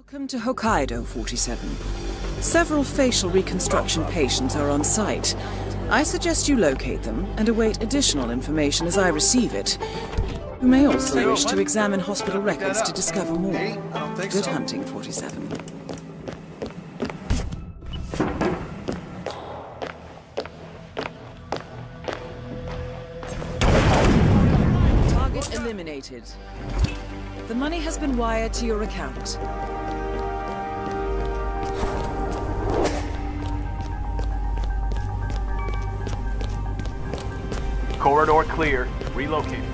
Welcome to Hokkaido 47. Several facial reconstruction patients are on site. I suggest you locate them and await additional information as I receive it. You may also wish to examine hospital records to discover more. Good hunting, 47. Target eliminated. The money has been wired to your account. Corridor clear. Relocate.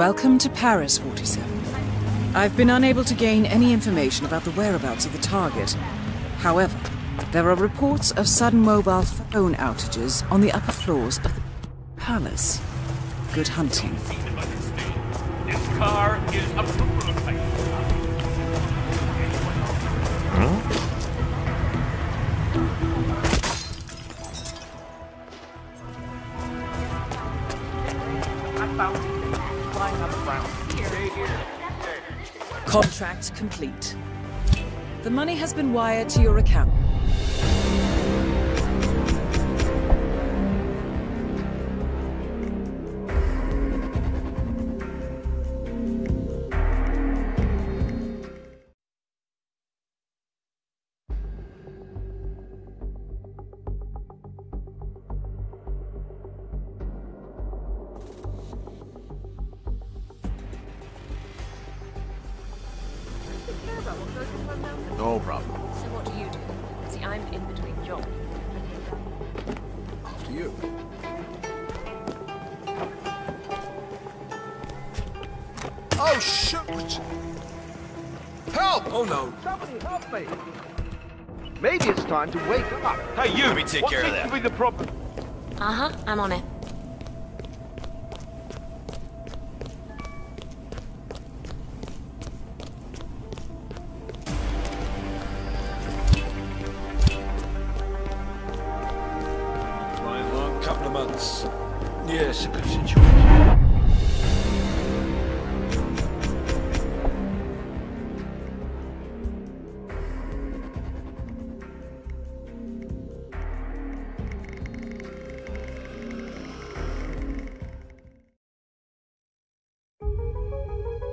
Welcome to Paris 47. I've been unable to gain any information about the whereabouts of the target. However, there are reports of sudden mobile phone outages on the upper floors of the palace. Good hunting. Complete. The money has been wired to your account.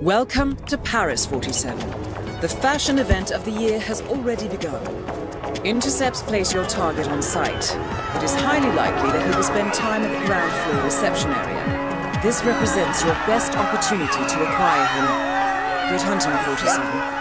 Welcome to Paris 47. The fashion event of the year has already begun. Intercepts place your target on site. It is highly likely that he will spend time at the ground floor reception area. This represents your best opportunity to acquire him. Good hunting, 47.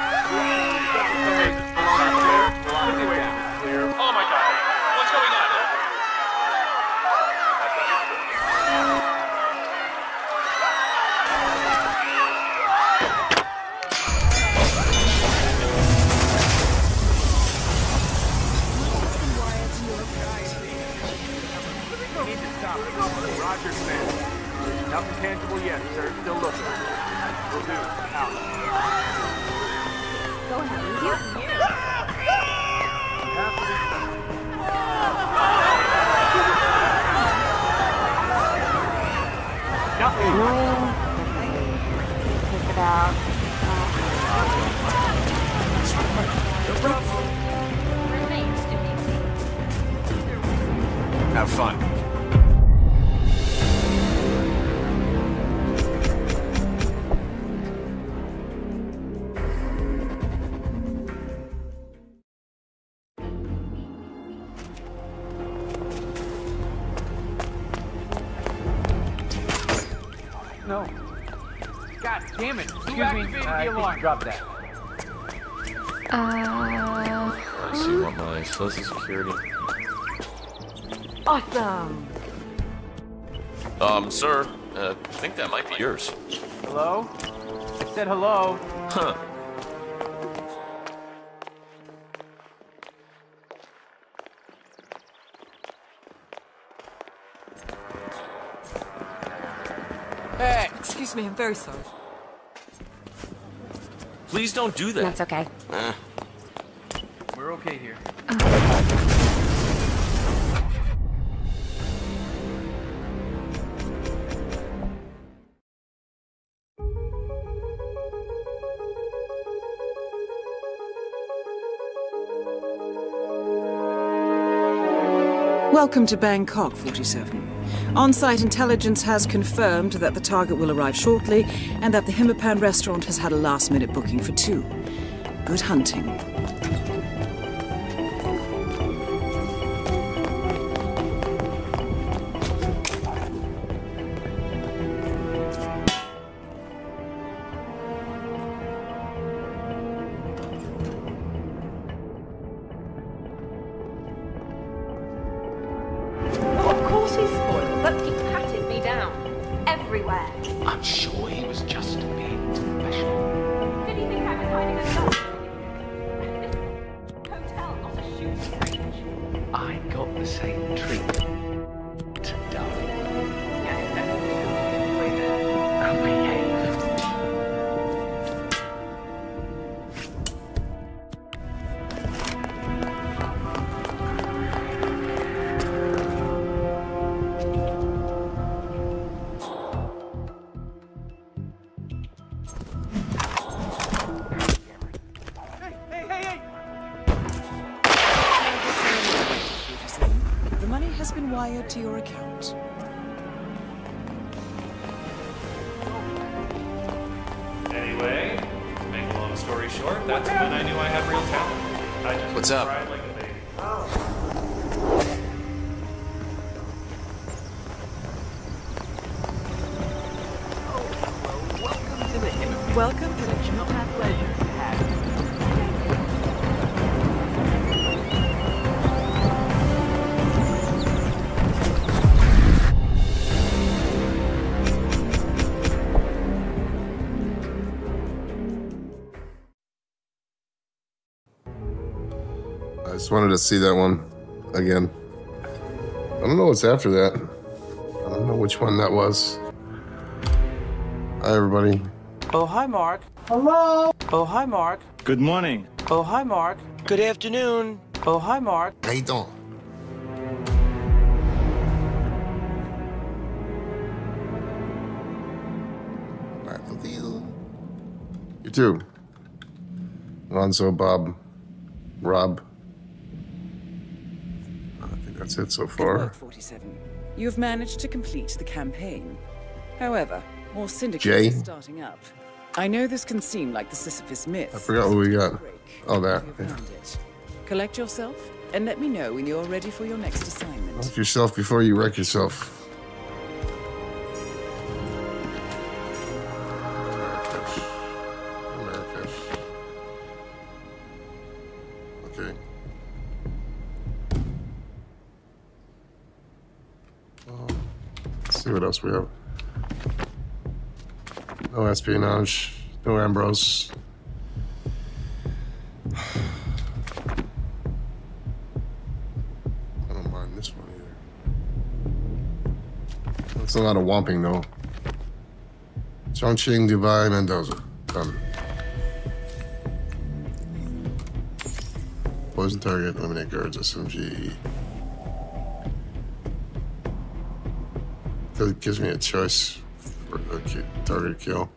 Do that. that's okay. Welcome to Bangkok 47. On-site intelligence has confirmed that the target will arrive shortly and that the Himmapan restaurant has had a last-minute booking for two. Good hunting. Just wanted to see that one again. I don't know what's after that. I don't know which one that was. Hi, everybody. Oh, hi, Mark. Hello? Oh, hi, Mark. Good morning. Oh, hi, Mark. Good afternoon. Oh, hi, Mark. How you doing? You too. Alonzo, Bob, Rob. That's it so Good far. work, 47. You've managed to complete the campaign. However, more syndicates Jay? are starting up. I know this can seem like the Sisyphus myth. I forgot what we got. Oh, that. Yeah. Collect yourself and let me know when you're ready for your next assignment. Wreck yourself before you wreck yourself. What else we have. No espionage. No Ambrose. I don't mind this one either. That's a lot of whomping, though. Chongqing, Dubai, Mendoza. Done. Poison target, eliminate guards, SMG. That gives me a choice for ki- target kill.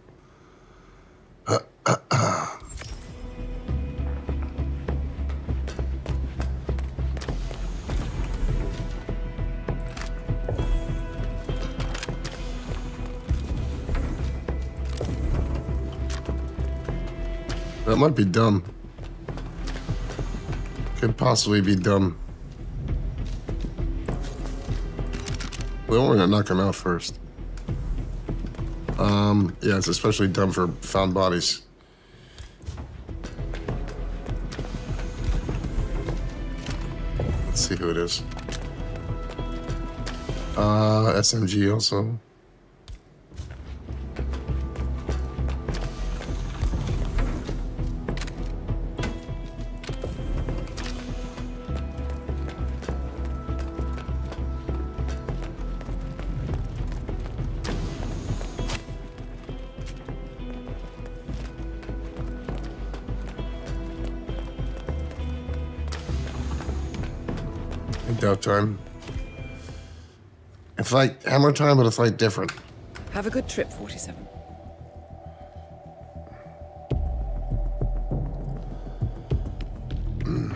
That might be dumb. Could possibly be dumb. We don't want to knock him out first. Um, yeah, it's especially dumb for found bodies. Let's see who it is. Uh, SMG also. Time. It's like hammer time, but it's like different. Have a good trip, 47. Hmm.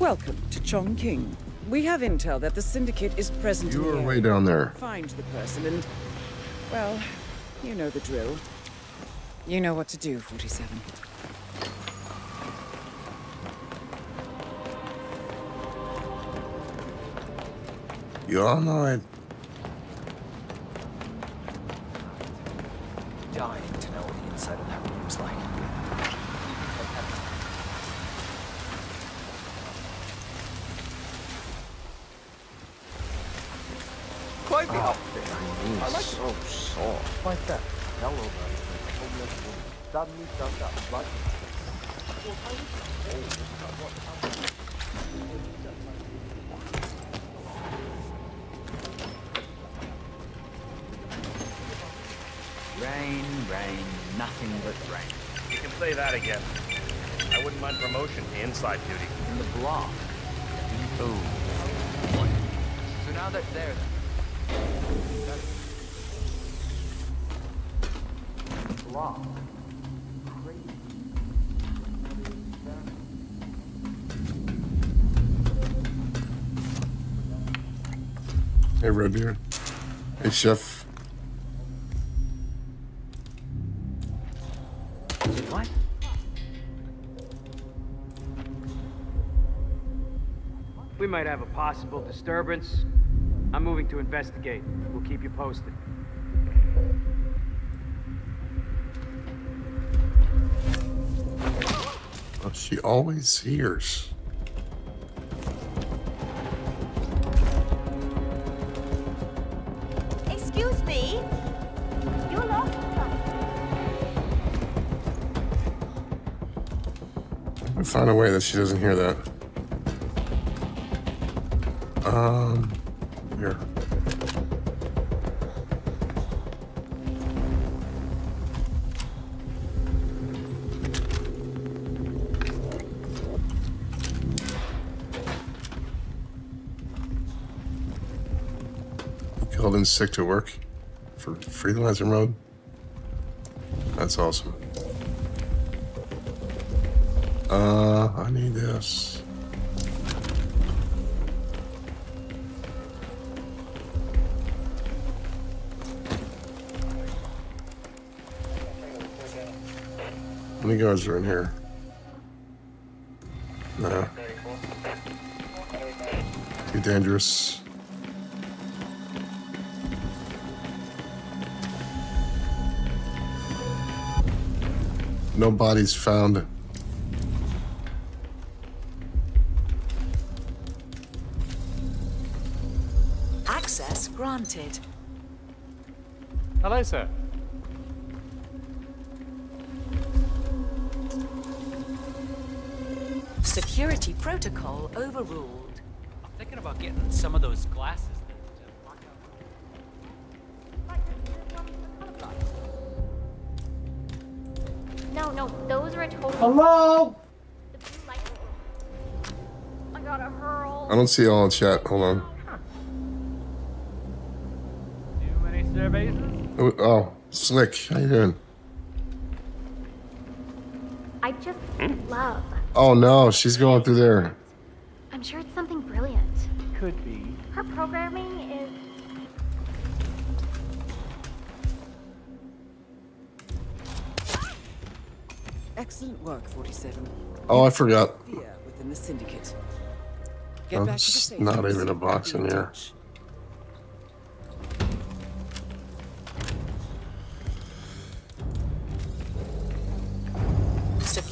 Welcome to Chongqing. We have intel that the Syndicate is present in You the were way down there. Find the person and, well, you know the drill. You know what to do, 47. You all know it. Dying to know what the inside of that room's like. Quite the Oh, outfit. I I like so soft. Like that. Hello, buddy. Homeless woman. Suddenly dumped up. Rain, rain, nothing but rain. You can say that again. I wouldn't mind promotion to inside duty. In the block. Boom. So now that's there then. Block. Hey, Red Redbeard. Hey, Chef. What? We might have a possible disturbance. I'm moving to investigate. We'll keep you posted. Oh, she always hears. Find a way that she doesn't hear that. Um, here. Called in sick to work for freelancer mode. That's awesome. Uh, I need this. How many guys are in here? Nah. Too dangerous. No bodies found. Security protocol overruled. I'm thinking about getting some of those glasses. No, no, those are a total. Hello? The blue light. I gotta hurl. I don't see all in chat. Hold on. Too many surveys? Oh, oh, Slick. How you doing? I just love. Oh no, she's going through there. I'm sure it's something brilliant. Could be. Her programming is. Excellent work, 47. Oh, I forgot. Within the syndicate. Oh, Get back to the There's not even a box in here.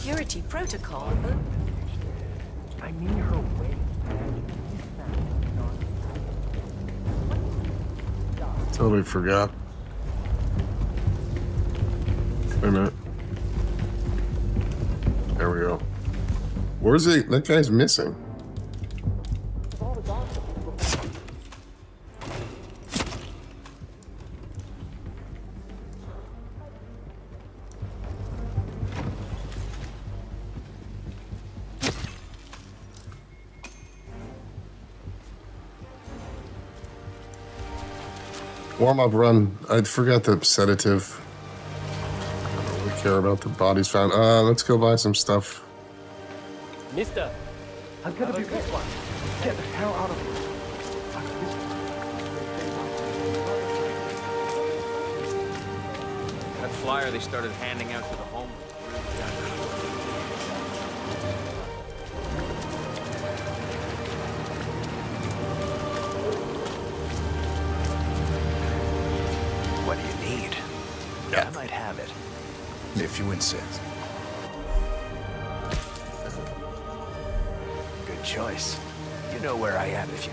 Security protocol I mean her way. Totally forgot. Wait a minute. There we go. Where's he? That guy's missing. Warm up run. I forgot the sedative. I don't really care about the bodies found. Uh, let's go buy some stuff. Mister. I'm gonna be good one. Get the hell out of here. That flyer they started handing out to the I might have it. If you insist. Good choice. You know where I am if you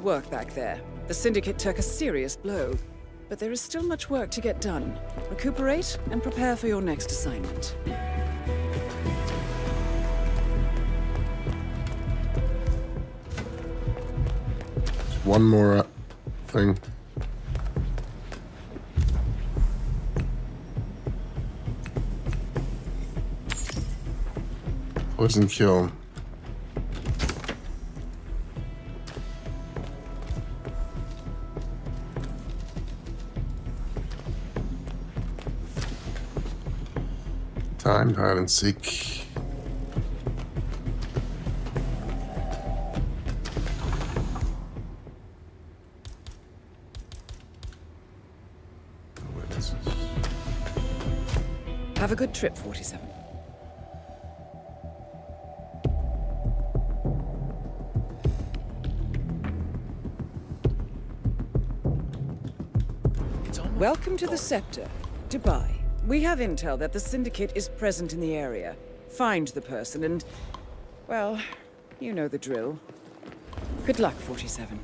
Good work back there. The Syndicate took a serious blow. But there is still much work to get done. Recuperate and prepare for your next assignment. One more uh, thing. Poison kill. Hide and seek. Have a good trip, 47. Welcome to the Scepter, Dubai. We have intel that the Syndicate is present in the area. Find the person and... well, you know the drill. Good luck, 47.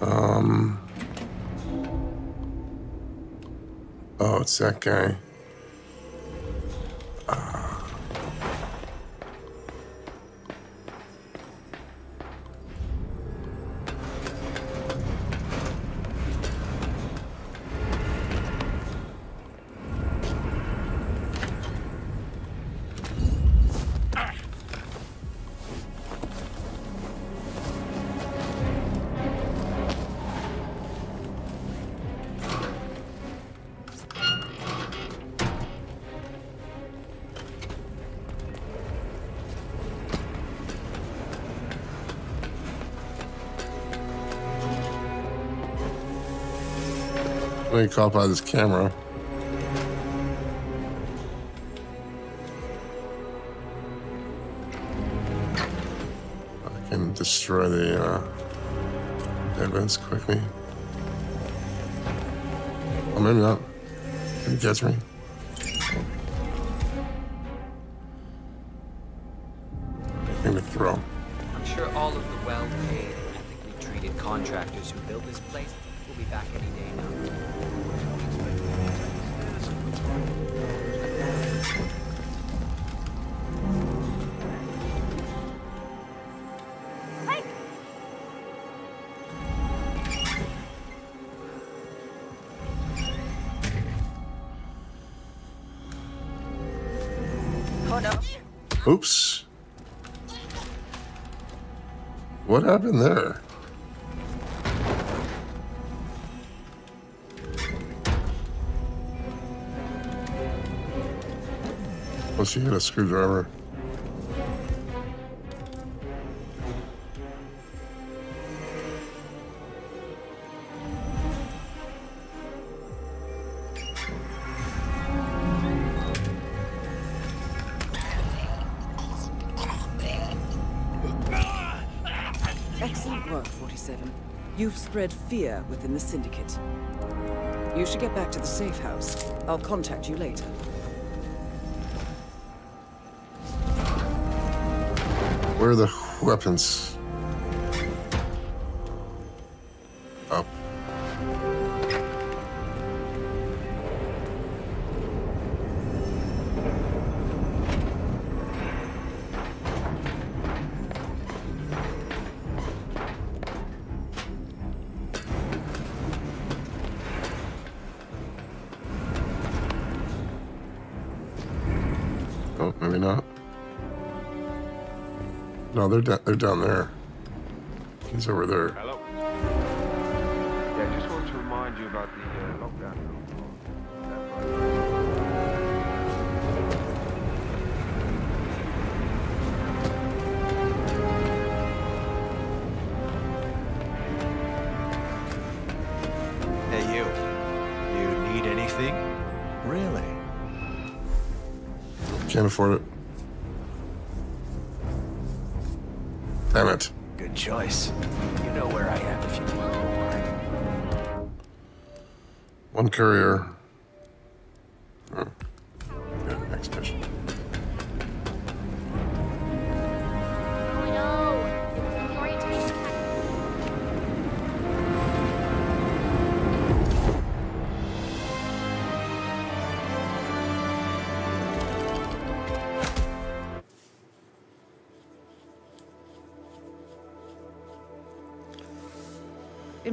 Um. Oh, it's that guy. Caught by this camera. I can destroy the uh, evidence quickly. Oh, maybe not. You catch me? What happened there? Well, she hit a screwdriver. Spread fear within the Syndicate. You should get back to the safe house. I'll contact you later. Where are the weapons? They're down. They're down there. He's over there. Hello. Yeah, just wanted to remind you about the uh, lockdown. Hey, you. You need anything? Really? Can't afford it. Damn it. Good choice. You know where I am if you need more. One courier.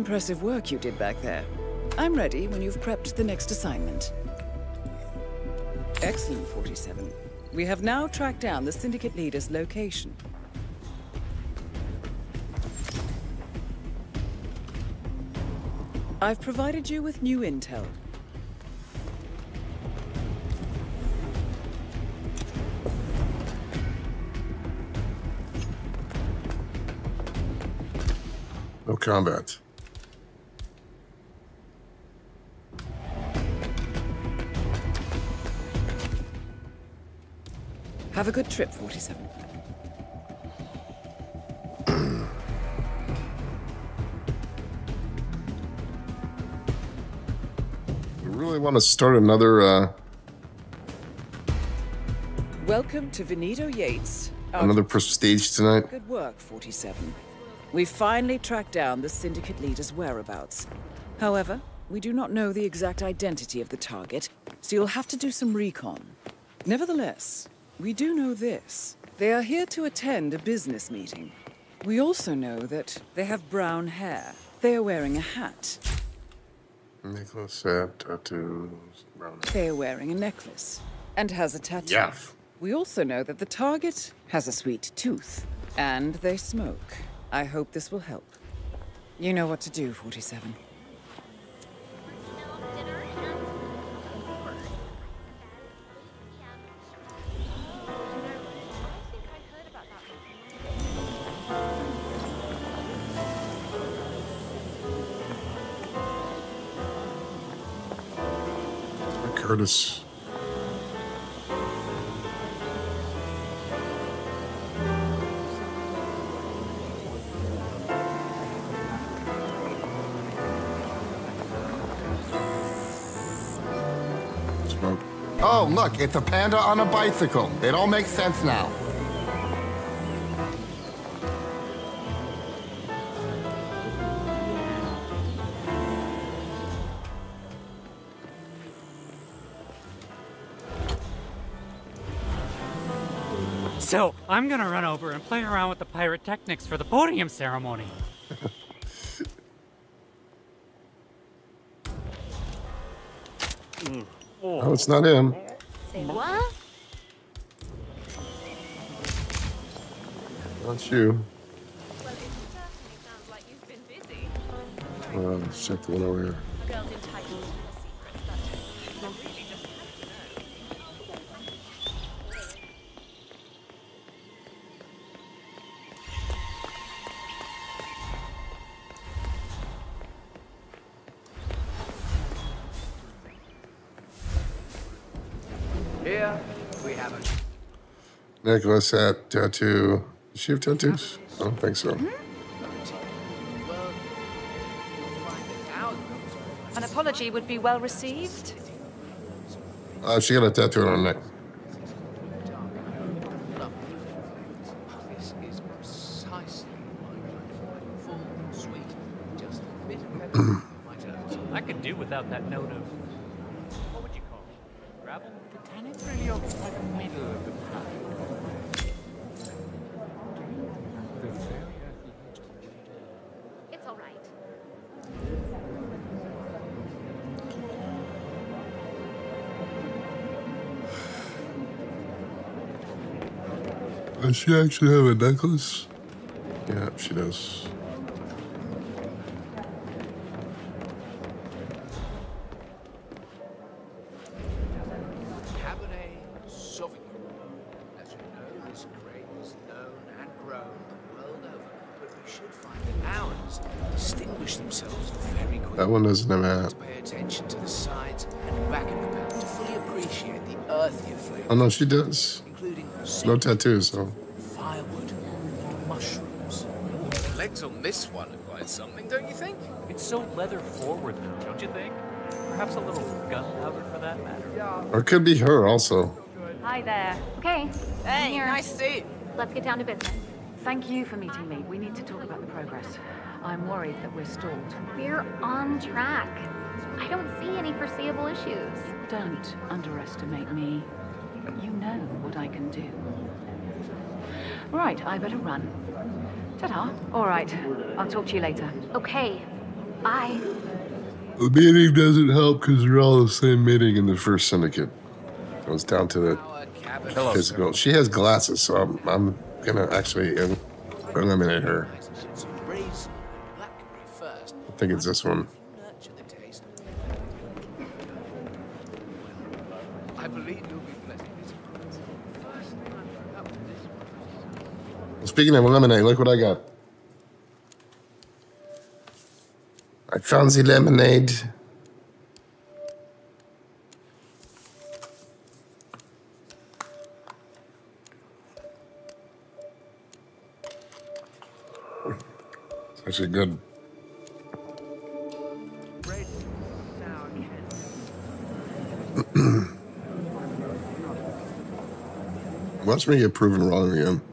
Impressive work you did back there. I'm ready when you've prepped the next assignment. Excellent, 47. We have now tracked down the Syndicate leader's location. I've provided you with new intel. No combat. Have a good trip, 47. You really want to start another uh, Welcome to Veneto Yates. another prestige tonight? Good work, 47. We finally tracked down the Syndicate leader's whereabouts. However, we do not know the exact identity of the target, so you'll have to do some recon. Nevertheless, we do know this. They are here to attend a business meeting. We also know that they have brown hair. They are wearing a hat. Nicholas had uh, tattoos. Brown. They are wearing a necklace and has a tattoo. Yaff. We also know that the target has a sweet tooth and they smoke. I hope this will help. You know what to do, 47. Oh, look, it's a panda on a bicycle. It all makes sense now. I'm gonna run over and play around with the pyrotechnics for the podium ceremony. Oh, it's not him. Say what? Not you. Uh, let's check the one over here. Here Nicholas at tattoo. Does she have tattoos? I don't think so. An apology would be well received. Uh, she got a tattoo on her neck. She actually have a necklace? Yeah, she does. Cabernet Sauvignon. As you know, this grape is known and grown the world over, but we should find that ours distinguish themselves very quickly. That one doesn't have a hat. Pay attention to the sides and back of the palate to fully appreciate the earthier flavor, Oh no, she does. No tattoos, so. Leather forward, though, don't you think? Perhaps a little gunpowder for that matter. Or it could be her also. Hi there. Okay. Hey, here. nice to see you. Let's get down to business. Thank you for meeting me. We need to talk about the progress. I'm worried that we're stalled. We're on track. I don't see any foreseeable issues. Don't underestimate me. You know what I can do. Right, I better run. Ta-ta. All right. I'll talk to you later. Okay. Bye. The meeting doesn't help because we're all the same meeting in the first syndicate. It was down to the Hello, physical. She has glasses, so I'm, I'm gonna actually eliminate her. Some raisin and blackberry first. I think it's this one. Nurture the taste. I believe you'll be pleasantly surprised. First thing I brought up with this Speaking of lemonade, look what I got. I found the lemonade. It's actually good. Watch me get proven wrong again.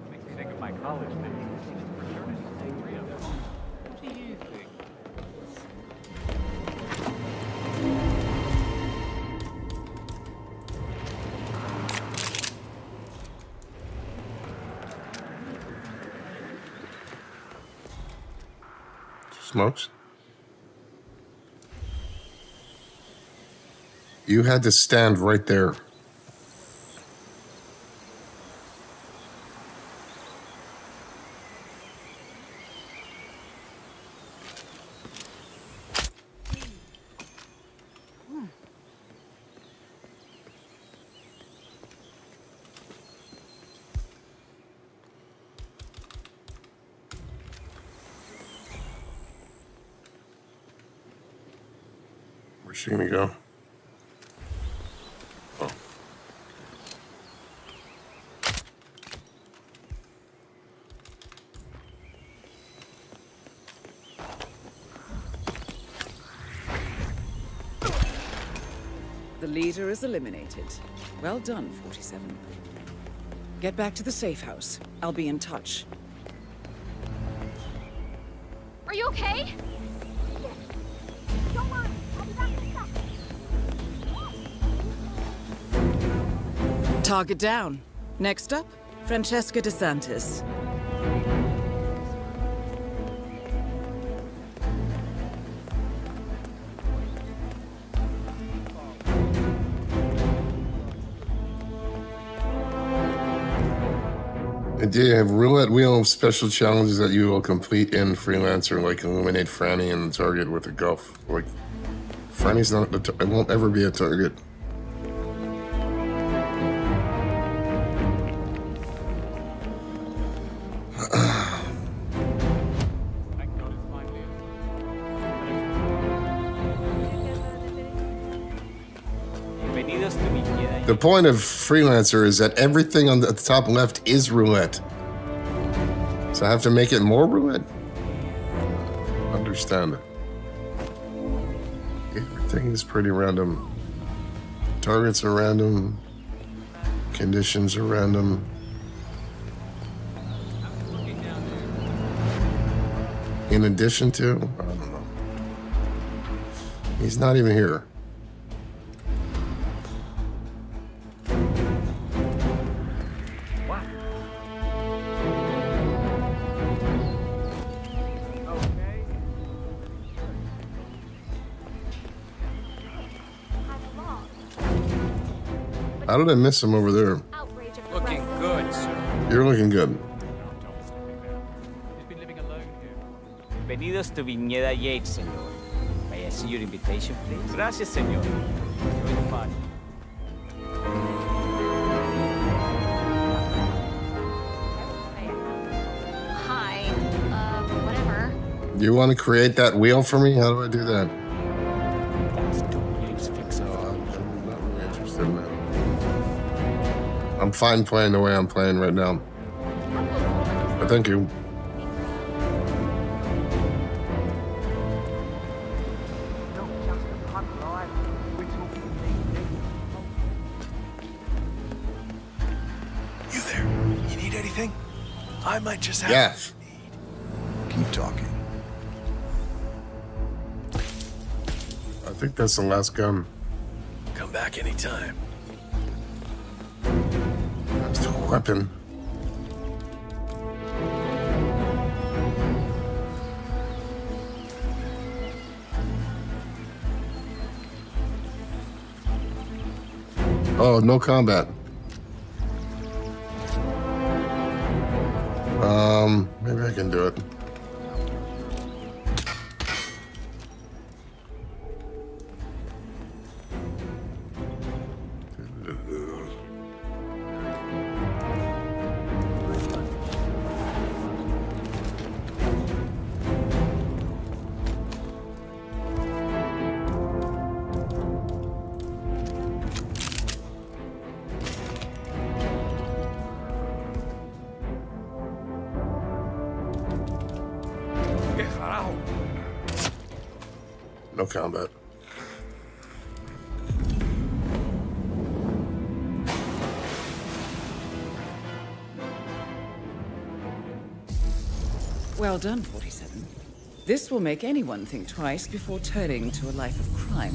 Smokes? You had to stand right there. Where's she gonna go? The leader is eliminated. Well done, 47. Get back to the safe house. I'll be in touch. Target down. Next up, Francesca DeSantis. And do you have roulette wheel of special challenges that you will complete in freelancer, like eliminate Franny and target with a golf? Like, Franny's not the. Tar- it won't ever be a target. The point of freelancer is that everything on the top left is roulette. So I have to make it more roulette. Understand. it. Everything is pretty random. Targets are random. Conditions are random. In addition to, I don't know. He's not even here. How did I miss him over there? Looking good, sir. You're looking good. Bienvenidos to Viñeda Yates, señor. May I see your invitation, please? Gracias, señor. Enjoy the party. Hi. Uh, whatever. Do you want to create that wheel for me? How do I do that? Fine playing the way I'm playing right now. But thank you. You there? You need anything? I might just have. Yes. Keep talking. I think that's the last gun. Come back anytime. Weapon. Oh, no combat. Um, maybe I can do it. Well done, 47. This will make anyone think twice before turning to a life of crime.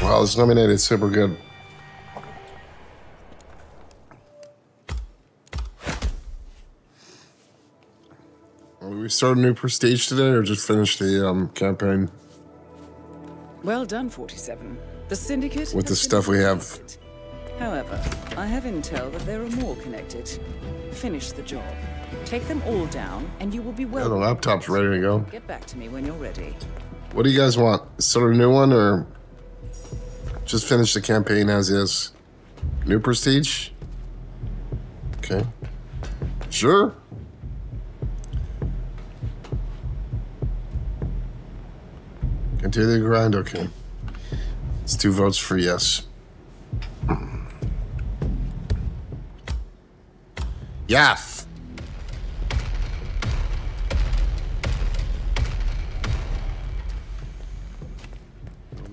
Wow, this nominated super good. Will we start a new prestige today or just finish the um, campaign Well done, 47. The Syndicate. with the stuff we have? However, I have intel that there are more connected. Finish the job. Take them all down, and you will be Yeah, well. the laptop's ready to go. Get back to me when you're ready. What do you guys want? Sort of new one or just finish the campaign as is? New prestige? Okay. Sure. Continue the grind, okay two votes for yes. Yes.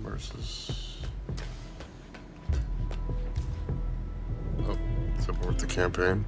Versus. Oh, it's the campaign.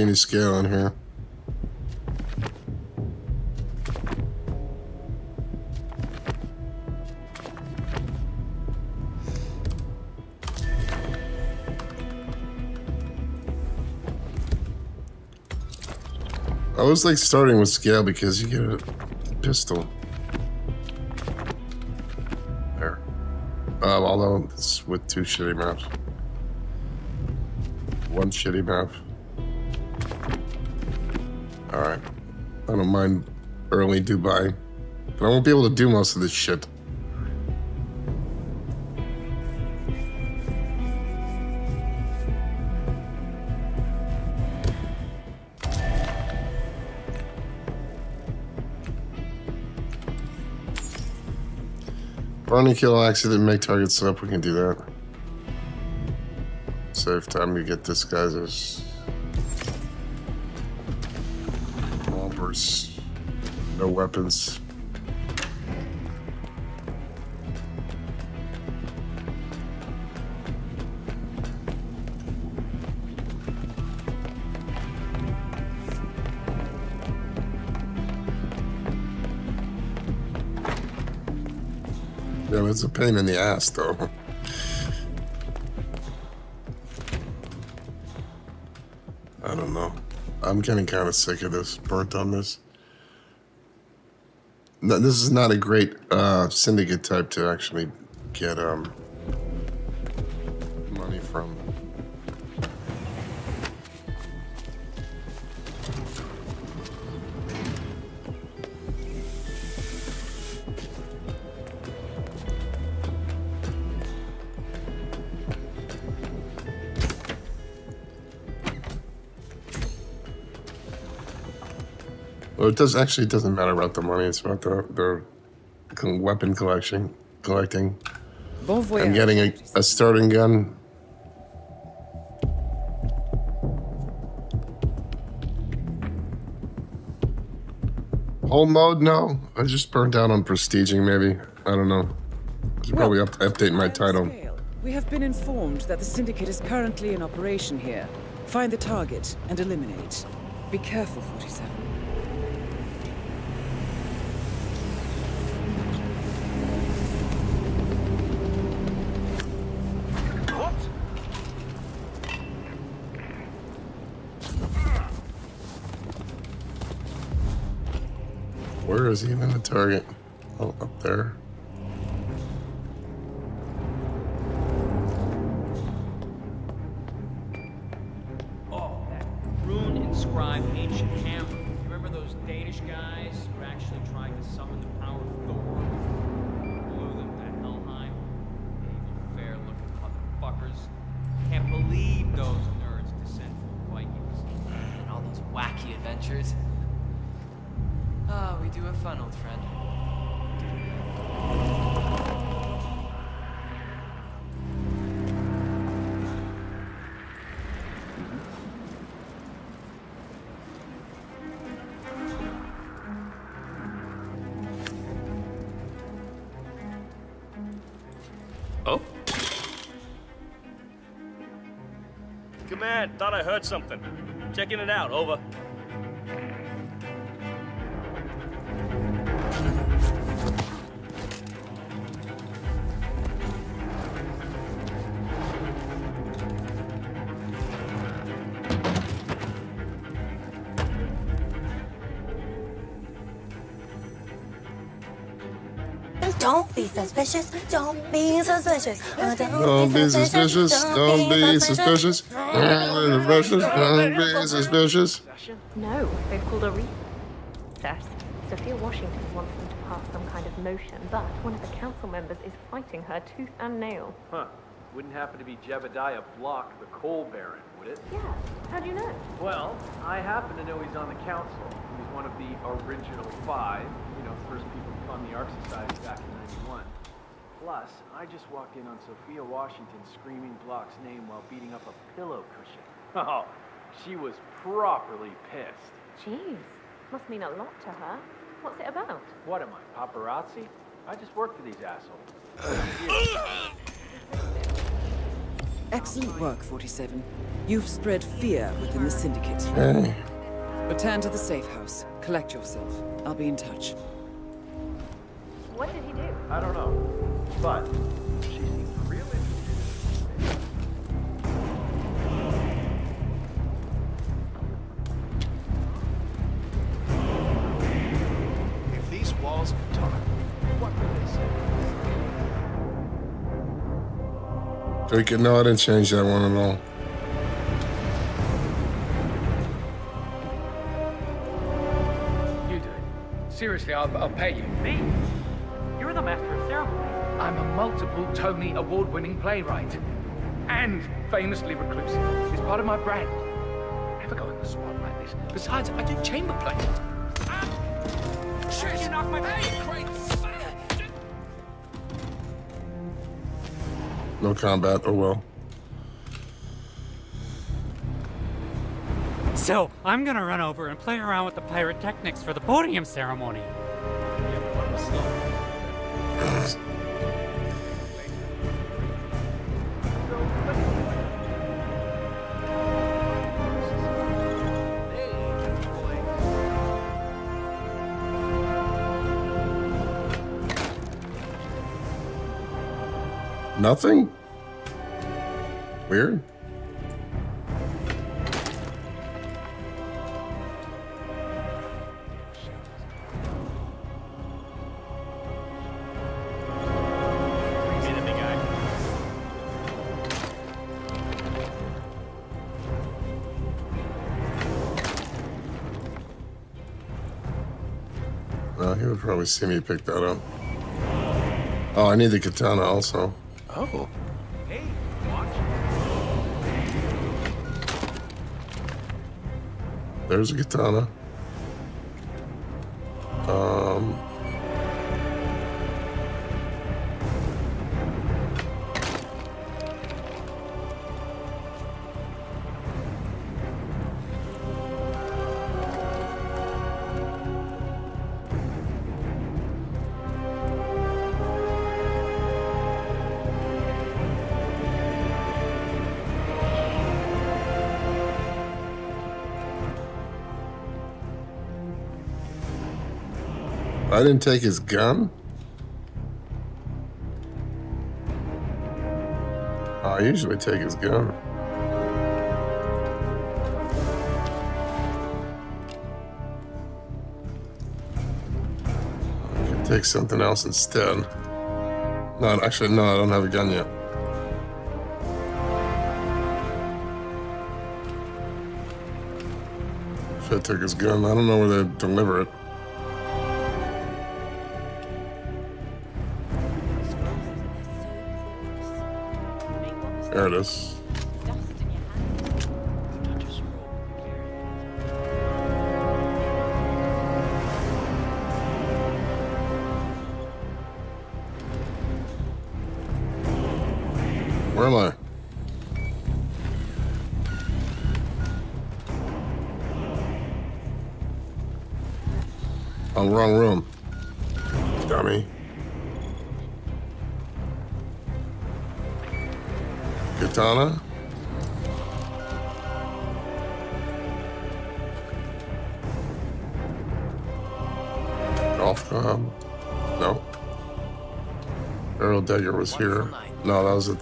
Any Sgail in here. I was like starting with Sgail because you get a pistol. There. Uh, although it's with two shitty maps. One shitty map. I don't mind early Dubai. But I won't be able to do most of this shit. Barney kill accident, make target up, we can do that. Save time to get this No weapons. Yeah, it's a pain in the ass, though. I don't know. I'm getting kind of sick of this, burnt on this. This is not a great uh, syndicate type to actually get um, it does actually it doesn't matter about the money. It's about the the weapon collection, collecting. Bon voyage. I'm getting a, a starting gun. Home mode? No. I just burned out on prestiging, maybe. I don't know. I should probably up, update my title. We have been informed that the Syndicate is currently in operation here. Find the target and eliminate. Be careful, 47. Is even a target? Oh, up there. Something. Checking it out, over. Suspicious. Don't be suspicious. Uh, Don't be suspicious. Don't be suspicious. Don't be suspicious. Don't be suspicious. No, they've called a recess. Sophia Washington wants them to pass some kind of motion, but one of the council members is fighting her tooth and nail. Huh. wouldn't happen to be Jebediah Block, the coal baron, would it? Yeah. How do you know? Well, I happen to know he's on the council. He's one of the original five, you know, first people to fund the Ark Society back in 91. Plus, I just walked in on Sophia Washington screaming Block's name while beating up a pillow cushion. Oh, she was properly pissed. Jeez. Must mean a lot to her. What's it about? What am I, paparazzi? I just work for these assholes. Excellent work, 47. You've spread fear within the Syndicate. Return to the safe house. Collect yourself. I'll be in touch. What did he do? I don't know, but she seems real interested. In the If these walls could talk, what would they say? Take it. No, I didn't change that one at all. You do it. Seriously, I'll, I'll pay you. Me? You're the master of ceremony. I'm a multiple Tony award-winning playwright. And famously reclusive. It's part of my brand. Never go in the spot like this. Besides, I do chamber play. Ah! Shit, you knocked my hey, great. No combat. Oh well. So, I'm gonna run over and play around with the pyrotechnics for the podium ceremony. Nothing? Weird. Guy. No, he would probably see me pick that up. Oh, I need the katana also. Oh. Hey, watch. There's a katana. Um. I didn't take his gun. I usually take his gun. I could take something else instead. No, actually, no, I don't have a gun yet. If I took his gun, I don't know where they deliver it. There was here. No, that was a,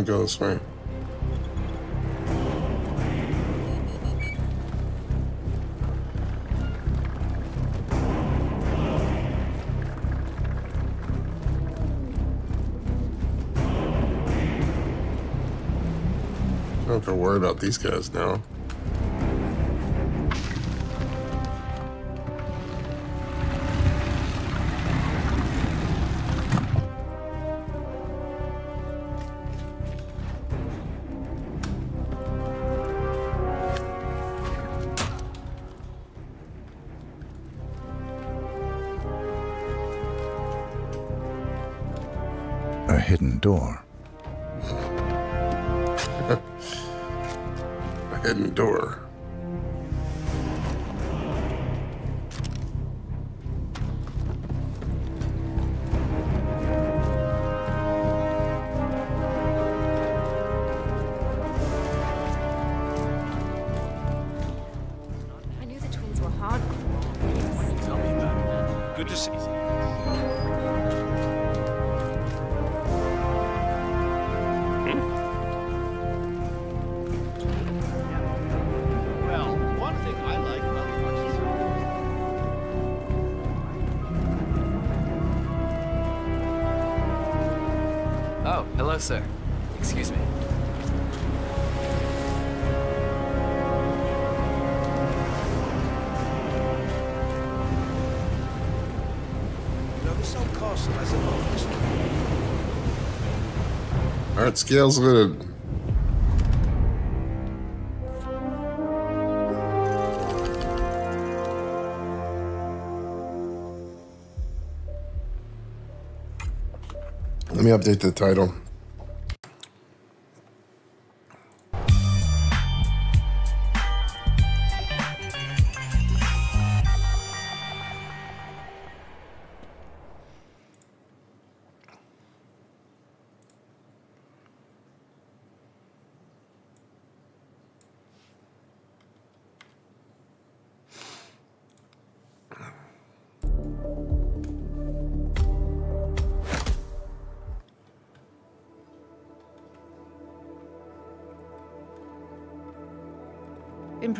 Uh, go this way. Don't have to worry about these guys now. Door. Scales. Let me update the title.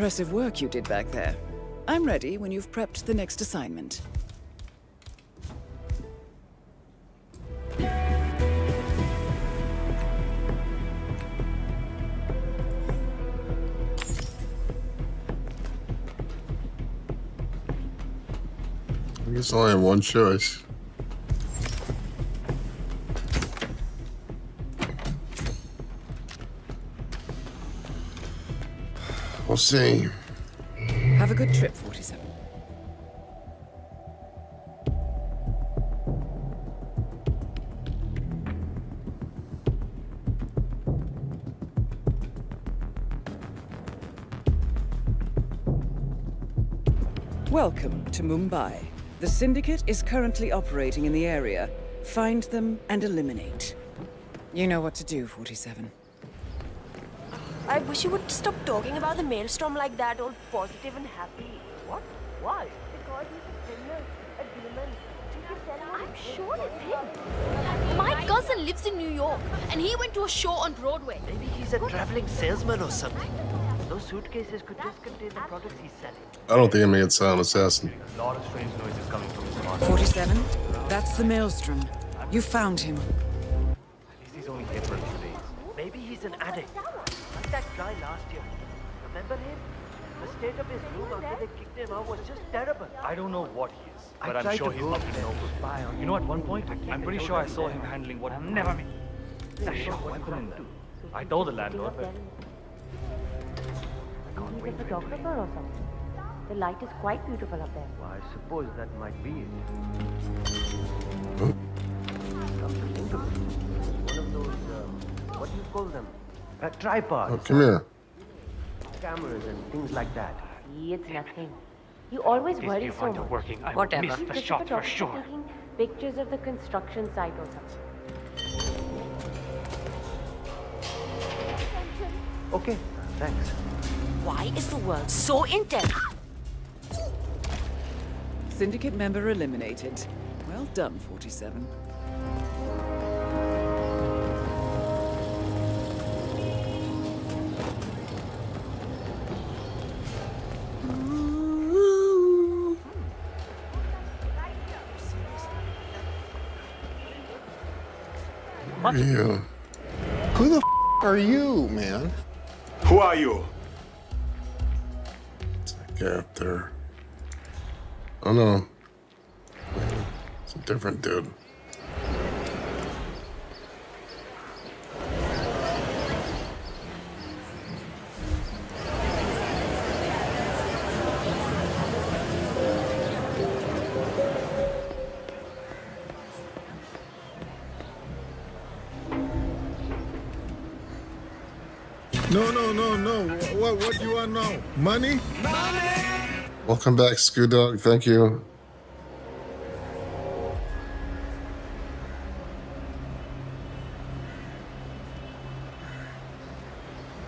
Impressive work you did back there. I'm ready when you've prepped the next assignment. I guess I only have one choice. See. Have a good trip, 47. Welcome to Mumbai. The Syndicate is currently operating in the area. Find them and eliminate. You know what to do, 47. I wish you would stop talking about the maelstrom like that, all positive and happy. What? Why? Because he's a criminal, a demon. I'm sure it's him. My cousin lives in New York, and he went to a show on Broadway. Maybe he's a traveling salesman or something. Those suitcases could just contain the products he's selling. I don't think I'm gonna assassin. A lot of strange noises coming from his 47? That's the Maelstrom. You found him. After they kicked him out was just terrible. I don't know what he is, but I'm sure he's go up to no good. spy on You know, at one point, I'm pretty sure I saw him handling what never me. A sharp weapon in there. I told the landlord, but He's a photographer or something. The light is quite beautiful up there. Well, I suppose that might be it. Come to think of it, it's one of those, uh, what do you call them? Uh, tripods. Oh, come here. Cameras and things like that. See, it's nothing. You always These worry new so ones are much. working. I would Whatever. miss the Because shot for sure. taking Pictures of the construction site or something. Okay, thanks. Why is the world so intense? Syndicate member eliminated. Well done, 47. Are you? Who the f are you, man? Who are you? Guy up there. Oh no. It's a different dude. No, no, no, no. What, what do you want now? Money? Money! Welcome back, Scoo Dog. Thank you.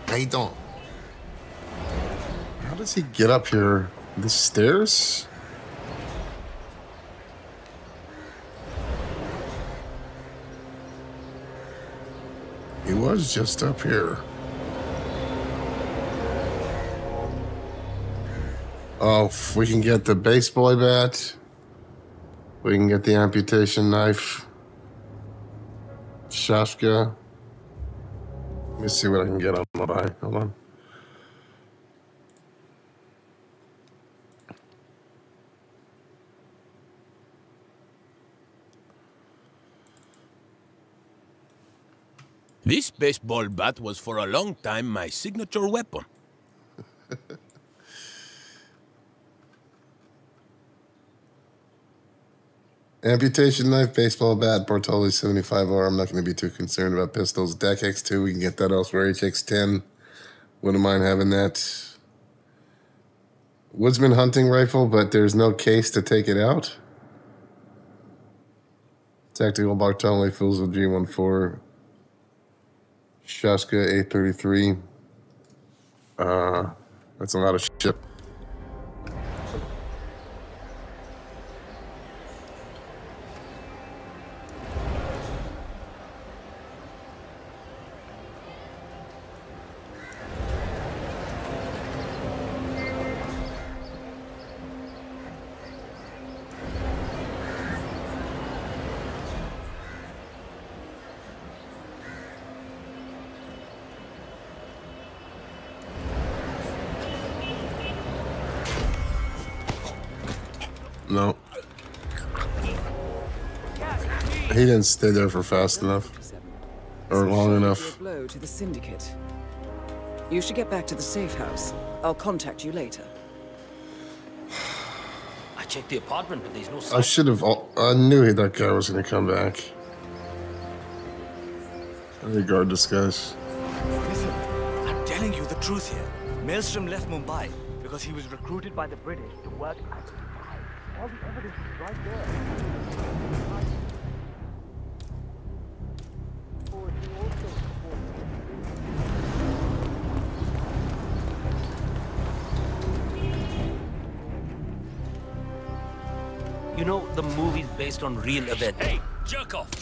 I don't. How does he get up here? The stairs? He was just up here. Oh, we can get the baseball bat. We can get the amputation knife. Shashka. Let me see what I can get on my buy. Hold on. This baseball bat was for a long time my signature weapon. Amputation knife, baseball bat, Bartoli 75R. I'm not going to be too concerned about pistols. DAK X2, we can get that elsewhere. HX10, wouldn't mind having that. Woodsman hunting rifle, but there's no case to take it out. Tactical Bartoli, with G14. Shashka A33. Uh, that's a lot of shit. Didn't stay there for fast enough. Or long enough. Blow to the syndicate. You should get back to the safe house. I'll contact you later. I checked the apartment, but there's no I should have. I knew that guy was going to come back. I regard this guys. Listen, I'm telling you the truth here. Maelstrom left Mumbai because he was recruited by the British to work at Dubai. All the evidence is right there. On real events. Hey, jerk off!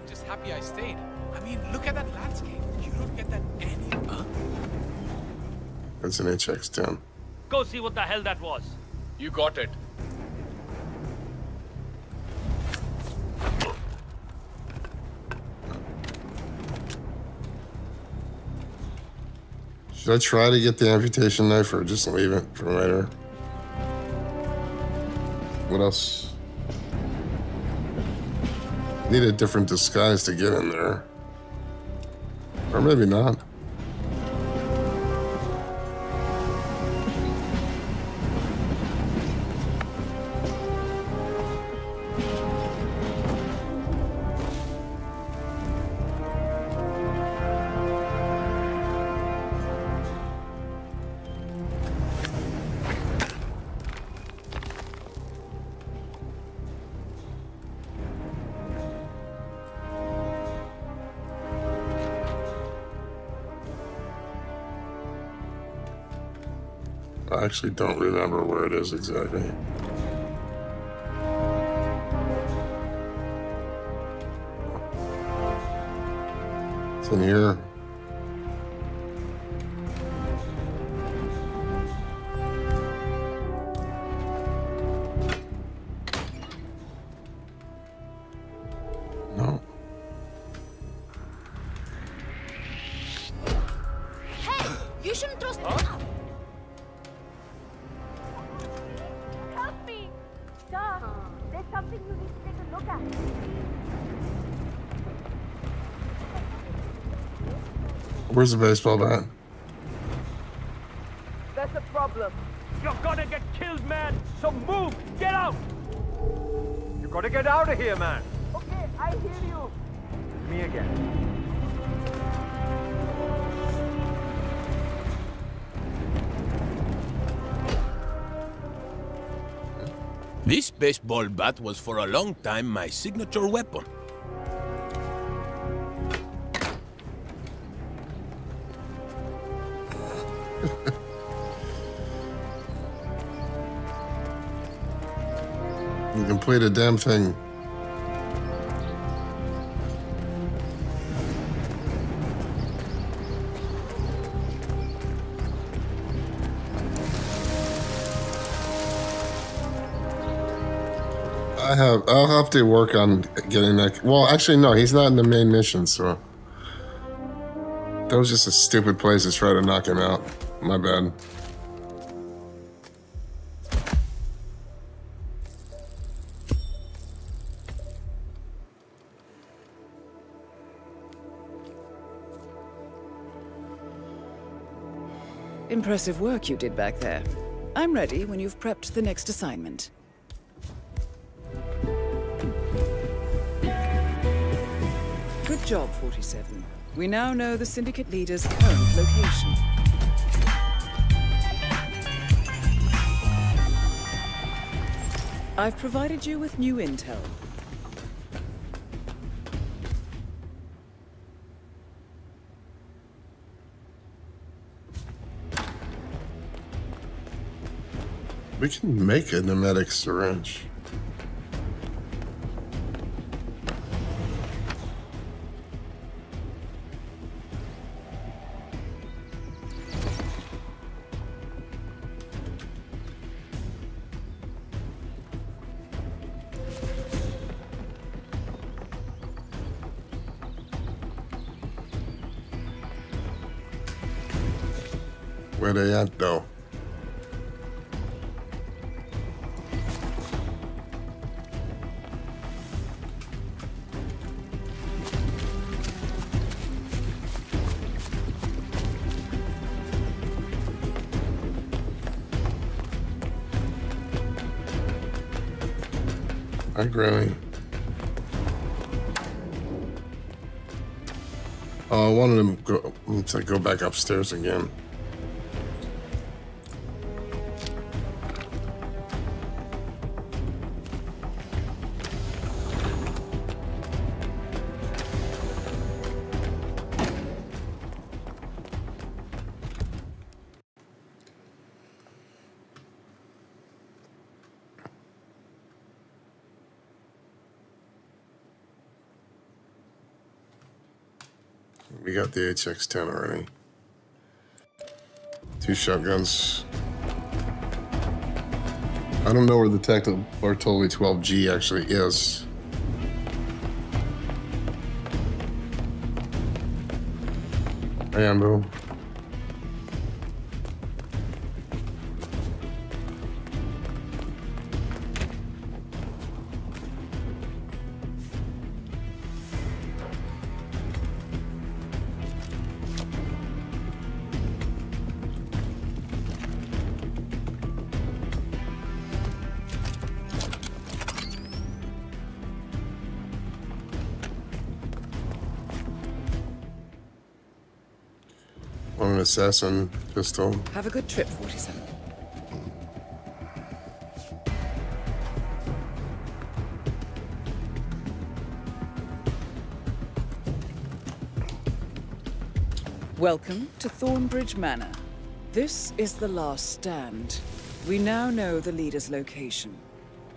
That's an HX10. Go see what the hell that was. You got it. Should I try to get the amputation knife or just leave it for later? What else? Need a different disguise to get in there. Or maybe not. Actually don't remember where it is exactly. It's in here. Where's the baseball bat? That's a problem. You're gonna get killed, man. So move. Get out. You gotta get out of here, man. Okay, I hear you. Me again. This baseball bat was for a long time my signature weapon. Complete a damn thing. I have. I'll have to work on getting that. Well, actually, no. He's not in the main mission, so that was just a stupid place to try to knock him out. My bad. Impressive work you did back there. I'm ready when you've prepped the next assignment. Good job, 47. We now know the Syndicate leader's current location. I've provided you with new intel. We can make a pneumatic syringe. Hi, Granny. Oh, I wanted him go, to go back upstairs again. We got the HX-10 already. Two shotguns. I don't know where the tactical Bartoli 12G actually is. Ambo. Assassin pistol. Have a good trip, 47. Welcome to Thornbridge Manor. This is the last stand. We now know the leader's location.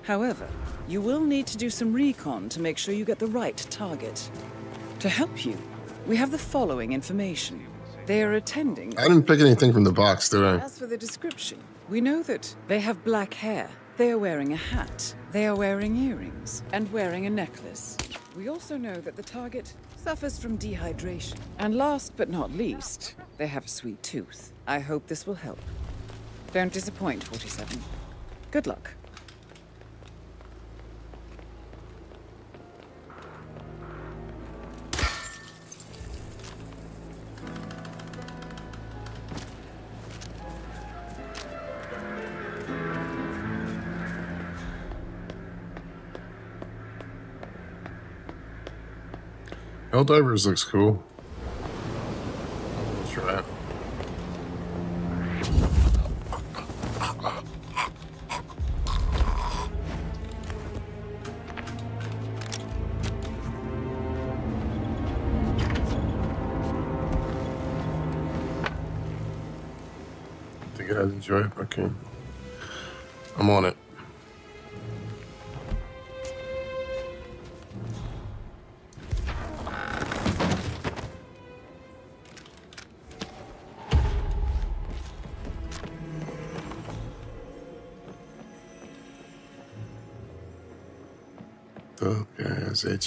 However, you will need to do some recon to make sure you get the right target. To help you, we have the following information. They are attending. I didn't pick anything from the box, did I? As for the description, we know that they have black hair. They are wearing a hat. They are wearing earrings and wearing a necklace. We also know that the target suffers from dehydration. And last but not least, they have a sweet tooth. I hope this will help. Don't disappoint, 47. Good luck. Helldivers looks cool.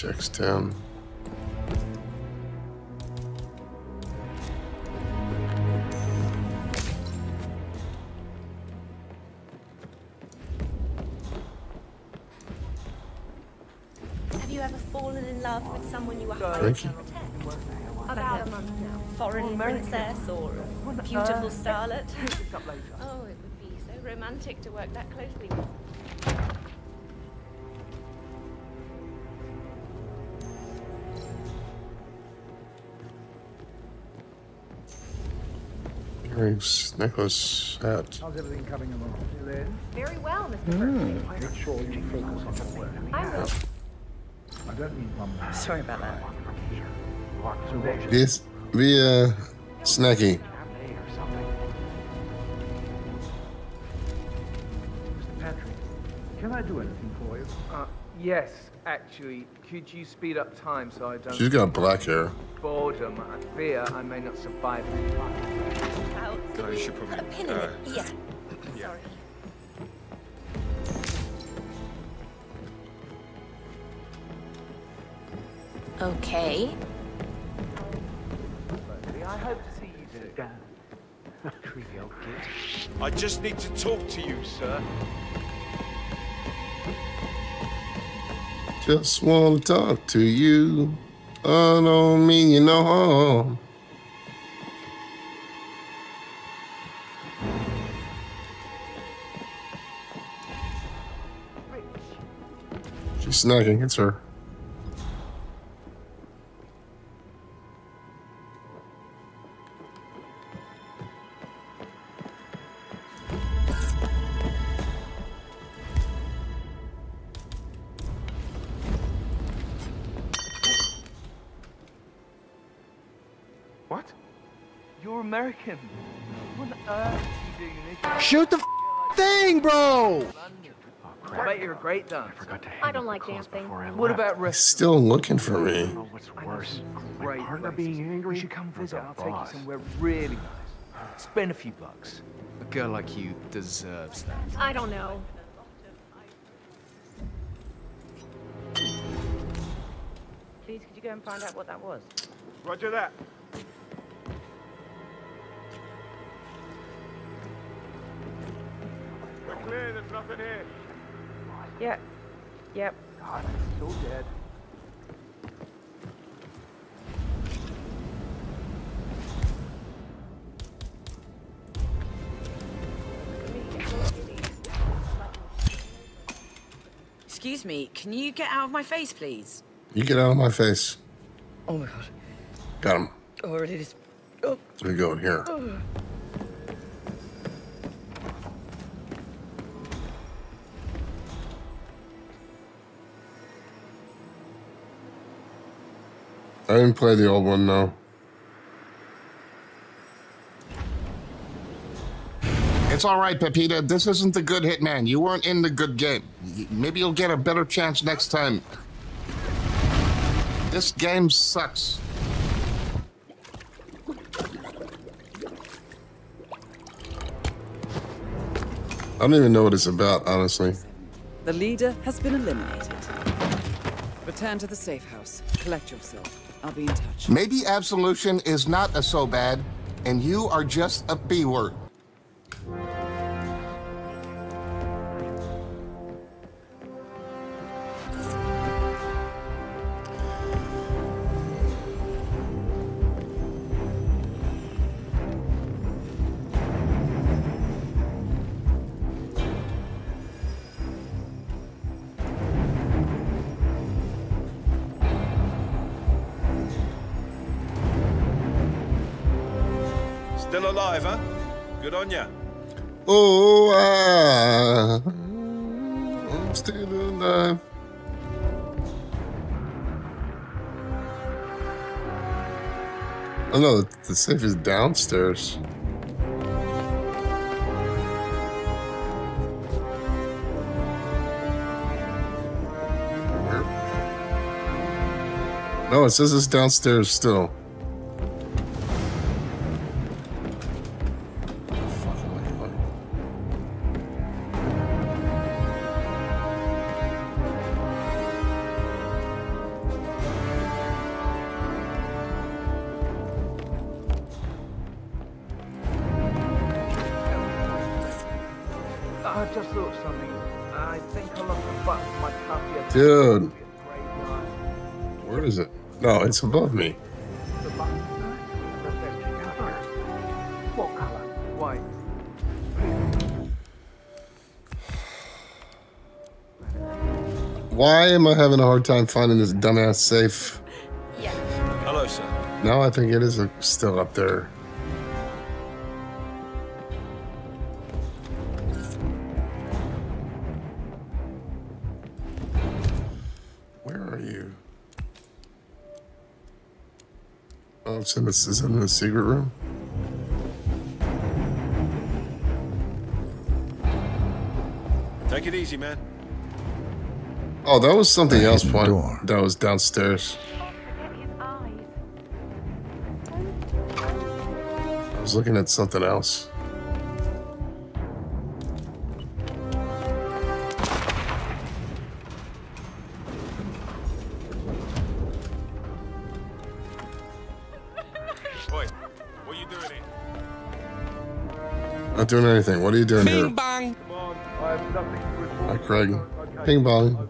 Has HX10. Have you ever fallen in love with someone you were Thank hired you. to protect? About a month now. Foreign princess or a beautiful starlet? oh, it would be so romantic to work that closely with. Earrings, necklace, hat. How's everything coming along? Lynn? Very well, Mr. Mm. Make sure you focus on the work. I will. I don't mean one man. Sorry about that. So what This be uh snacky. Mr. Patrick, can I do anything for you? Uh, yes, actually. Could you speed up time so I don't... She's got black hair. Boredom. I fear I may not survive this flight. Oh, you should probably. a pin in uh, it. Yeah. Sorry. Okay. I hope to see you soon. Dan. Creepy old git. I just need to talk to you, sir. Just want to talk to you. I don't mean you no harm. She's snagging. It's her. Shoot the thing, bro! I bet you're great dancer. I forgot to hand don't like dancing. What about He's still looking for me. Oh, what's worse? Great partner being angry. You should come visit. I'll take you somewhere really nice. Spend a few bucks. A girl like you deserves that. I don't know. Please, could you go and find out what that was? Roger that. We're clear, there's nothing here. Yeah. Yep. God, I'm so dead. Excuse me, can you get out of my face, please? You get out of my face. Oh my god. Got him. Oh, it is We go in here. Oh. I didn't play the old one, no. It's all right, Pepita. This isn't the good hitman. You weren't in the good game. Maybe you'll get a better chance next time. This game sucks. I don't even know what it's about, honestly. The leader has been eliminated. Return to the safe house. Collect yourself. I'll be in touch. Maybe absolution is not a so bad, and you are just a B word. Still alive, huh? Good on ya. Oh, ah, I'm still alive. Oh no, the safe is downstairs. No, it says it's downstairs still. It's above me. What color? White. Why am I having a hard time finding this dumbass safe? Hello, sir. No, I think it is uh, still up there. Oh, in this is in the secret room. Take it easy, man. Oh, that was something else. Point that was downstairs. I was looking at something else. Not doing anything. What are you doing here? have nothing to report. Hi, Craig. Ping pong.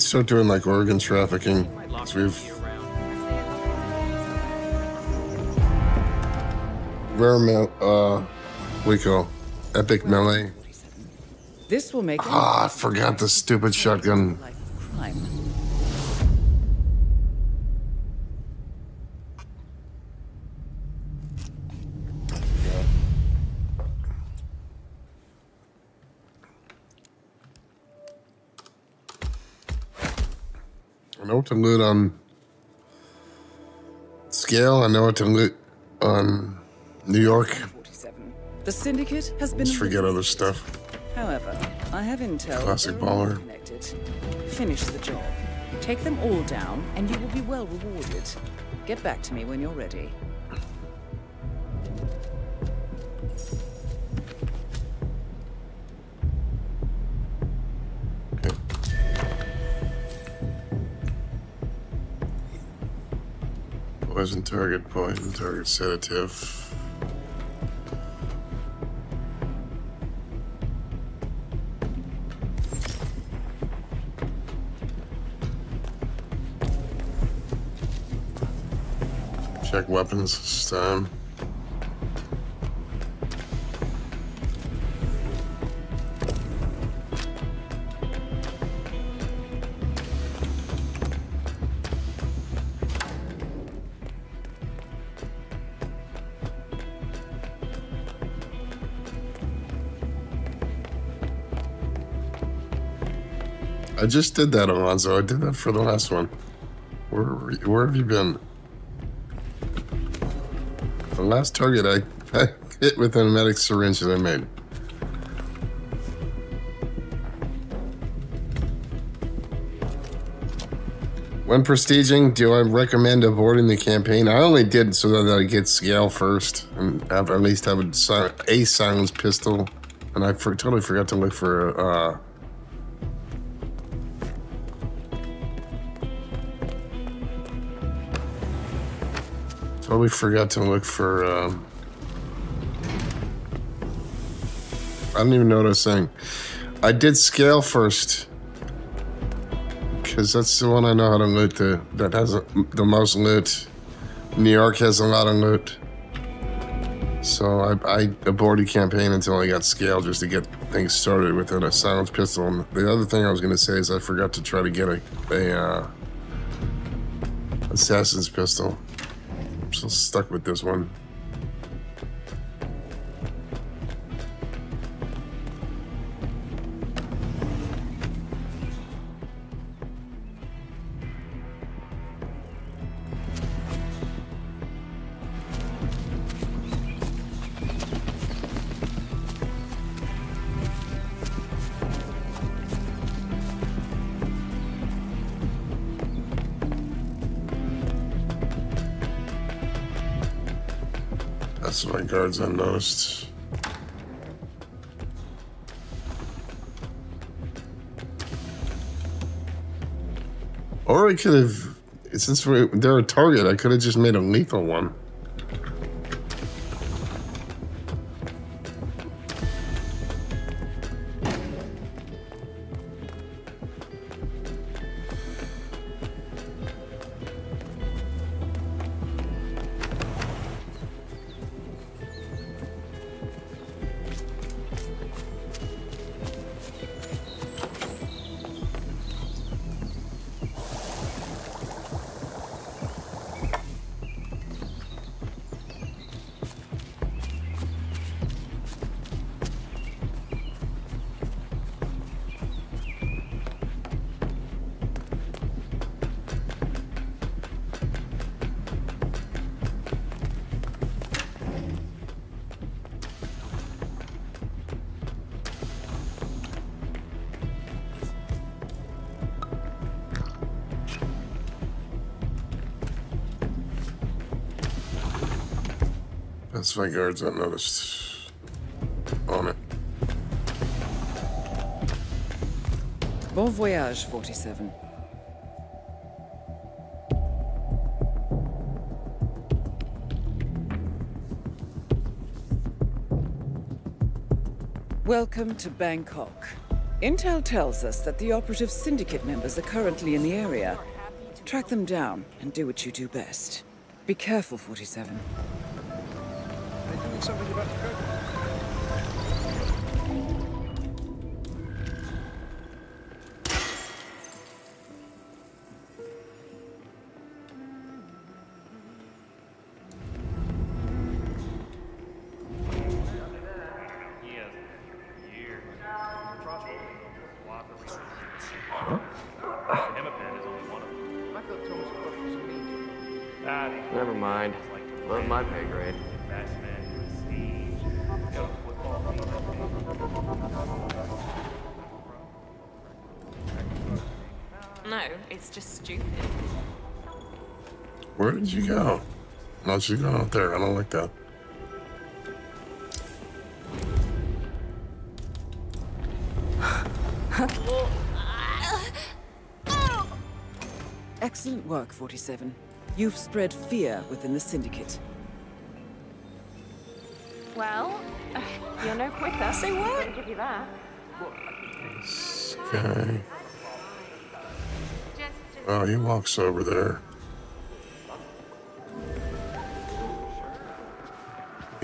Gonna start doing like organ trafficking. We've rare mel- uh, we call epic melee. This will make Ah, I forgot the stupid shotgun. To loot on scale. I know what to loot on New York. The syndicate has been Let's forget other stuff. However, I have intel. Classic baller. Connected. Finish the job. Take them all down, and you will be well rewarded. Get back to me when you're ready. Poison target, poison target sedative. Check weapons this time. I just did that, Alonzo. I did that for the last one. Where, where have you been? The last target I, I hit with a medic syringe that I made. When prestiging, do I recommend avoiding the campaign? I only did so that I get scale first and have at least have a, a silenced pistol. And I for, totally forgot to look for uh, Forgot to look for. Um, I don't even know what I was saying. I did scale first because that's the one I know how to loot. The that has a, the most loot. New York has a lot of loot. So I, I aborted campaign until I got scale just to get things started with a silenced pistol. And the other thing I was going to say is I forgot to try to get a, a uh, assassin's pistol. Stuck with this one. Guards unnoticed. Or I could have, since they're a target, I could have just made a lethal one. That's my guards unnoticed. On it. Bon voyage, 47. Welcome to Bangkok. Intel tells us that the operative syndicate members are currently in the area. Track them down and do what you do best. Be careful, 47. Something about the code? No, she's going out there. I don't like that. Excellent work, 47. You've spread fear within the Syndicate. Well, you're no quicker. Say what? I'll give you that. Okay. Oh, he walks over there.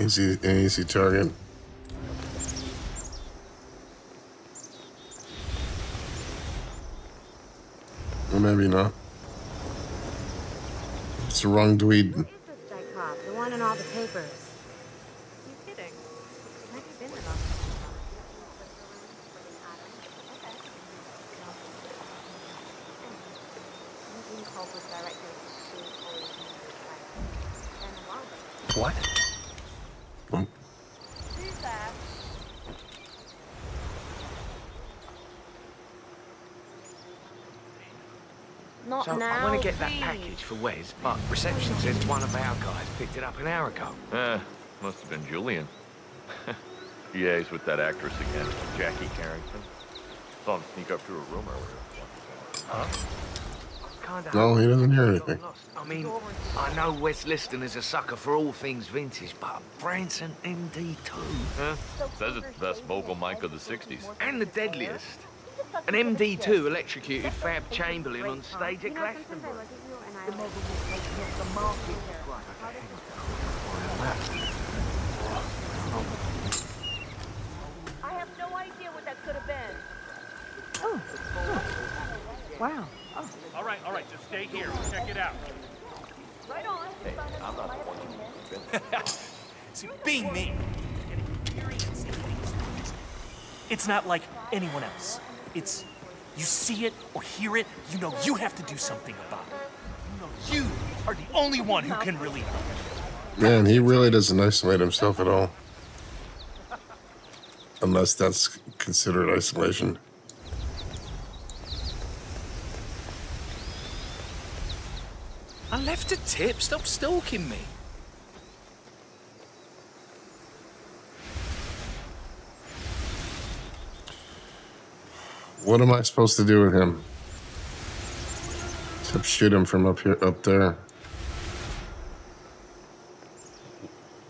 Easy, an easy target. Well, maybe not. It's the wrong dweed. The one in all the papers. You kidding? Have you been enough? What? Not so now, I want to get that package for Wes, but reception says one of our guys picked it up an hour ago. Eh, must have been Julian. yeah, he's with that actress again, Jackie Carrington. Saw him sneak up to her room earlier. Huh? No, he doesn't hear anything. I mean, I know Wes Liston is a sucker for all things vintage, but Branson MD2. Huh? Says it's the best vocal mic of the 60s. And the deadliest. An MD2 electrocuted Fab Chamberlain on stage at Glastonbury. I have no idea what that could have been. Oh. Wow. Oh. All right, all right, just stay here. Check it out. Right on. Hey, I'm not the one who's. See, being me, it's not like anyone else. It's you see it or hear it, you know you have to do something about it. You know you are the only one who can relieve it. Man, he really doesn't isolate himself at all. Unless that's considered isolation. I left a tip. Stop stalking me. What am I supposed to do with him? Except shoot him from up here, up there.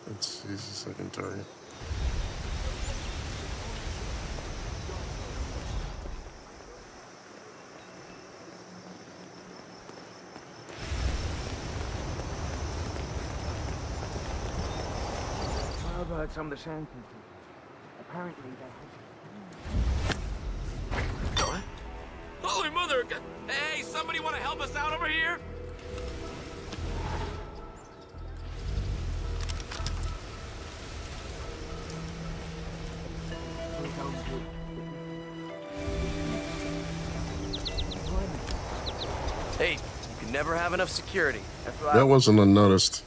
Let's the second target. How about some of the sand people? Apparently they Holy mother! Hey, somebody want to help us out over here? Hey, you can never have enough security. That's what I- That wasn't unnoticed.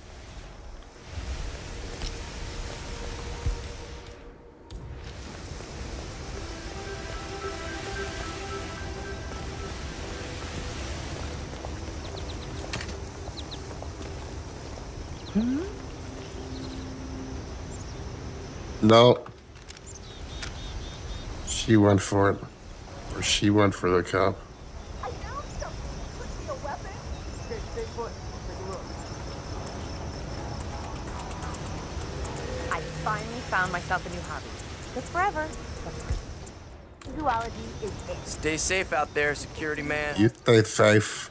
No. She went for it. Or she went for the cop. I finally found myself a new hobby. It's forever. Zoology is it. Stay safe out there, security man. You stay safe.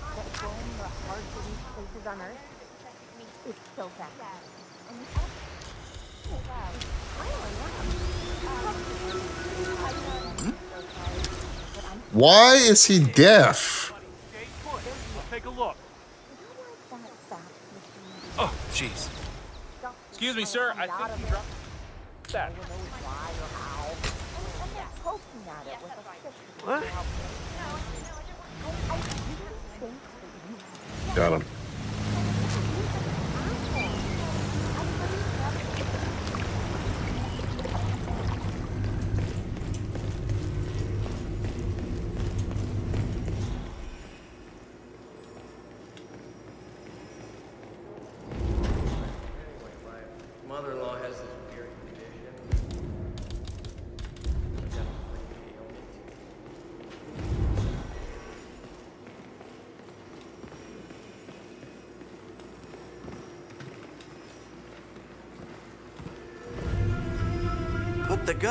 Going the hard to reach places on Earth is so fast. Hmm? Why is he deaf? Take a look. Oh, jeez. Excuse me, sir. I think you dropped that. What? Got him.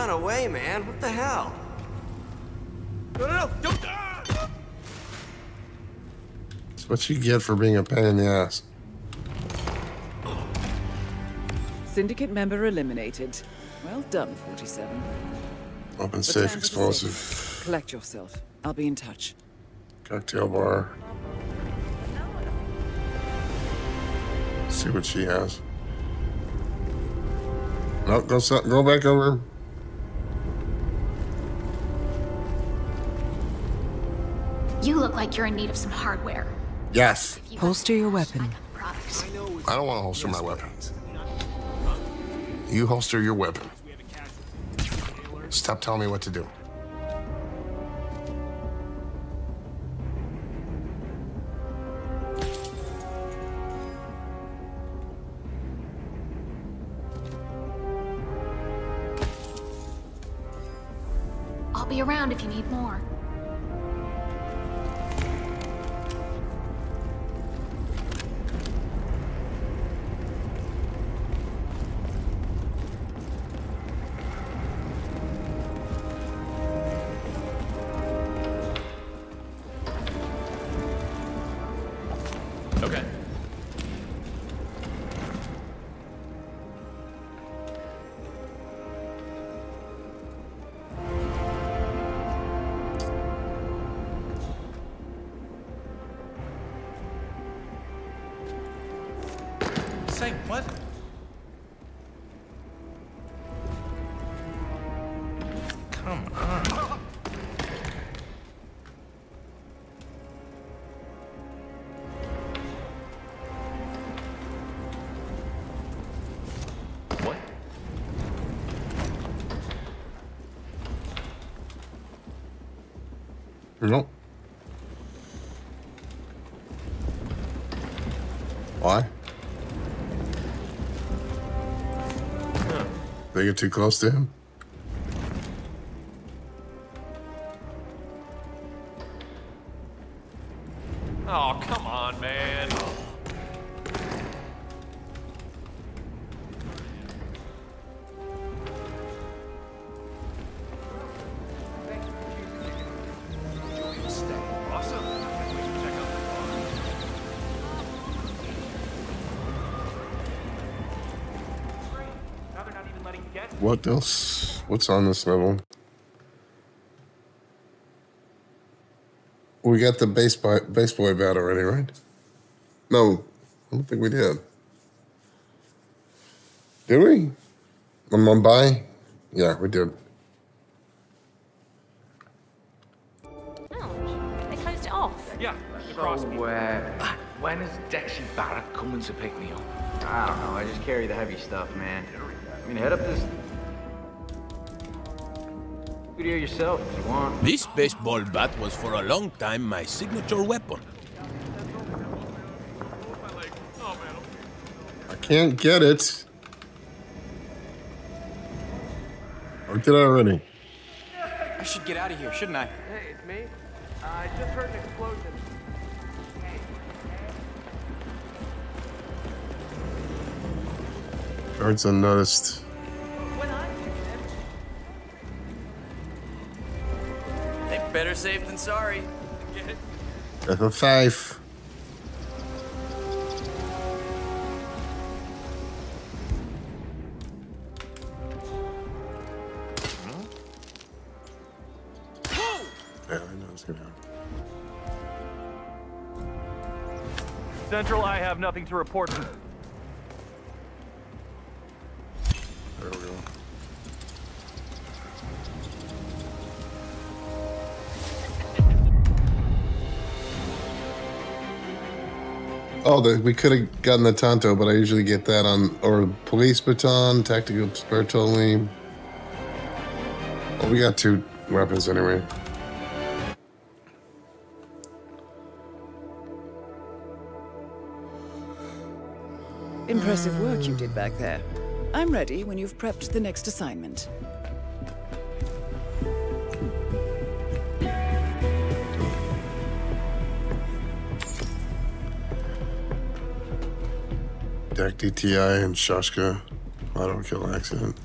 Gun away, man. What the hell? No, no, no! Don't. That's what you get for being a pain in the ass. Syndicate member eliminated. Well done, 47. Open Return safe explosive. Collect yourself. I'll be in touch. Cocktail bar. See what she has. No, go go back over. Like you're in need of some hardware. Yes. Holster your weapon. I don't want to holster my weapon. You holster your weapon. Stop telling me what to do. I'll be around if you need more. Get too close to him? What else? What's on this level? We got the base boy, base boy bat already, right? No, I don't think we did. Did we? On Mumbai? Yeah, we did. They closed it off. Yeah, across so, uh, when is Dexy Barrett coming to pick me up? I don't know. I just carry the heavy stuff, man. I mean, head up this studio yourself if you want. This baseball bat was for a long time my signature weapon. I can't get it. Or did I already? I should get out of here, shouldn't I? Hey, it's me. Uh, I just heard an explosion. Guards unnoticed. Better safe than sorry. Get it? FF5. Yeah, I know it's gonna happen. Central, I have nothing to report. Oh, the, we could have gotten the Tanto, but I usually get that on or police baton, tactical Bertolini. Well, we got two weapons anyway. Impressive work you did back there. I'm ready when you've prepped the next assignment. Deck DTI and Shashka auto kill accident.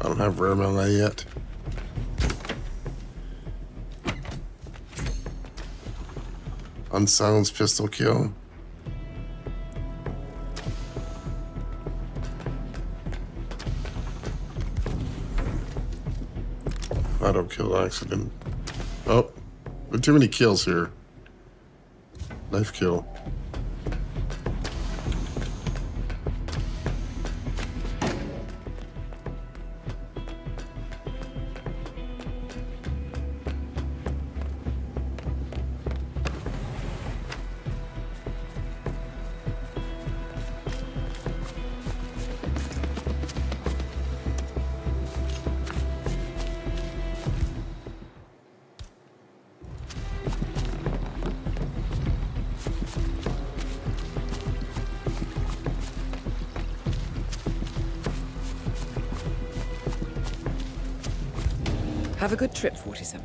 I don't have rare melee yet. Unsilenced pistol kill. Auto kill accident. Oh, there are too many kills here. Knife kill. Good trip, 47.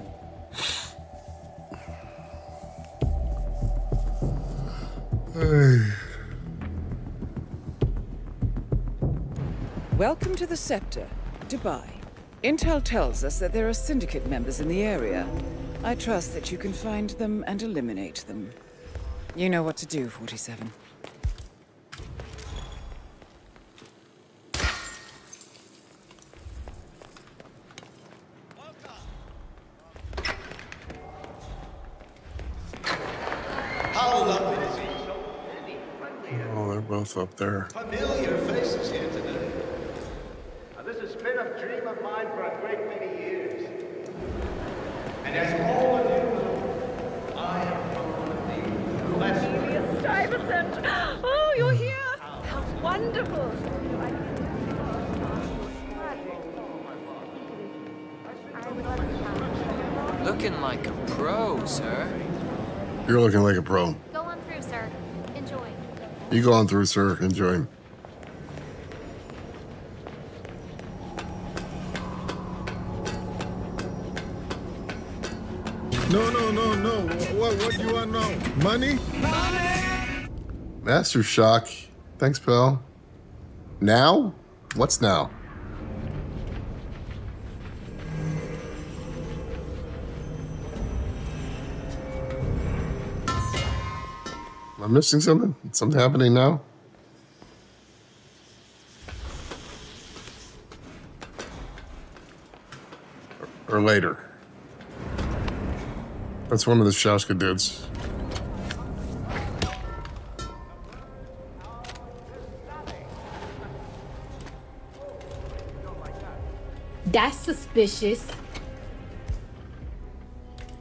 Welcome to the Scepter, Dubai. Intel tells us that there are Syndicate members in the area. I trust that you can find them and eliminate them. You know what to do, 47. How lovely to see so many friendly Oh, up there. familiar faces here today. Now, this has been a dream of mine for a great many years. And as all of you know, I am one of the blessed. Julius Stuyvesant! Oh, you're here! How wonderful! Looking like a pro, sir. You're looking like a pro. Go on through, sir. Enjoy. You go on through, sir. Enjoy. No, no, no, no. What, what do you want now? Money? Master Shock. Thanks, pal. Now? What's now? Missing something? Something happening now? Or later? That's one of the Shashka dudes. That's suspicious.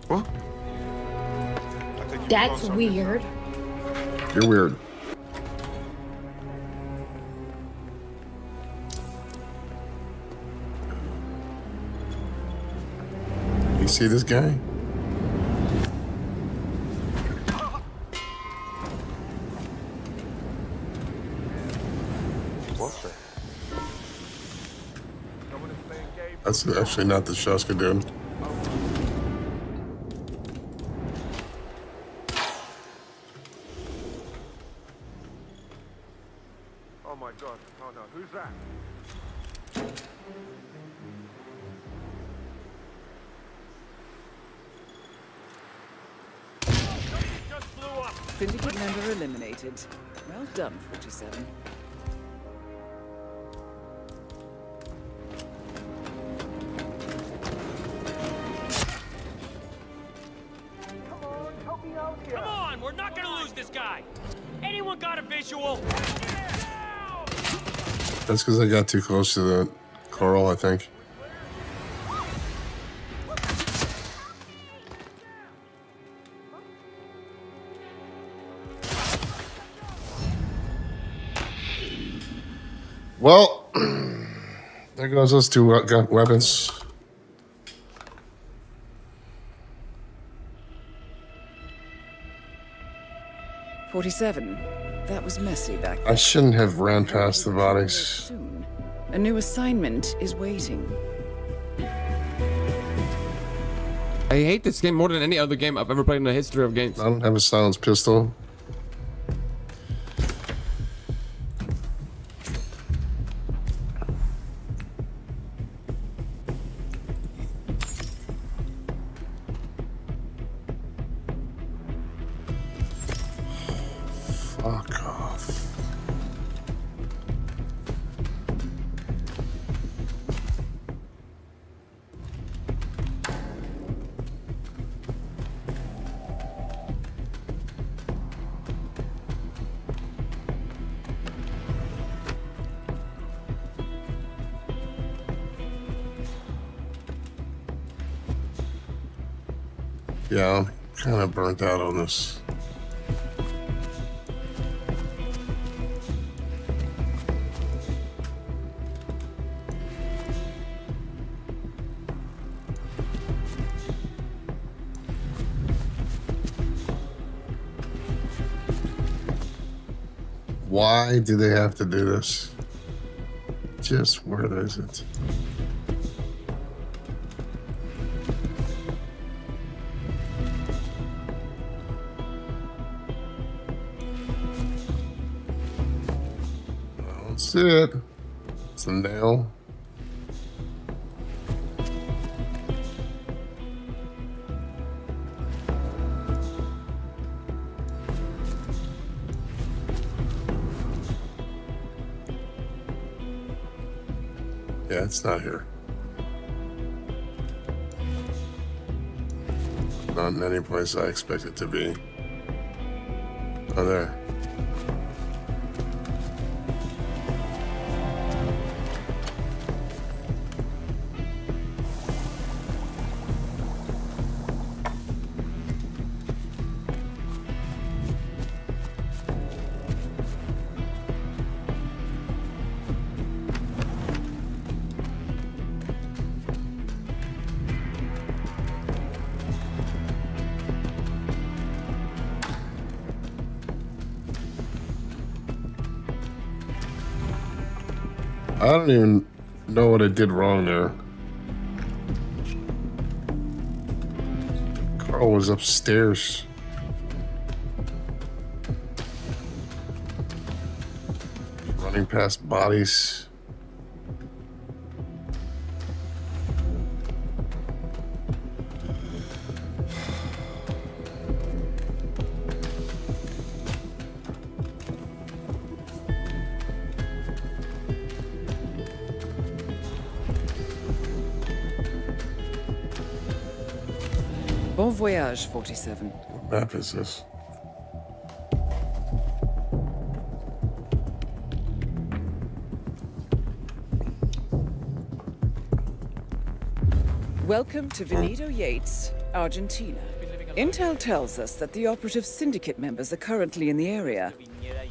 What? That's weird. You're weird. You see this guy? That's actually not the Shashka dude. Done, 47. Come on, we're not gonna lose this guy. Anyone got a visual? That's because I got too close to the coral, I think. There goes those two we- got weapons. Forty-seven. That was messy back I shouldn't have ran past the bodies. soon. A new assignment is waiting. I hate this game more than any other game I've ever played in the history of games. I don't have a silenced pistol. Do they have to do this? Just where is it? I it. It's a nail. Not here. Not in any place I expect it to be. Oh, there. Don't even know what I did wrong there. Carl was upstairs. Running past bodies. Bon 47. What map is this? Welcome to Veneto Yates, Argentina. Intel tells us that the operative syndicate members are currently in the area.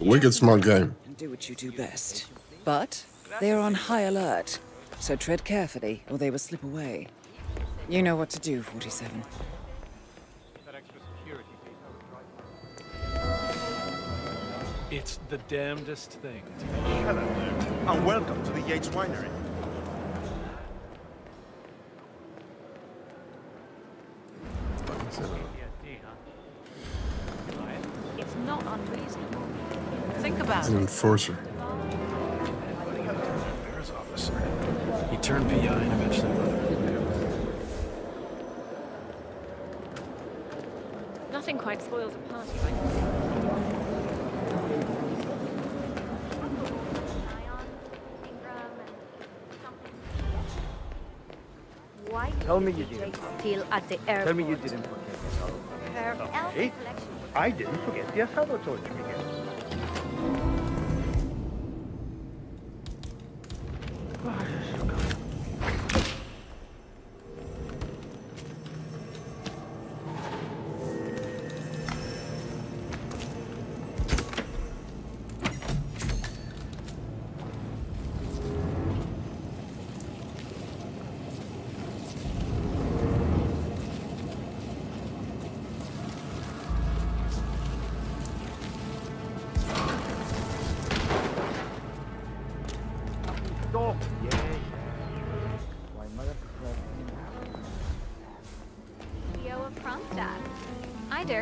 Wicked smart game. And do what you do best. But they are on high alert, so tread carefully or they will slip away. You know what to do, 47. It's the damnedest thing. Hello and welcome to the Yates Winery. It's not unreasonable. Think about He's an it. enforcer. Affairs officer. He turned PI and eventually Nothing quite spoils a party like Why Tell me did you DJ didn't. Still at the airport. Tell me you didn't forget. Her. I didn't forget the salvatore again.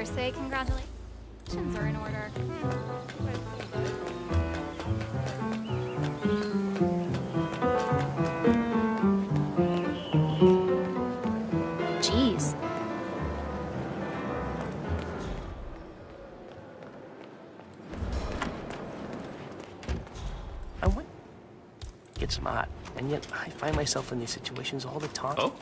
I dare say congratulations are in order. Jeez. I would get some smart, and yet I find myself in these situations all the time. Oh?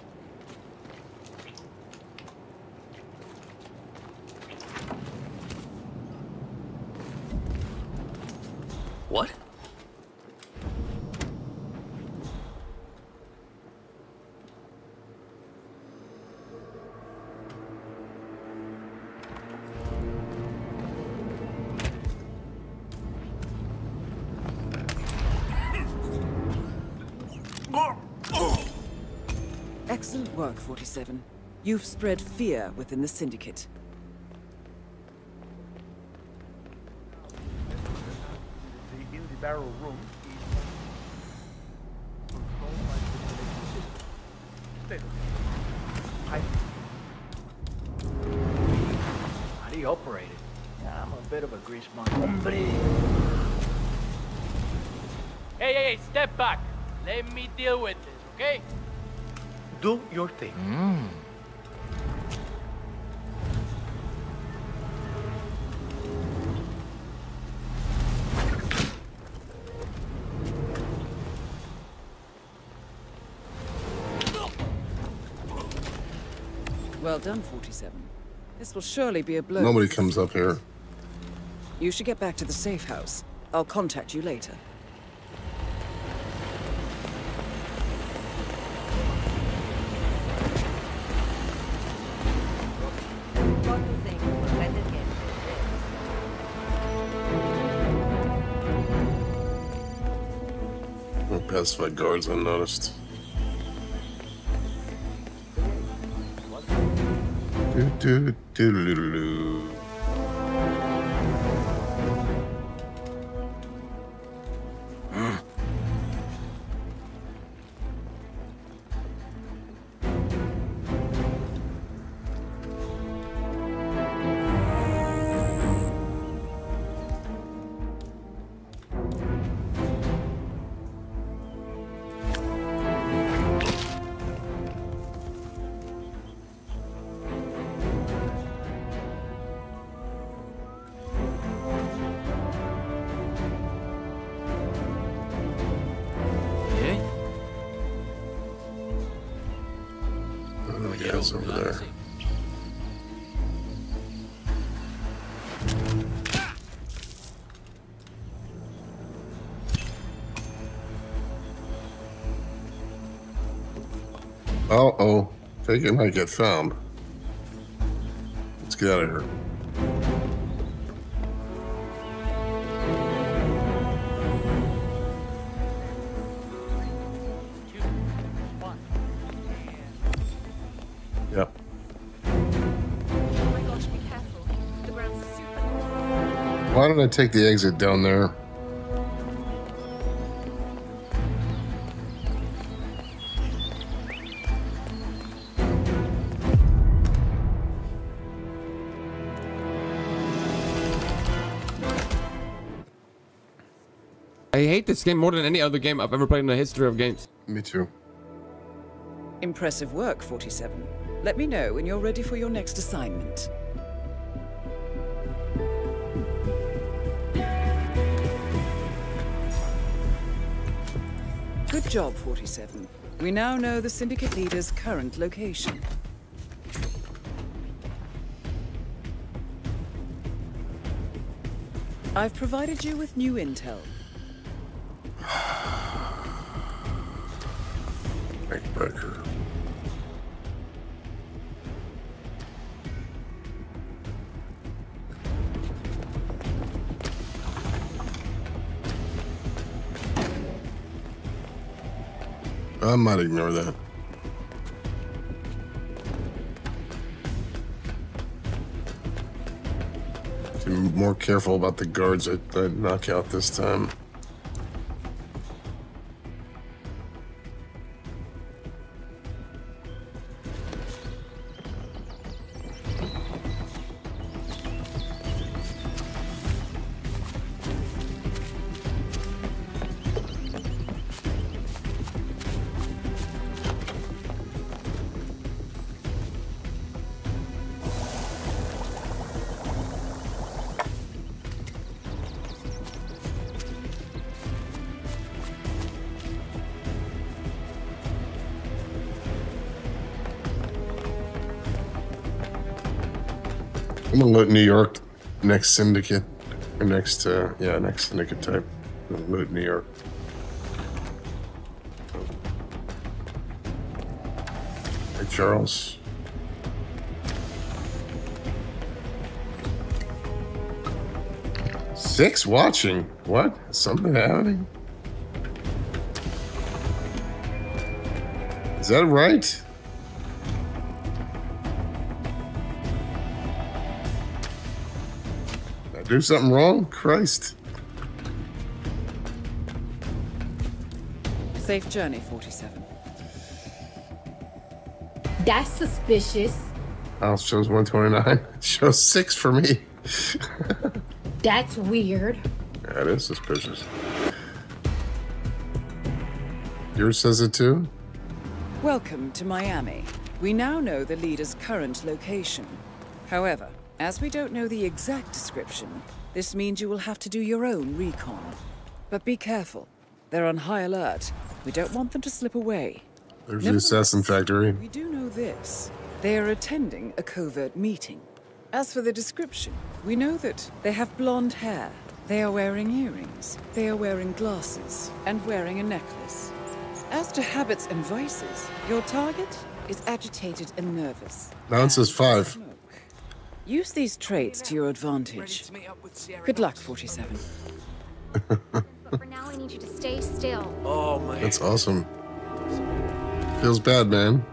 47. You've spread fear within the Syndicate. In the barrel room is controlled by the ventilation system. Stay there. I... How do you operate it? I'm a bit of a grease monkey. Hey, hey, hey, step back. Let me deal with this, okay? Do your thing. Well done, 47. This will surely be a blow. Nobody comes up here. You should get back to the safe house. I'll contact you later. We'll guards unnoticed. Do, do, do, do, do, do. Oh. Faking might get found. Let's get out of here. Yep. Oh my gosh, be careful. The ground's super Why don't I take the exit down there? This game more than any other game I've ever played in the history of games. Me too. Impressive work, 47. Let me know when you're ready for your next assignment. Good job, 47. We now know the Syndicate leader's current location. I've provided you with new intel. I might ignore that. Be more careful about the guards I, I knock out this time. Loot New York next syndicate. Or next uh yeah, next syndicate type. Loot New York. Hey Charles. Six watching? What? something happening? Is that right? Do something wrong? Christ. Safe journey, 47. That's suspicious. House shows 129. shows six for me. That's weird. That is suspicious. Yours says it too? Welcome to Miami. We now know the leader's current location. However, as we don't know the exact description, this means you will have to do your own recon. But be careful. They're on high alert. We don't want them to slip away. There's the assassin factory. We do know this. They are attending a covert meeting. As for the description, we know that they have blonde hair. They are wearing earrings. They are wearing glasses and wearing a necklace. As to habits and vices, your target is agitated and nervous. Now it says five. Use these traits to your advantage. Good luck, 47. For now, I need you to stay still. Oh, man. That's awesome. Feels bad, man.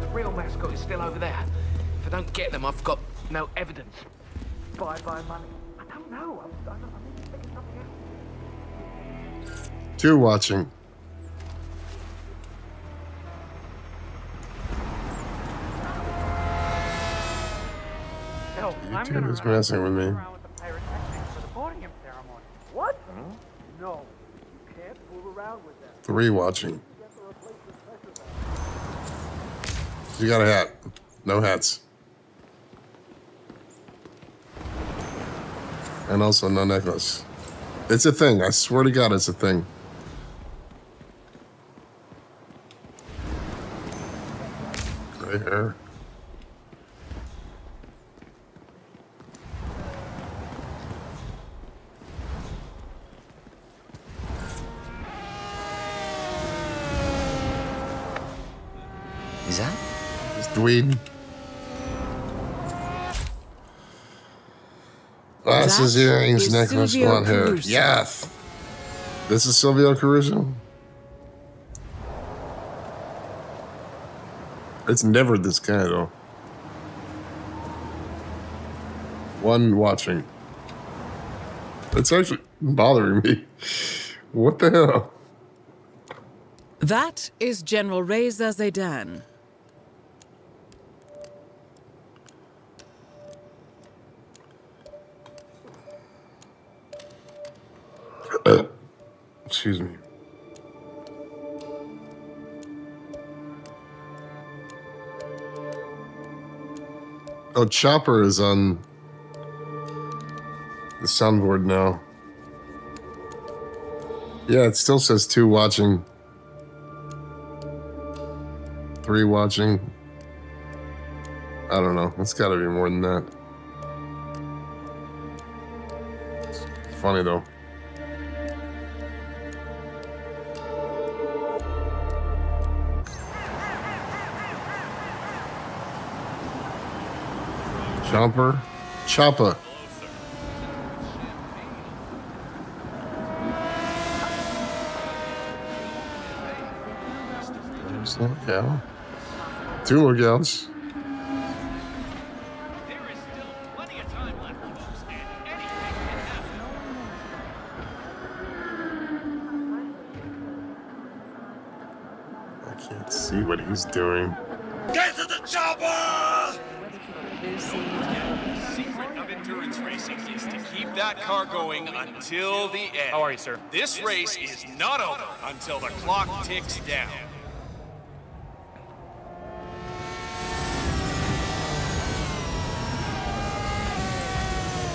The real mascot is still over there. If I don't get them, I've got no evidence. Bye bye money. I don't know. I'm, I'm, I'm maybe thinking something else. Two watching. Gonna is messing with me. What? No. Three watching. You got a hat. No hats. And also no necklace. It's a thing. I swear to God, it's a thing. Gray hair. Dwayne. Glasses, That earrings, necklace, blonde hair. Yes. This is Silvio Caruso. It's never this guy though. One watching. It's actually bothering me. What the hell? That is General Reza Zaydan. Excuse me. Oh, Chopper is on the soundboard now. Yeah, it still says two watching. Three watching. I don't know. It's got to be more than that. Funny though. Chomper? Choppa. There's gal. Two more gals. I can't see what he's doing. Get to the chopper! The secret of endurance racing is to keep that car going until the end. How are you, sir? This race is not over until the clock ticks down.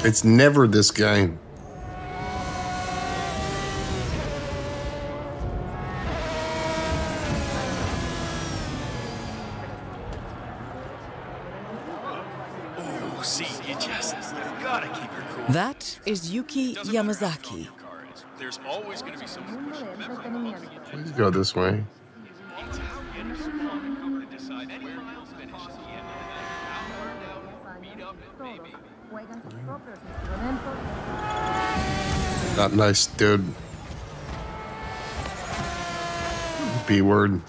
It's never this guy. Yuki Yamazaki. There's always gonna be someone pushing the membrane above you. Please go this way. Not nice, dude. B word.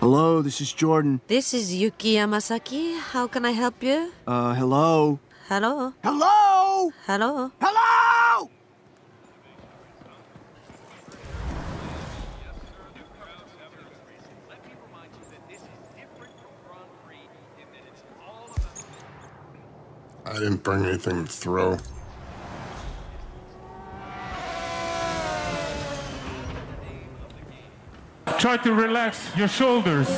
Hello, this is Jordan. This is Yuki Yamazaki. How can I help you? Uh, hello? Hello? Hello? Hello? Hello? I didn't bring anything to throw. Try to relax your shoulders.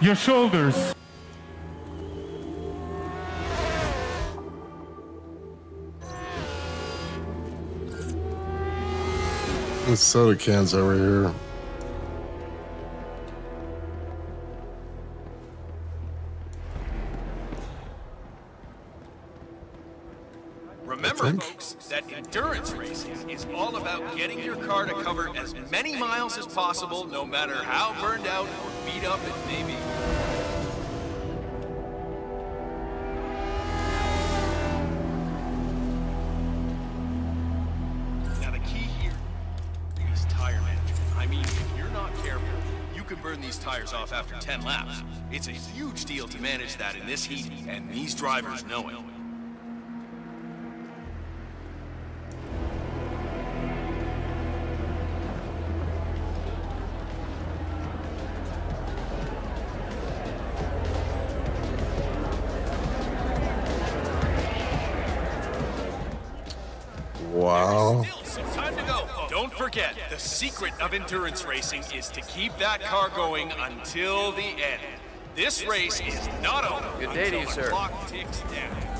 Your shoulders. There's soda cans over here. Remember, folks, that endurance racing is all about getting your car to cover as many miles as possible, no matter how burned out or beat up it may be. It's a huge deal to manage that in this heat, and these drivers know it. Wow. Some time to go. Don't forget, the secret of endurance racing is to keep that car going until the end. This race is not over Good day to you, sir. clock ticks down.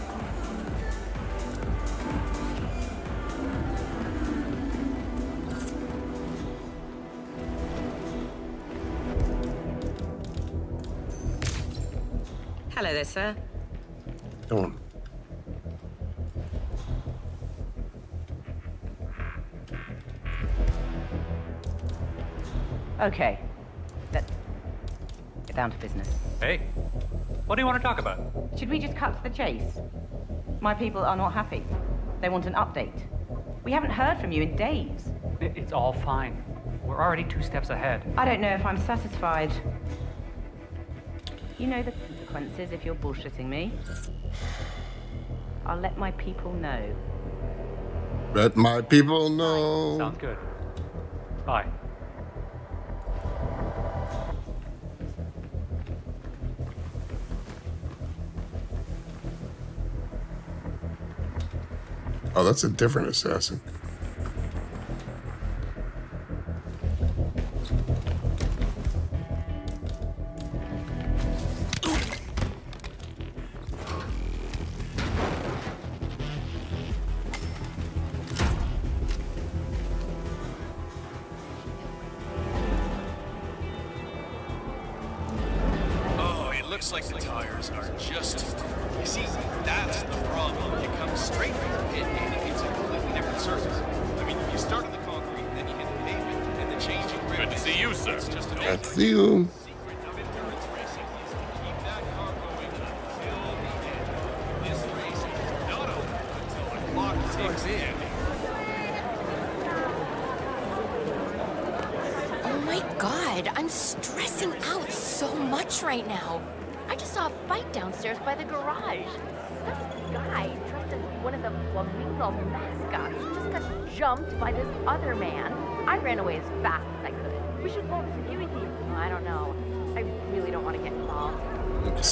Hello there, sir. Don't. Okay. Let's get down to business. Hey, what do you want to talk about? Should we just cut to the chase? My people are not happy. They want an update. We haven't heard from you in days. It's all fine. We're already two steps ahead. I don't know if I'm satisfied. You know the consequences if you're bullshitting me. I'll let my people know. Let my people know. Sounds good. Oh, that's a different assassin.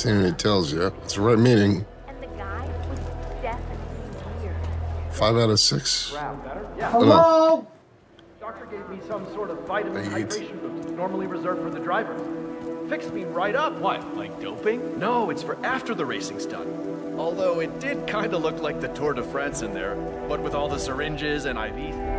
Sanity tells you. It's the right meaning. And the guy was definitely weird. Five out of six. Yeah. Hello? Doctor gave me some sort of vitamin Eight. hydration boost, normally reserved for the drivers. Fixed me right up. What, like doping? No, it's for after the racing's done. Although it did kind of look like the Tour de France in there, but with all the syringes and IVs.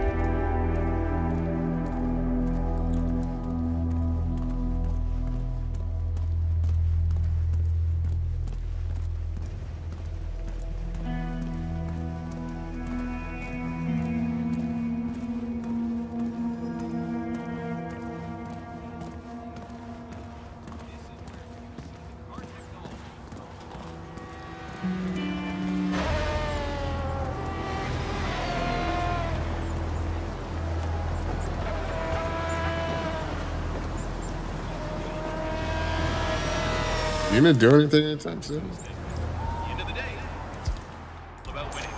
You didn't do anything anytime soon? End of the day, it's about winning.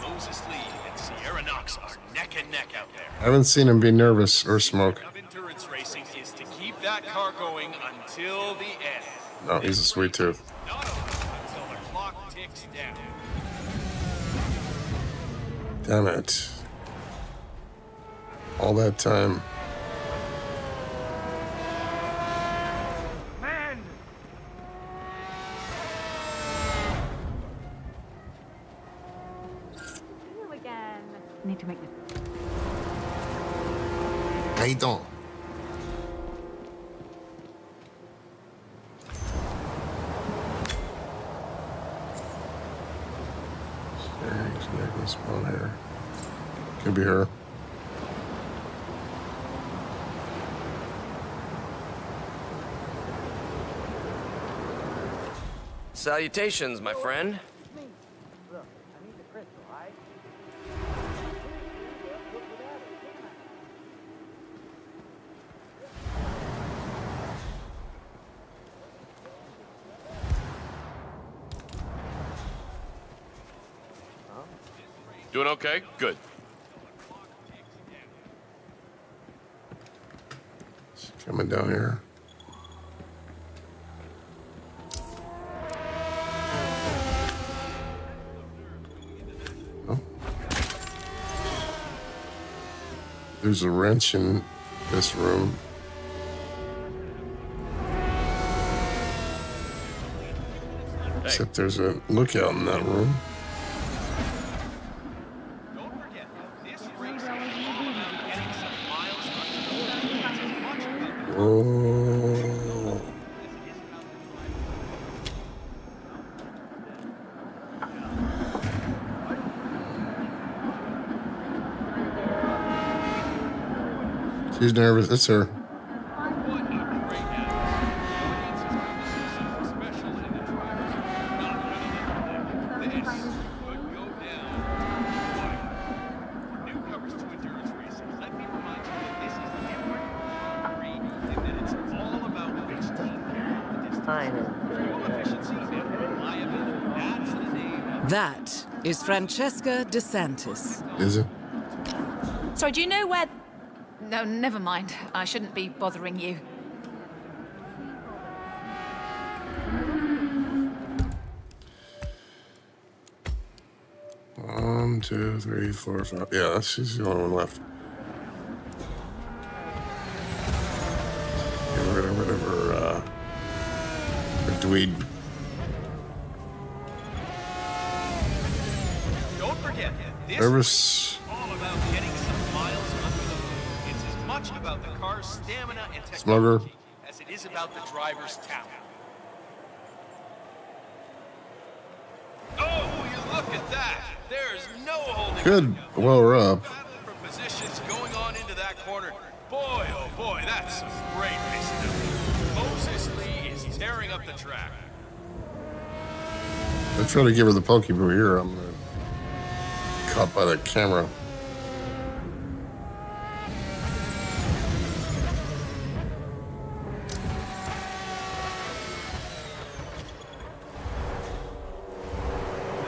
Moses Lee and Sierra Knox are neck and neck out there. I haven't seen him be nervous or smoke. Of endurance racing is to keep that car going until the end. No, he's a sweet tooth. Not over until the clock ticks down. Damn it. All that time. Gaëtan. Thanks, necklace on here. Could be her. Salutations, my friend. Okay? Good. Coming down here. Oh. There's a wrench in this room. Except there's a lookout in that room. She's nervous. It's her. Newcomers to endurance racing, let me remind you that this is different from free in that it's all about which team can the distance. Fuel efficiency and reliability. That's the name of That is Francesca DeSantis. Is it? Sorry, do you know where... No, never mind. I shouldn't be bothering you. One, two, three, four, five. Yeah, she's the only one left. Get rid of, rid of her, uh, her dweed. Smugger. technology as it is about the driver's talent. Oh, you look at that! There's no holding Good her up. for positions going on into that corner. Boy, oh boy, that's some great racing. Moses Lee is tearing up the track. I try to give her the pokeball here. I'm caught by the camera.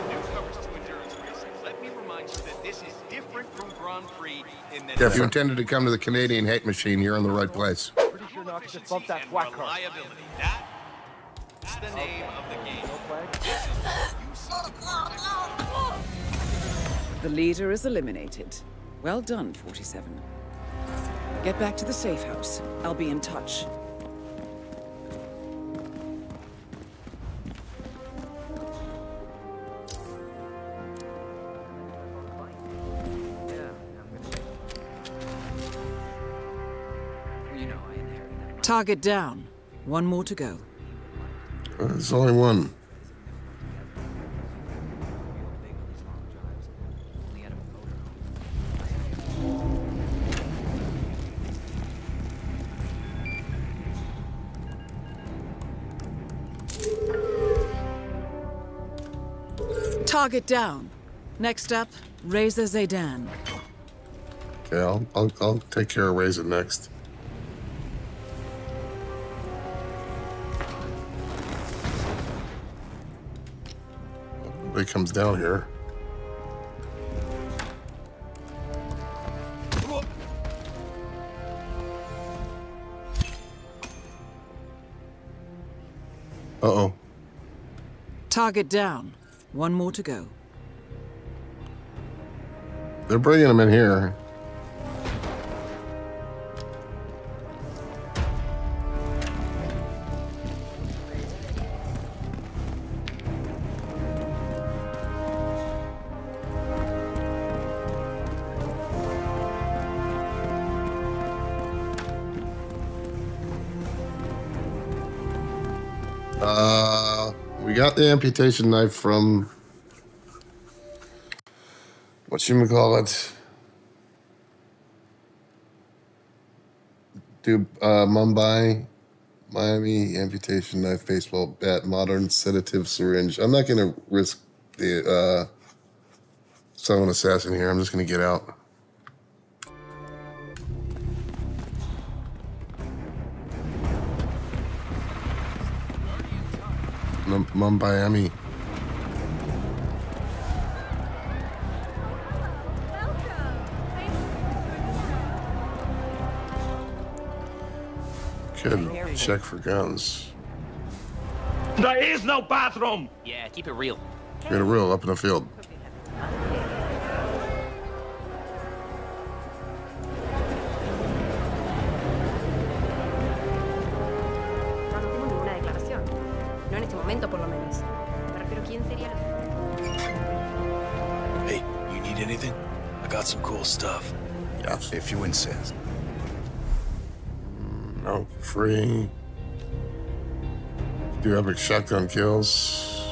Newcomers to endurance racing, let me remind you that this is different from Grand Prix in that If you intended to come to the Canadian hate machine, you're in the right place. Pretty sure Knox just bumped that whack car. reliability. That's the name of the game. The leader is eliminated. Well done, 47. Get back to the safe house. I'll be in touch. Target down. One more to go. Uh, There's only one. target down. Next up, Razor Zaydan. Okay, I'll, I'll, I'll take care of Razor next. Nobody comes down here. Uh-oh. Target down. One more to go. They're bringing them in here. Got the amputation knife from what you call it? Do uh, Mumbai, Miami amputation knife, baseball bat, modern sedative syringe. I'm not gonna risk the uh, silent assassin here. I'm just gonna get out. Mum- Mumbai, Kid, check for guns. There is no bathroom! Yeah, keep it real. Get it real up in the field. You insist. Mm, no, free. Do epic shotgun kills.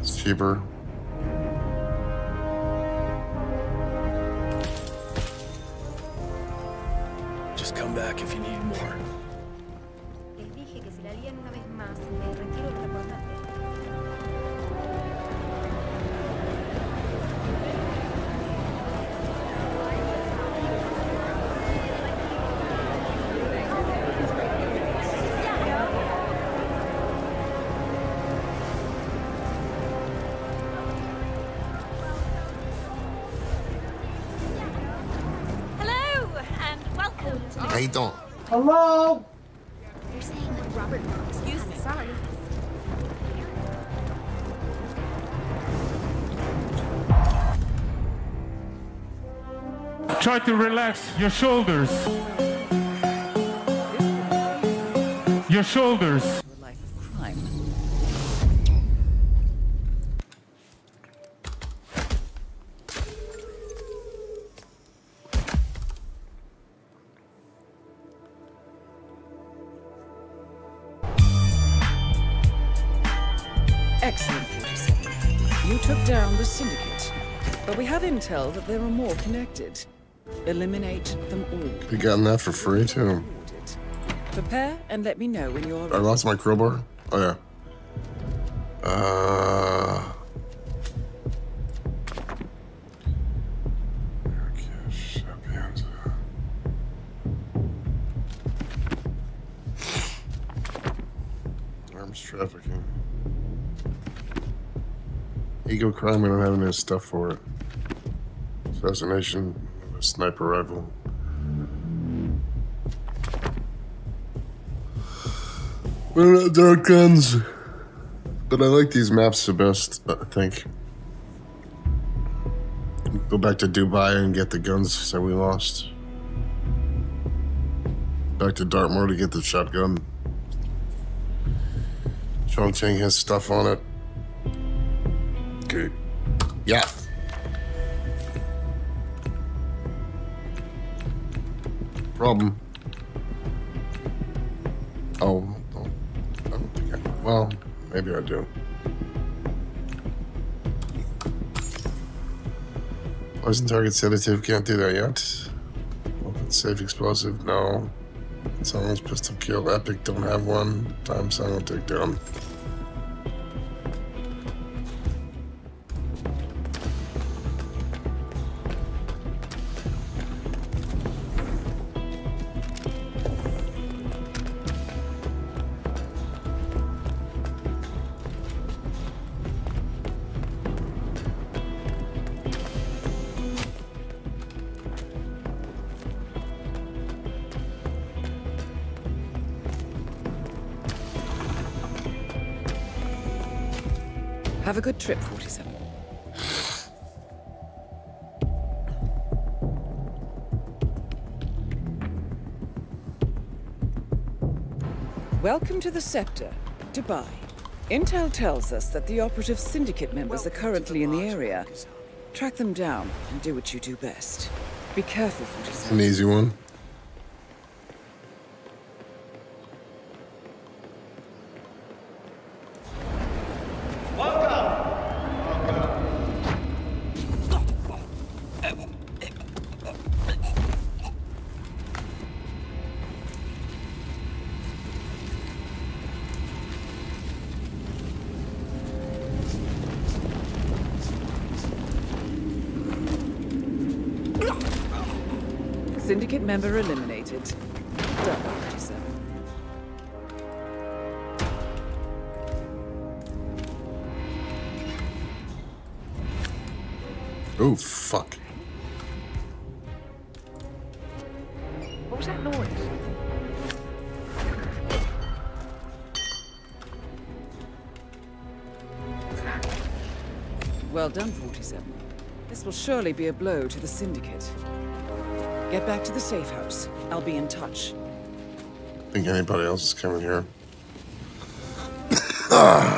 It's cheaper. You doing? Hello? You're saying that Robert... Excuse me. Sorry. Try to relax your shoulders. Your shoulders. But we have intel that there are more connected. Eliminate them all. We gotten that for free too. Prepare and let me know when you're I lost my crowbar. Oh yeah. Uh. Arms trafficking. Eco crime, we don't have any stuff for it. Assassination, a sniper rifle. Don't have dark guns. But I like these maps the best, I think. Go back to Dubai and get the guns that we lost. Back to Dartmoor to get the shotgun. Chongqing has stuff on it. Okay. Yeah. Problem. Oh, oh, I don't think I. Well, maybe I do. Poison target sedative, can't do that yet. Weapon safe explosive, no. Someone's pistol kill, epic, don't have one. Time silent takedown. Have a good trip, 47. Welcome to the Scepter, Dubai. Intel tells us that the operative syndicate members are currently in the area. Track them down and do what you do best. Be careful, 47. An easy one. Member eliminated. Done, 47. Oh, fuck. What was that noise? Well done, 47. This will surely be a blow to the Syndicate. Get back to the safe house. I'll be in touch. think anybody else is coming here. Ah.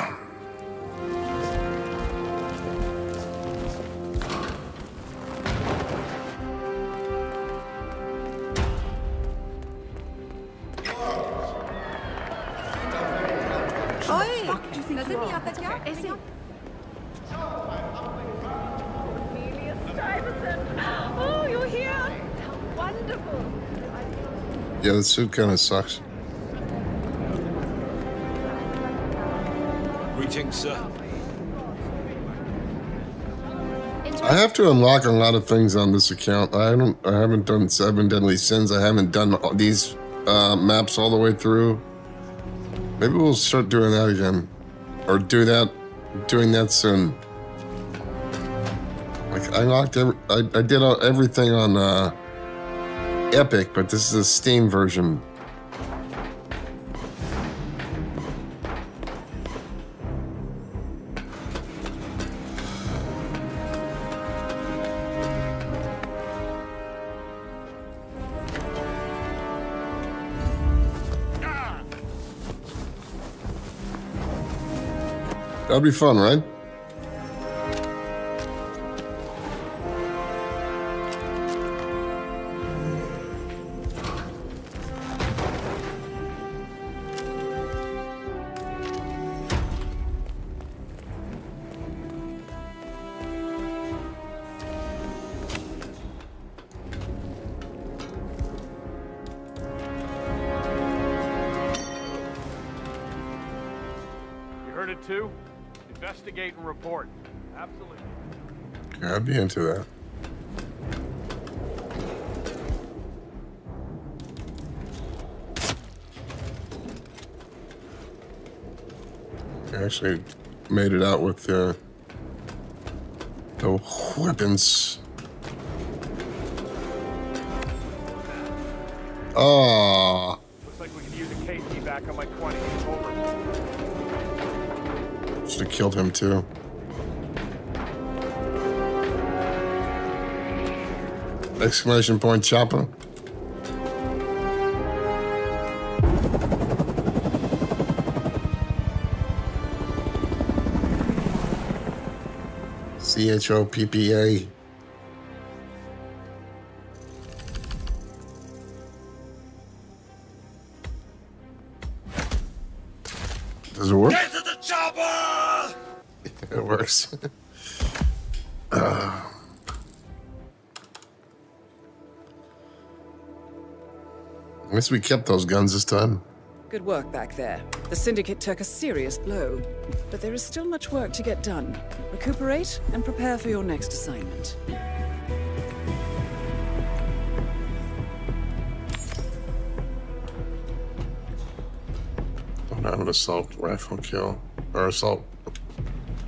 Suit kind of sucks. Greetings, sir. I have to unlock a lot of things on this account. I don't. I haven't done Seven Deadly Sins. I haven't done all these uh, maps all the way through. Maybe we'll start doing that again, or do that, doing that soon. Like I unlocked every. I, I did all, everything on uh, Epic, but this is a Steam version. That'd be fun, right? Into that. I actually made it out with the the weapons. Ah, Looks like we can use a back on my 20. Over. should have killed him too. Exclamation point, Chopper. C H O P P A. guess we kept those guns this time. Good work back there. The Syndicate took a serious blow, but there is still much work to get done. Recuperate and prepare for your next assignment. Don't have an assault rifle kill. Or assault.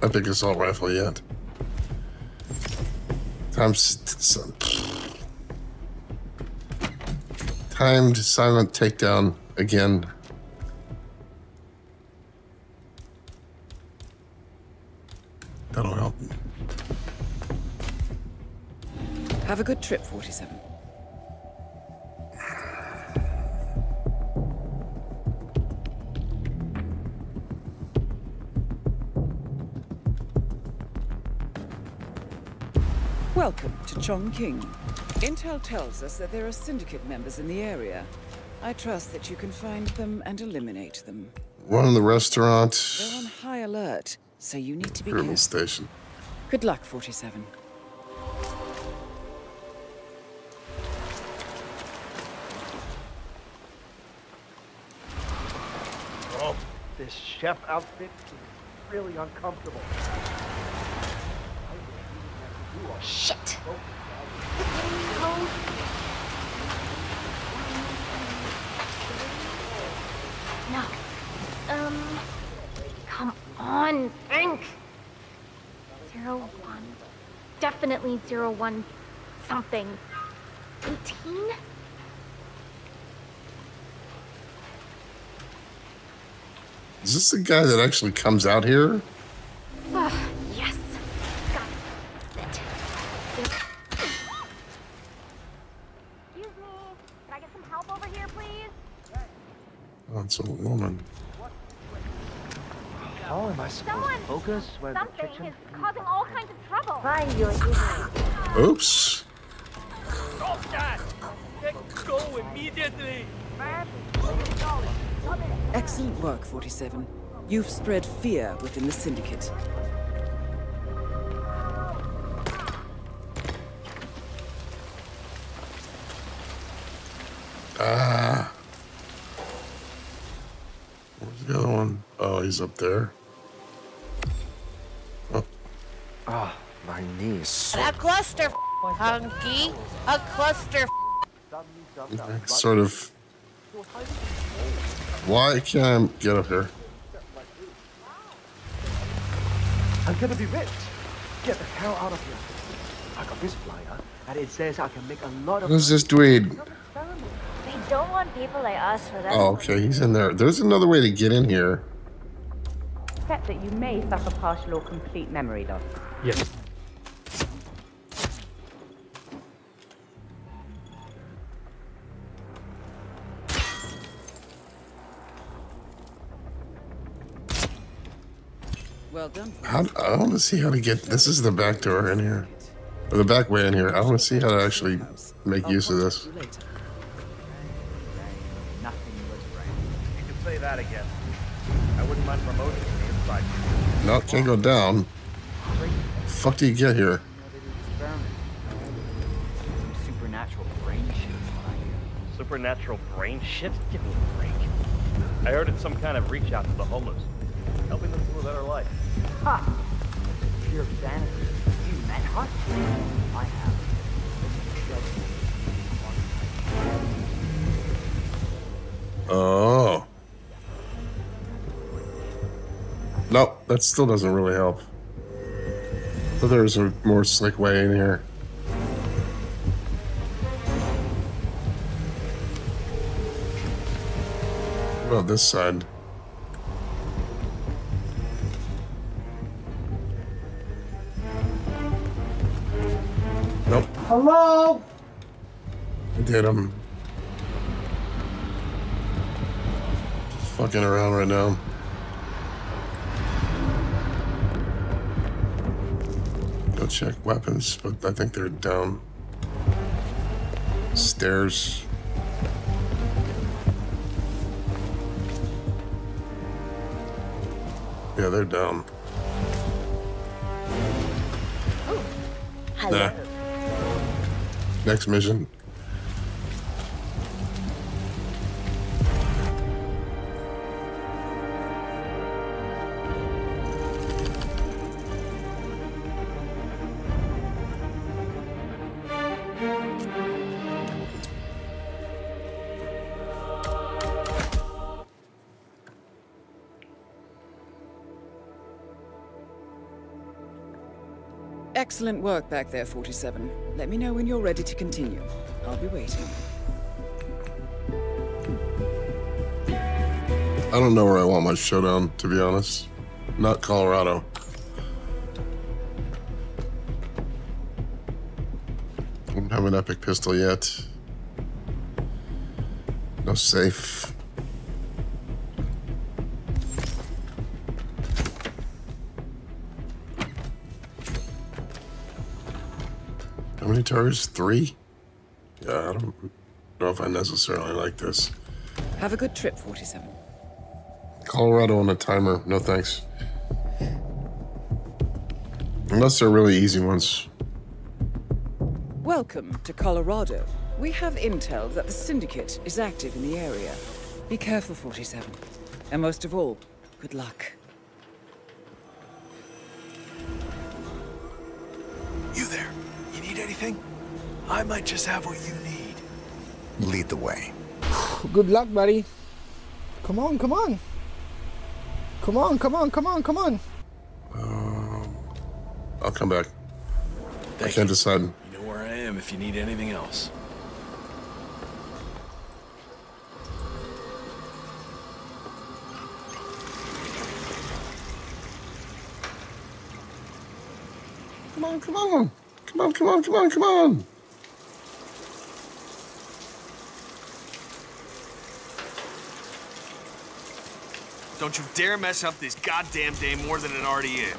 Epic assault rifle yet. Times timed silent takedown again. That'll help. Have a good trip, 47. Welcome to Chongqing. Intel tells us that there are syndicate members in the area. I trust that you can find them and eliminate them. One in the restaurant. They're on high alert, so you need to be Criminal careful. station. Good luck, 47. Oh, this chef outfit is really uncomfortable. Shit! No. Um. Come on, think! Zero one. Definitely zero one something. 18? Is this the guy that actually comes out here? Ah, yes. Got it. Excuse me. Can I get some help over here, please? Oh, it's a woman. How am I supposed Someone, to focus when the something kitchen? is causing all kinds of trouble. Find your Oops. Stop that! Let go immediately! Excellent work, 47. You've spread fear within the Syndicate. Ah. Where's the other one? Oh, he's up there. Oh, Ah, my knees. A cluster, hunky. A cluster. sort of. Why can't I get up here? I'm gonna be rich. Get the hell out of here. I got this flyer, and it says I can make a lot of. Who's this dweeb? They don't want people like us for that. Oh, okay, he's in there. There's another way to get in here. Except that you may suffer partial or complete memory loss. Yes. Well done. How, I want to see how to get. This is the back door in here, or the back way in here. I want to see how to actually make use of this. Nothing was right. You can say that again. I wouldn't mind promoting the inside. No, can't go down. The Fuck do you get here? Supernatural brain shit is what I hear. Supernatural brain shit? Give me a break. I heard it's some kind of reach out to the homeless, helping them to a better life. Ha! Pure vanity. You met her? I have. Oh. Nope, that still doesn't really help. But there's a more slick way in here. What about this side? Nope. Hello? I did him. Just fucking around right now. Go check weapons, but I think they're down. Stairs. Yeah, they're down. Oh, hello. Nah. Next mission. Excellent work back there, 47. Let me know when you're ready to continue. I'll be waiting. I don't know where I want my showdown, to be honest. Not Colorado. I Don't have an epic pistol yet. No safe. How many targets? Three? Yeah, I don't know if I necessarily like this. Have a good trip, 47. Colorado on a timer. No thanks. Unless they're really easy ones. Welcome to Colorado. We have intel that the Syndicate is active in the area. Be careful, 47. And most of all, good luck. You there? You need anything? I might just have what you need. Lead the way. Good luck, buddy. Come on, come on. Come on, come on, come on, come on. Um, I'll come back. I can't you. decide. You know where I am if you need anything else. Come on, come on. Come on, come on, come on, come on. Don't you dare mess up this goddamn day more than it already is.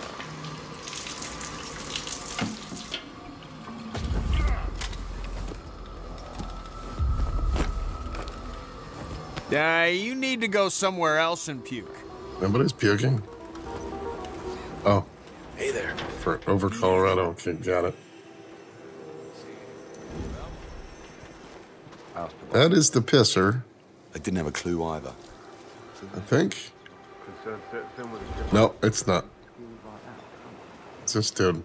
Uh, you need to go somewhere else and puke. Nobody's puking. Oh. Hey there. For over Colorado. Okay, got it. That is the pisser, I didn't have a clue either. I think. No, it's not. It's this dude.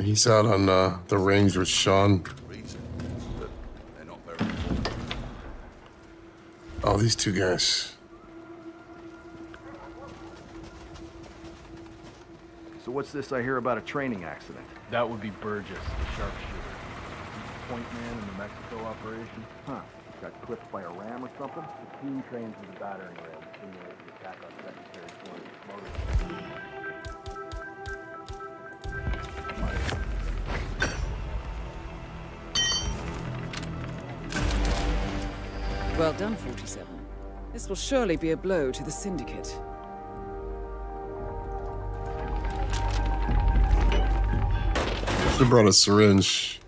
He's out on uh, the range with Sean. Oh, these two guys. What's this I hear about a training accident? That would be Burgess, the sharpshooter. Point man in the Mexico operation? Huh. Got clipped by a ram or something? The team trains with a battering ram to simulate the attack on Secretary Florida's motor. Well done, 47. This will surely be a blow to the Syndicate. Should brought a syringe.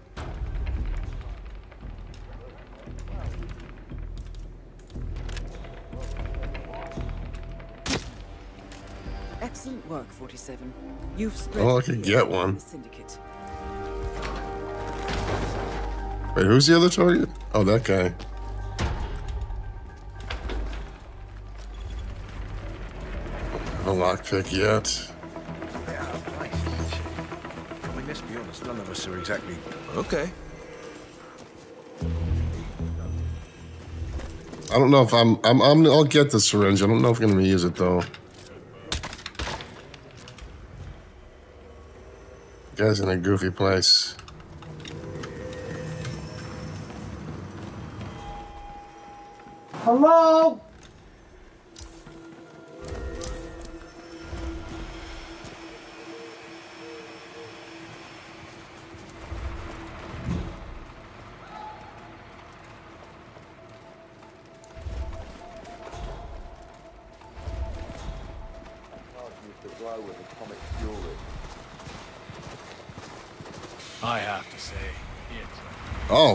Excellent work, 47. You've spread Oh, I could get one. Syndicate. Wait, who's the other target? Oh, that guy. No lockpick yet. Exactly. Okay. I don't know if I'm. I'm. I'm I'll get the syringe. I don't know if I'm gonna use it though. Guy's in a goofy place.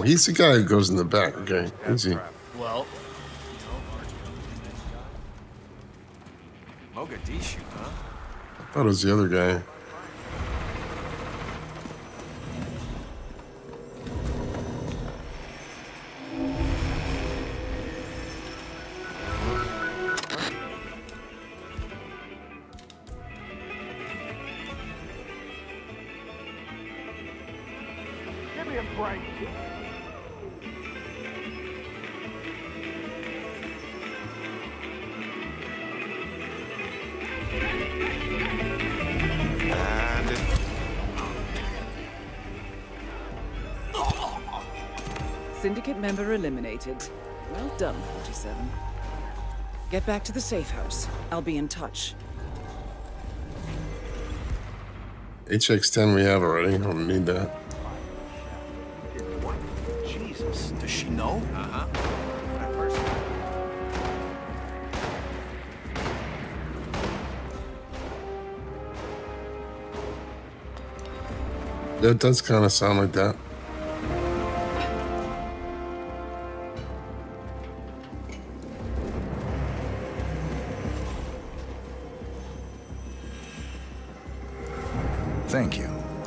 Oh, he's the guy who goes in the back. Okay, easy. well, Mogadishu, huh? I thought it was the other guy. Get back to the safe house. I'll be in touch. HX10 we have already. I don't need that. Jesus, does she know? Uh-huh. That does kind of sound like that.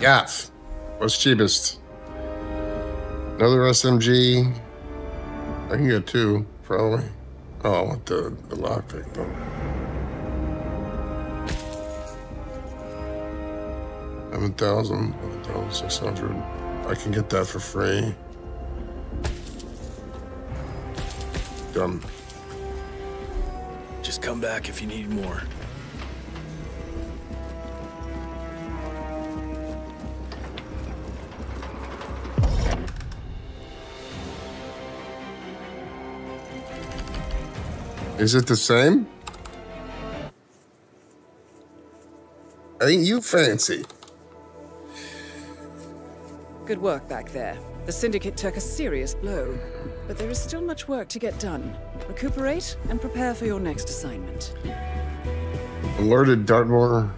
Gaff. What's cheapest? Another SMG. I can get two, probably. Oh, I want the, the lockpick though. Seven thousand, one thousand six hundred. I can get that for free. Done. Just come back if you need more. Is it the same? Ain't you fancy? Good work back there. The Syndicate took a serious blow, but there is still much work to get done. Recuperate and prepare for your next assignment. Alerted Dartmoor.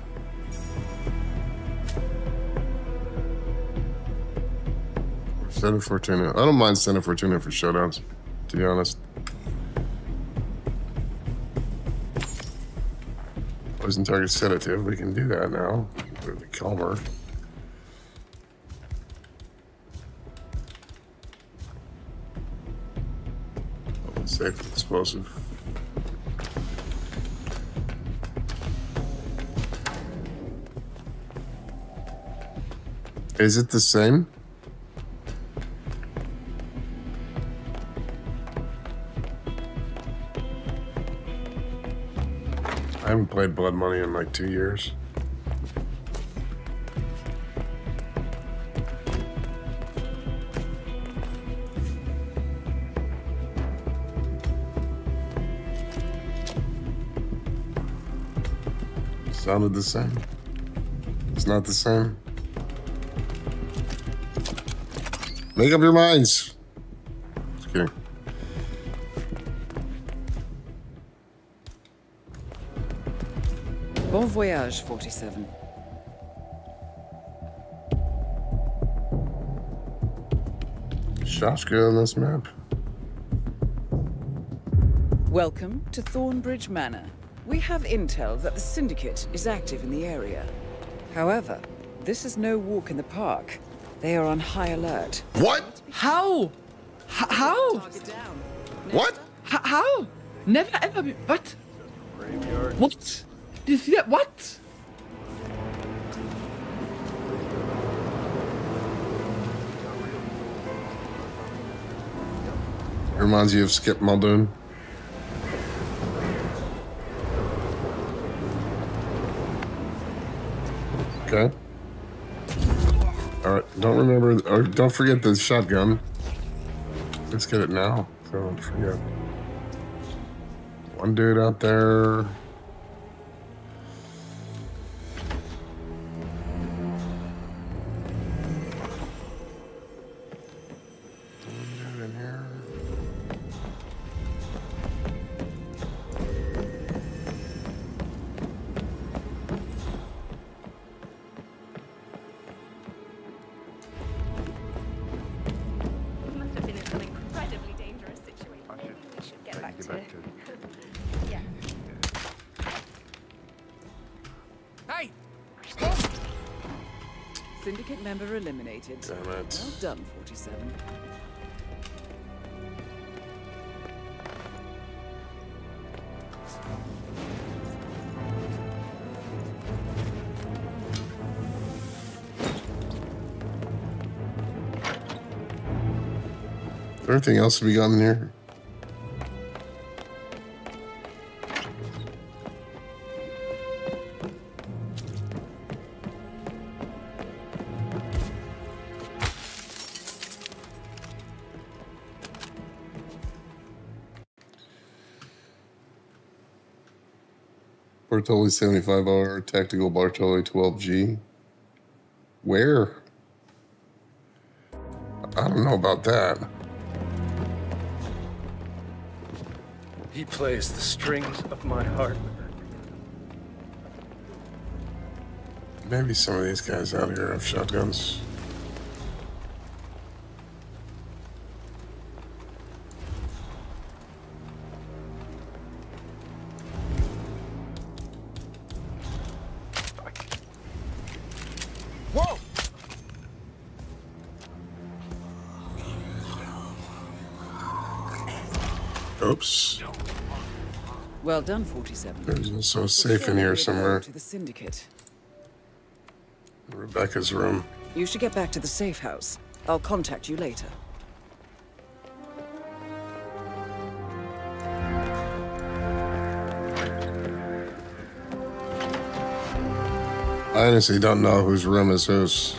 Santa Fortuna. I don't mind Santa Fortuna for showdowns, to be honest. Poison target sedative. We can do that now. With the calmer. Safe explosive. Is it the same? Played Blood Money in like two years. Sounded the same. It's not the same. Make up your minds. Voyage, 47. Shashka on this map. Welcome to Thornbridge Manor. We have intel that the Syndicate is active in the area. However, this is no walk in the park. They are on high alert. What? How? H how? What? H how? Never ever be. What? What? Did you see that? What? Reminds you of Skip Muldoon. Okay. All right. Don't remember, or don't forget the shotgun. Let's get it now. So don't forget. One dude out there. 57. Anything else to be gotten here? Bartoli 75R, Tactical Bartoli 12G. Where? I don't know about that. He plays the strings of my heart. Maybe some of these guys out here have shotguns. Done, 47. There's also a safe in here somewhere. To the syndicate. Rebecca's room. You should get back to the safe house. I'll contact you later. I honestly don't know whose room is whose.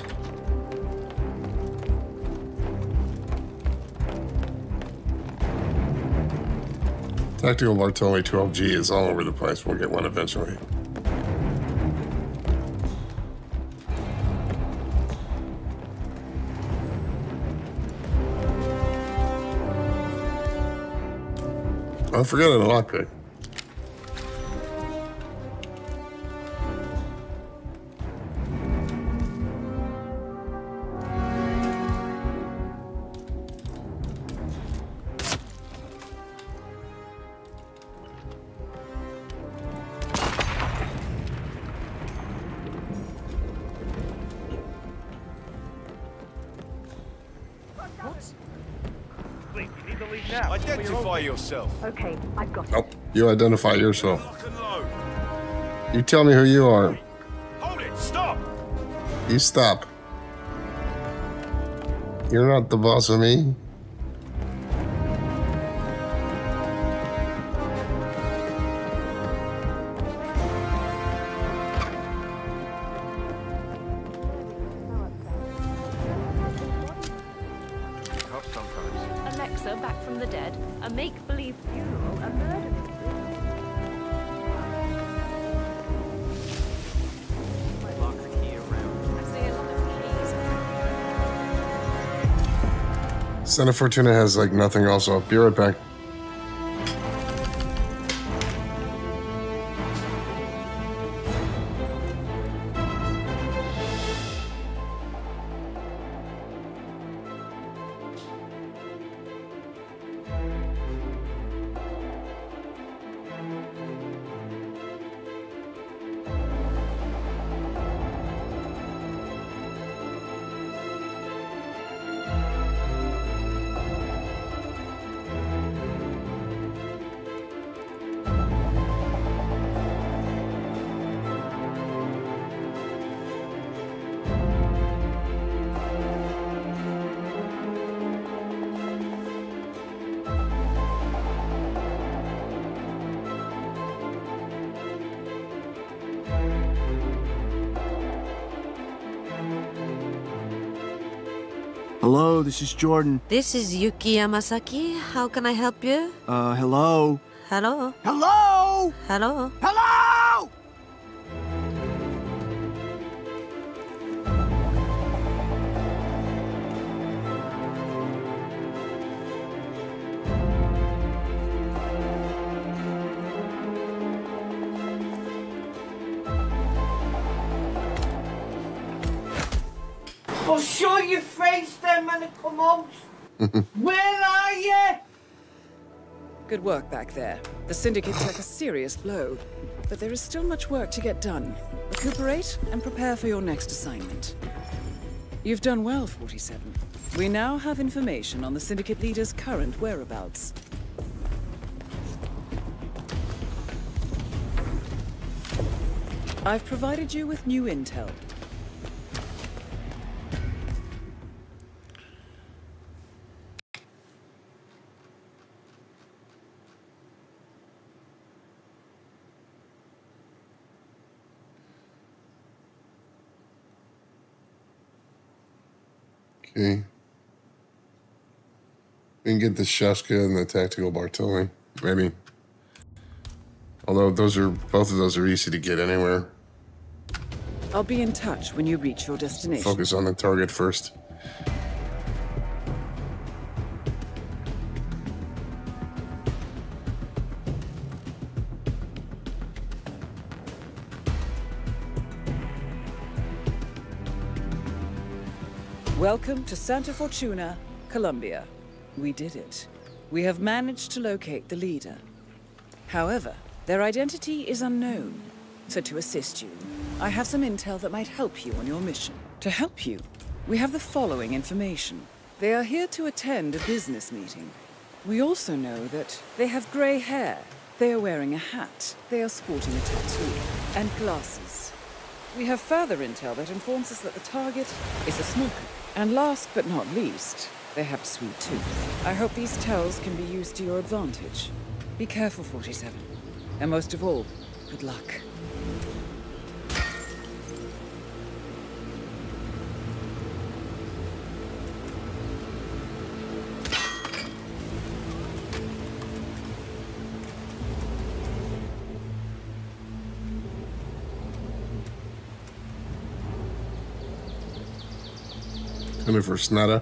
Tactical Bartoli 12G is all over the place. We'll get one eventually. I forgot a lockpick. Yourself. Okay, I've got Nope. You identify yourself. You tell me who you are. Hold it! Stop! You stop. You're not the boss of me. Santa Fortuna has like nothing Also, I'll be right back. This is Jordan. This is Yuki Yamazaki. How can I help you? Uh, hello? Hello? Hello? Hello? Hello? When it come out. Where are you? Good work back there. The Syndicate took a serious blow, but there is still much work to get done. Recuperate and prepare for your next assignment. You've done well, 47. We now have information on the Syndicate leader's current whereabouts. I've provided you with new intel. Okay. We can get the Shashka and the Tactical Bartoli. Maybe. Although those are both of those are easy to get anywhere. I'll be in touch when you reach your destination. Focus on the target first. Welcome to Santa Fortuna, Colombia. We did it. We have managed to locate the leader. However, their identity is unknown. So to assist you, I have some intel that might help you on your mission. To help you, we have the following information. They are here to attend a business meeting. We also know that they have grey hair. They are wearing a hat. They are sporting a tattoo. And glasses. We have further intel that informs us that the target is a smoker. And last but not least, they have sweet tooth. I hope these tells can be used to your advantage. Be careful, 47. And most of all, good luck. Coming for Snetta.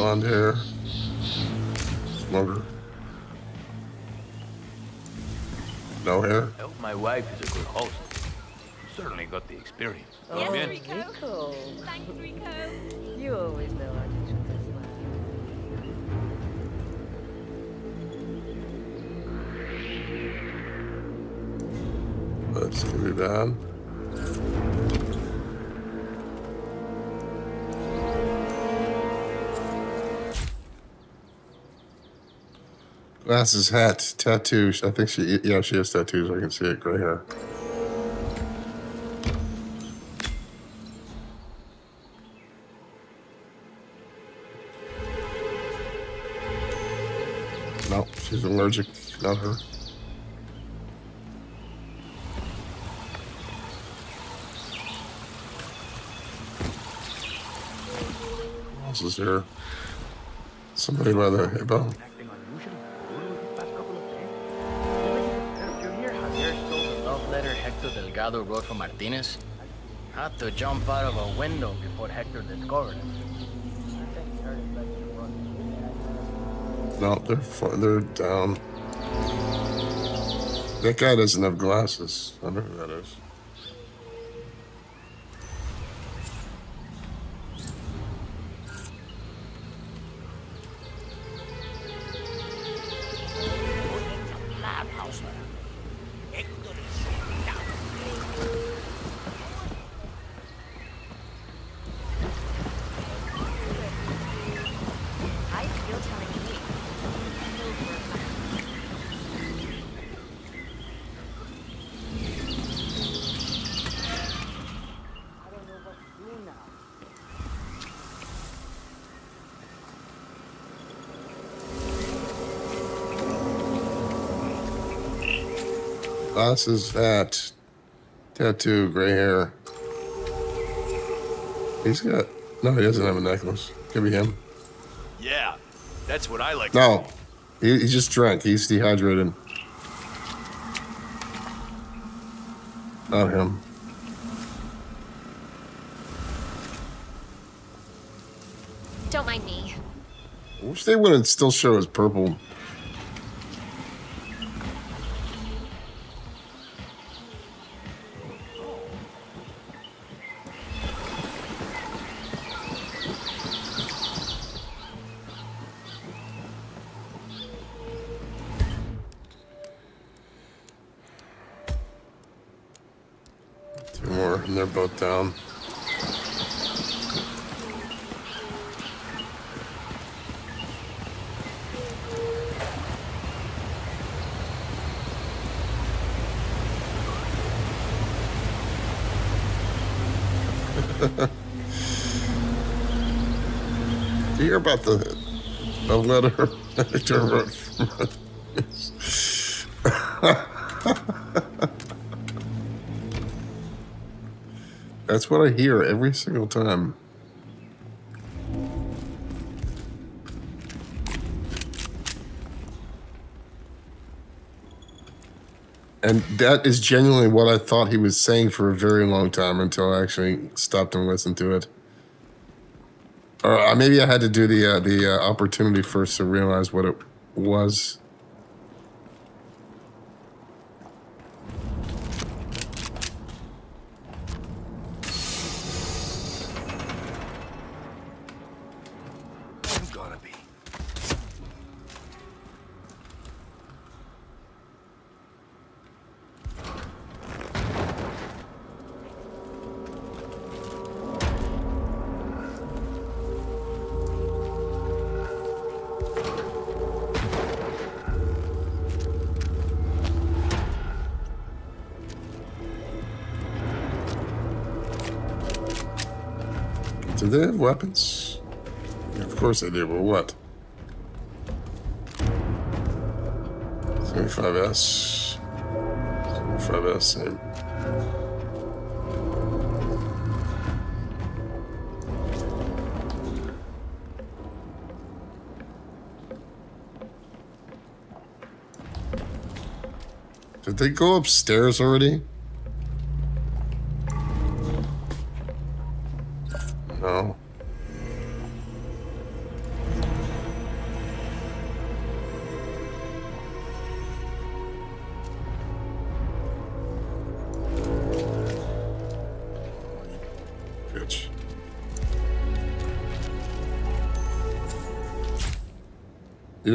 Blonde hair. Smoker. No hair. I hope my wife is a good host. Certainly got the experience. Yes, Come in. Rico. Rico. Thanks, Rico. You always know how to treat us well. Let's get it on. Glasses, hat, tattoos. I think she, yeah, she has tattoos. I can see it. Gray hair. No, she's allergic. Not her. Who else is there? Somebody by the hippo. Wrote for Martinez? Had to jump out of a window before Hector discovered it. No, they're fu- they're down. That guy doesn't have glasses. I know who that is. Glasses, hat, tattoo, gray hair. He's got no. He doesn't have a necklace. Could be him. Yeah, that's what I like. No, he, he's just drunk. He's dehydrated. Not him. Don't mind me. I wish they wouldn't still show his purple. About the, the letter wrote from That's what I hear every single time. And that is genuinely what I thought he was saying for a very long time until I actually stopped and listened to it. Maybe I had to do the uh, the uh, opportunity first to realize what it was. Weapons? Yeah, of course they do, but what? 75S. 75S, same. Did they go upstairs already?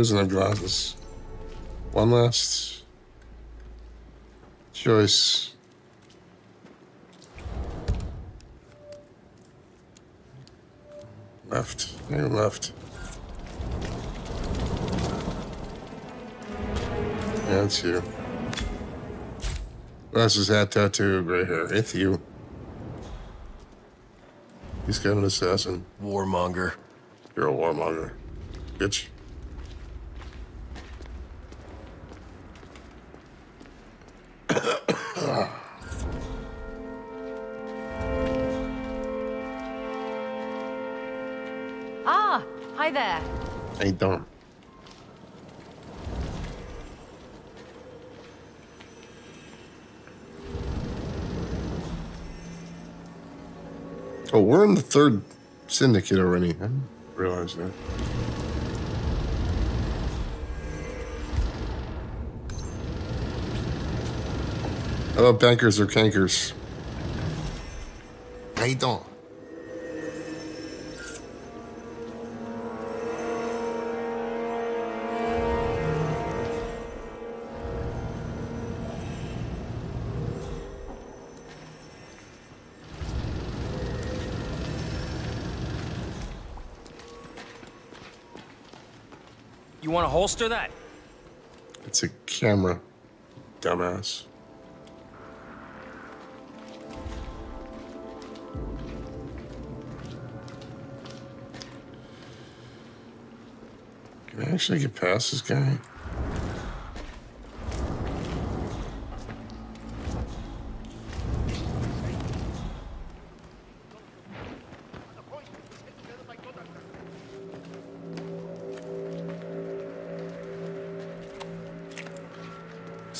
He doesn't have glasses. One last choice. Left. And left. Yeah, it's you. Glasses, hat, tattoo, gray hair. It's you. He's got an assassin. Warmonger. You're a warmonger. Bitch. How don't. Oh, we're in the third syndicate already. I didn't realize that. Hello, bankers or cankers. How you holster that? It's a camera, dumbass. Can I actually get past this guy?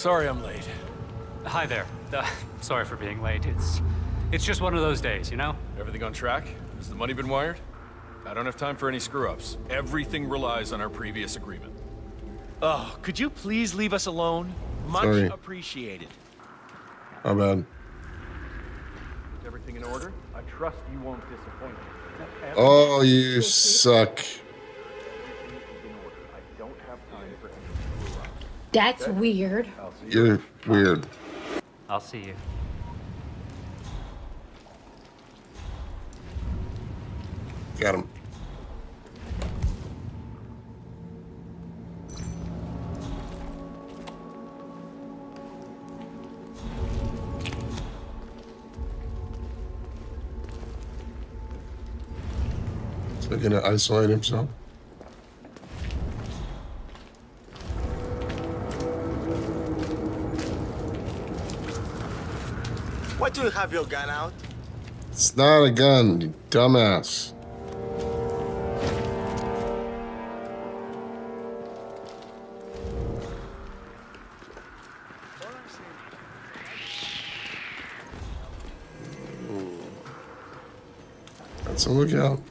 Sorry I'm late. Hi there. Uh, sorry for being late. It's it's just one of those days, you know? Everything on track? Has the money been wired? I don't have time for any screw-ups. Everything relies on our previous agreement. Oh, could you please leave us alone? Much Sorry. appreciated. How bad? Is everything in order? I trust you won't disappoint me. Oh, you suck. That's weird. You're weird. I'll see you. Got him. Is he gonna isolate himself? You have your gun out? It's not a gun, you dumbass. That's a.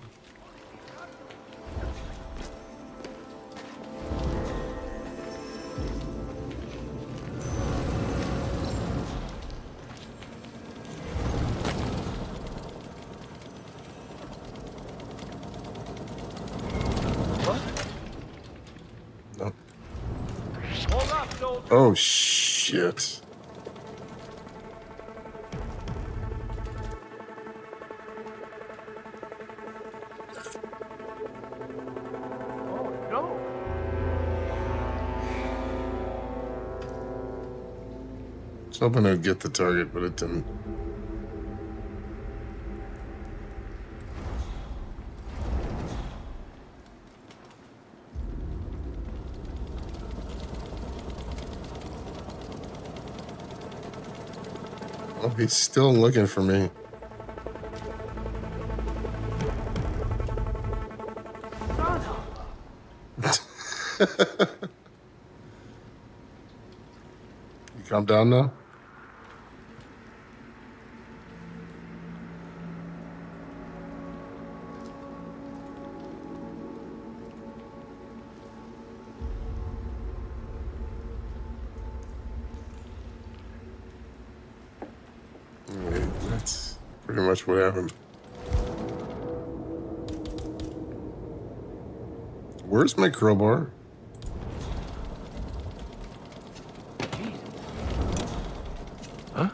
Oh shit. Hoping I'd get the target, but it didn't. He's still looking for me. you calm down now? Pretty what happened. Where's my crowbar? Huh?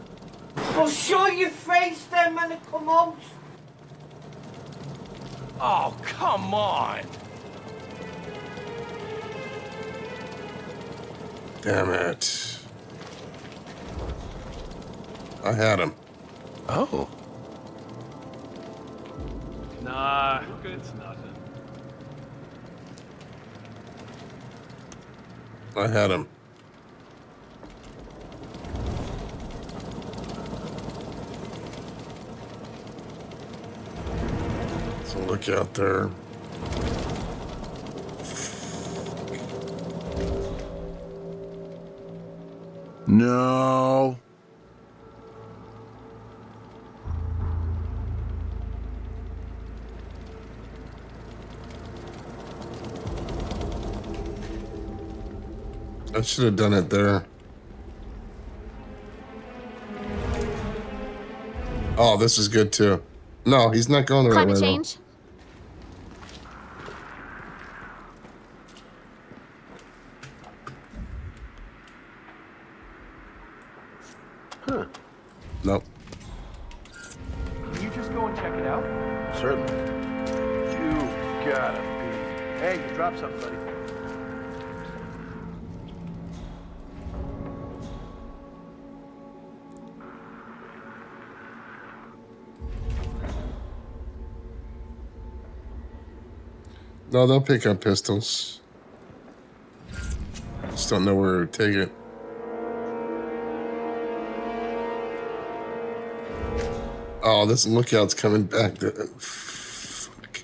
Well, show your face then when it come out. Oh, come on! Damn it. I had him. Oh. I had him. So look out there. No. I should have done it there. Oh, this is good too. No, he's not going the right Climate way. though. change. Huh. No, they'll pick up pistols. Just don't know where to take it. Oh, this lookout's coming back. Fuck.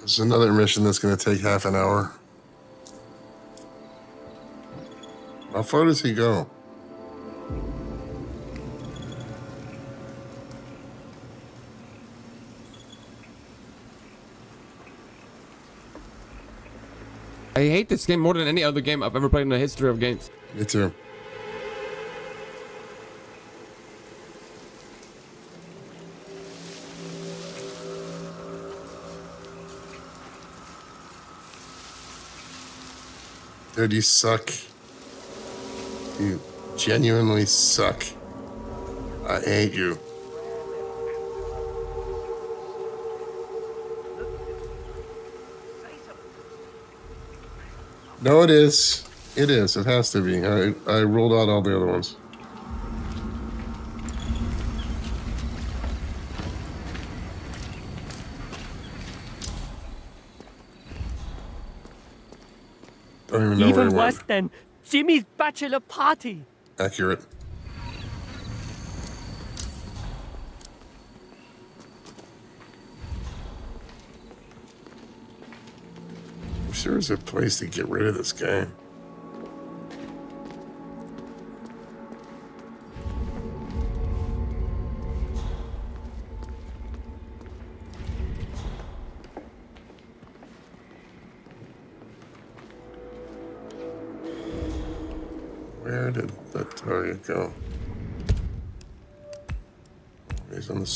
There's another mission that's going to take half an hour. Far does he go? I hate this game more than any other game I've ever played in the history of games. Me too. Dude, you suck. You genuinely suck. I hate you. No, it is. It is. It has to be. I, I ruled out all the other ones. Don't even know Even he worse than Jimmy's bachelor party. Accurate. I'm sure there's a place to get rid of this guy.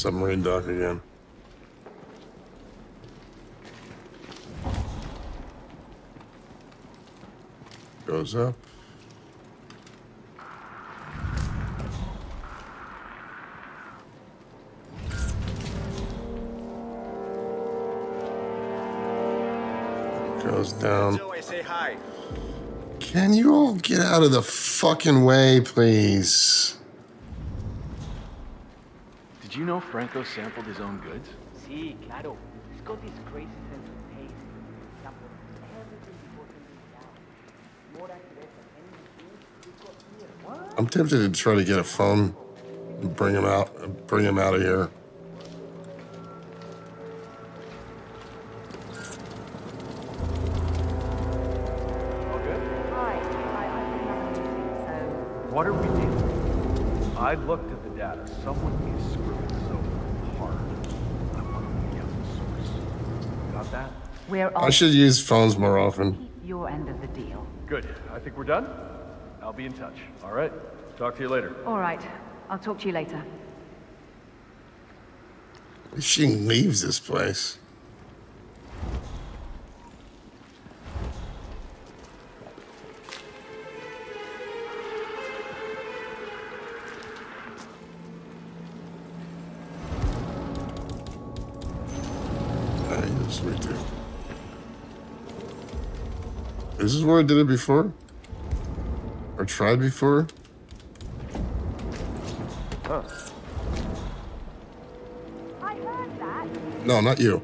Submarine dock again. Goes up. Goes down. Joey, say hi. Can you all get out of the fucking way, please? Did you know Franco sampled his own goods? Sí, claro. He's got this crazy sense of taste. Samples everything before sending it out. More accurate than any machine we've got here. What? I'm tempted to try to get a phone and bring him out, bring him out of here. What are we dealing I looked at the data. Someone is screwing so hard. I want to get the source. Got that? We're I should use phones more often. your end of the deal. Good. I think we're done. I'll be in touch. All right. Talk to you later. All right. I'll talk to you later. She leaves this place. Is where I did it before? Or tried before? Huh. No, not you.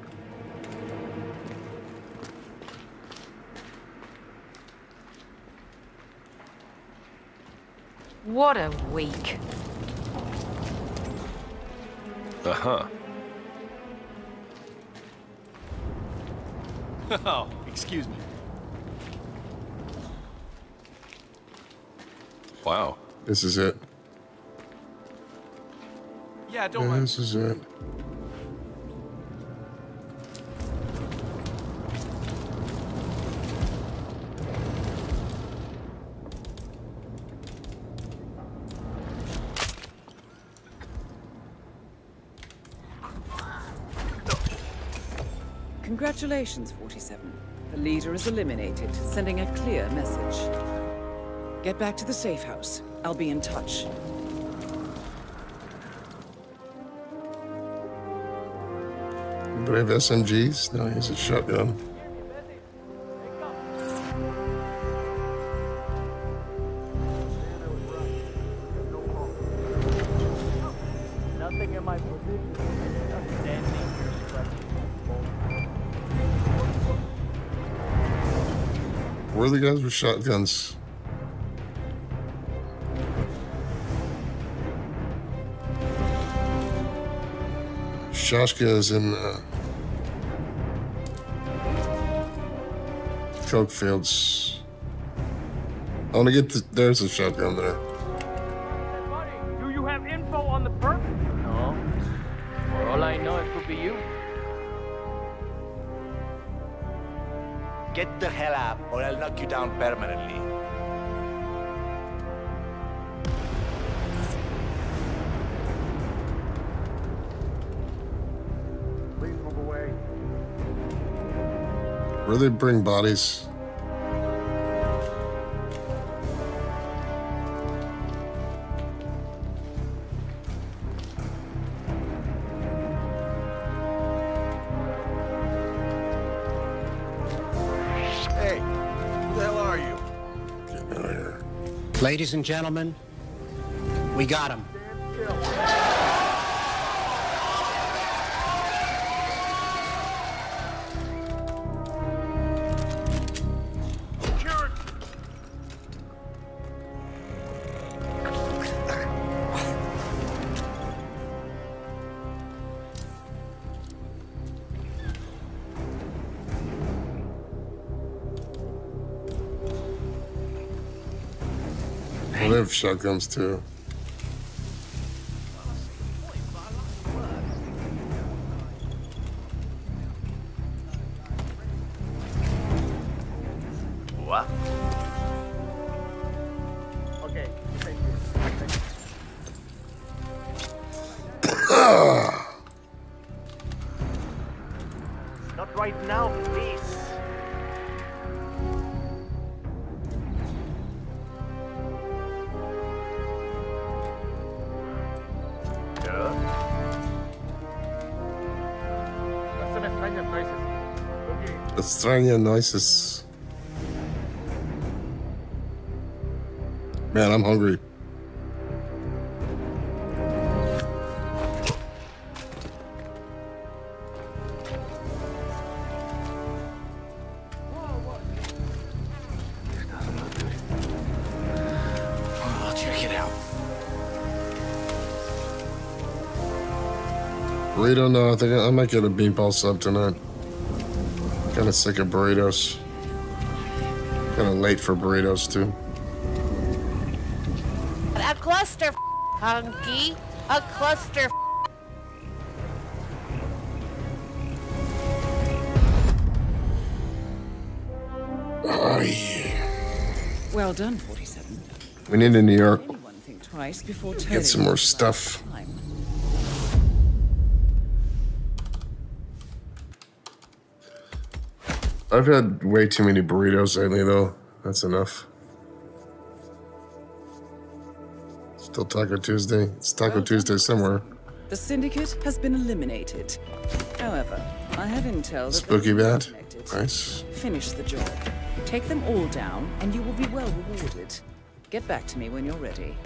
What a week. Uh huh. Oh, excuse me. Wow. This is it. Yeah, don't mind. This is it. Congratulations, 47. The leader is eliminated, sending a clear message. Get back to the safe house. I'll be in touch. Anybody have SMGs? No, he has a shotgun. Where are the guys with shotguns? Shashka is in uh, Coke Fields. I want to get the, there's a shotgun there. Do you have info on the perp? No. For all I know, it could be you. Get the hell out, or I'll knock you down permanently. they bring bodies. Hey, who the hell are you? Get out here. Ladies and gentlemen, we got him. Shotguns too. Extraña noises. Man, I'm hungry. Out. Burrito, no, I think I might get a meatball sub tonight. Kind of sick of burritos. Kind of late for burritos too. A cluster, hunky. A cluster. Oh yeah. Well done, 47. We need a New York. Anyone think twice before turning Get some more on stuff. I've had way too many burritos lately, though. That's enough. Still Taco Tuesday. It's Taco oh, Tuesday somewhere. The syndicate has been eliminated. However, I have intel that Spooky Bat. Nice. Finish the job. Take them all down, and you will be well rewarded. Get back to me when you're ready.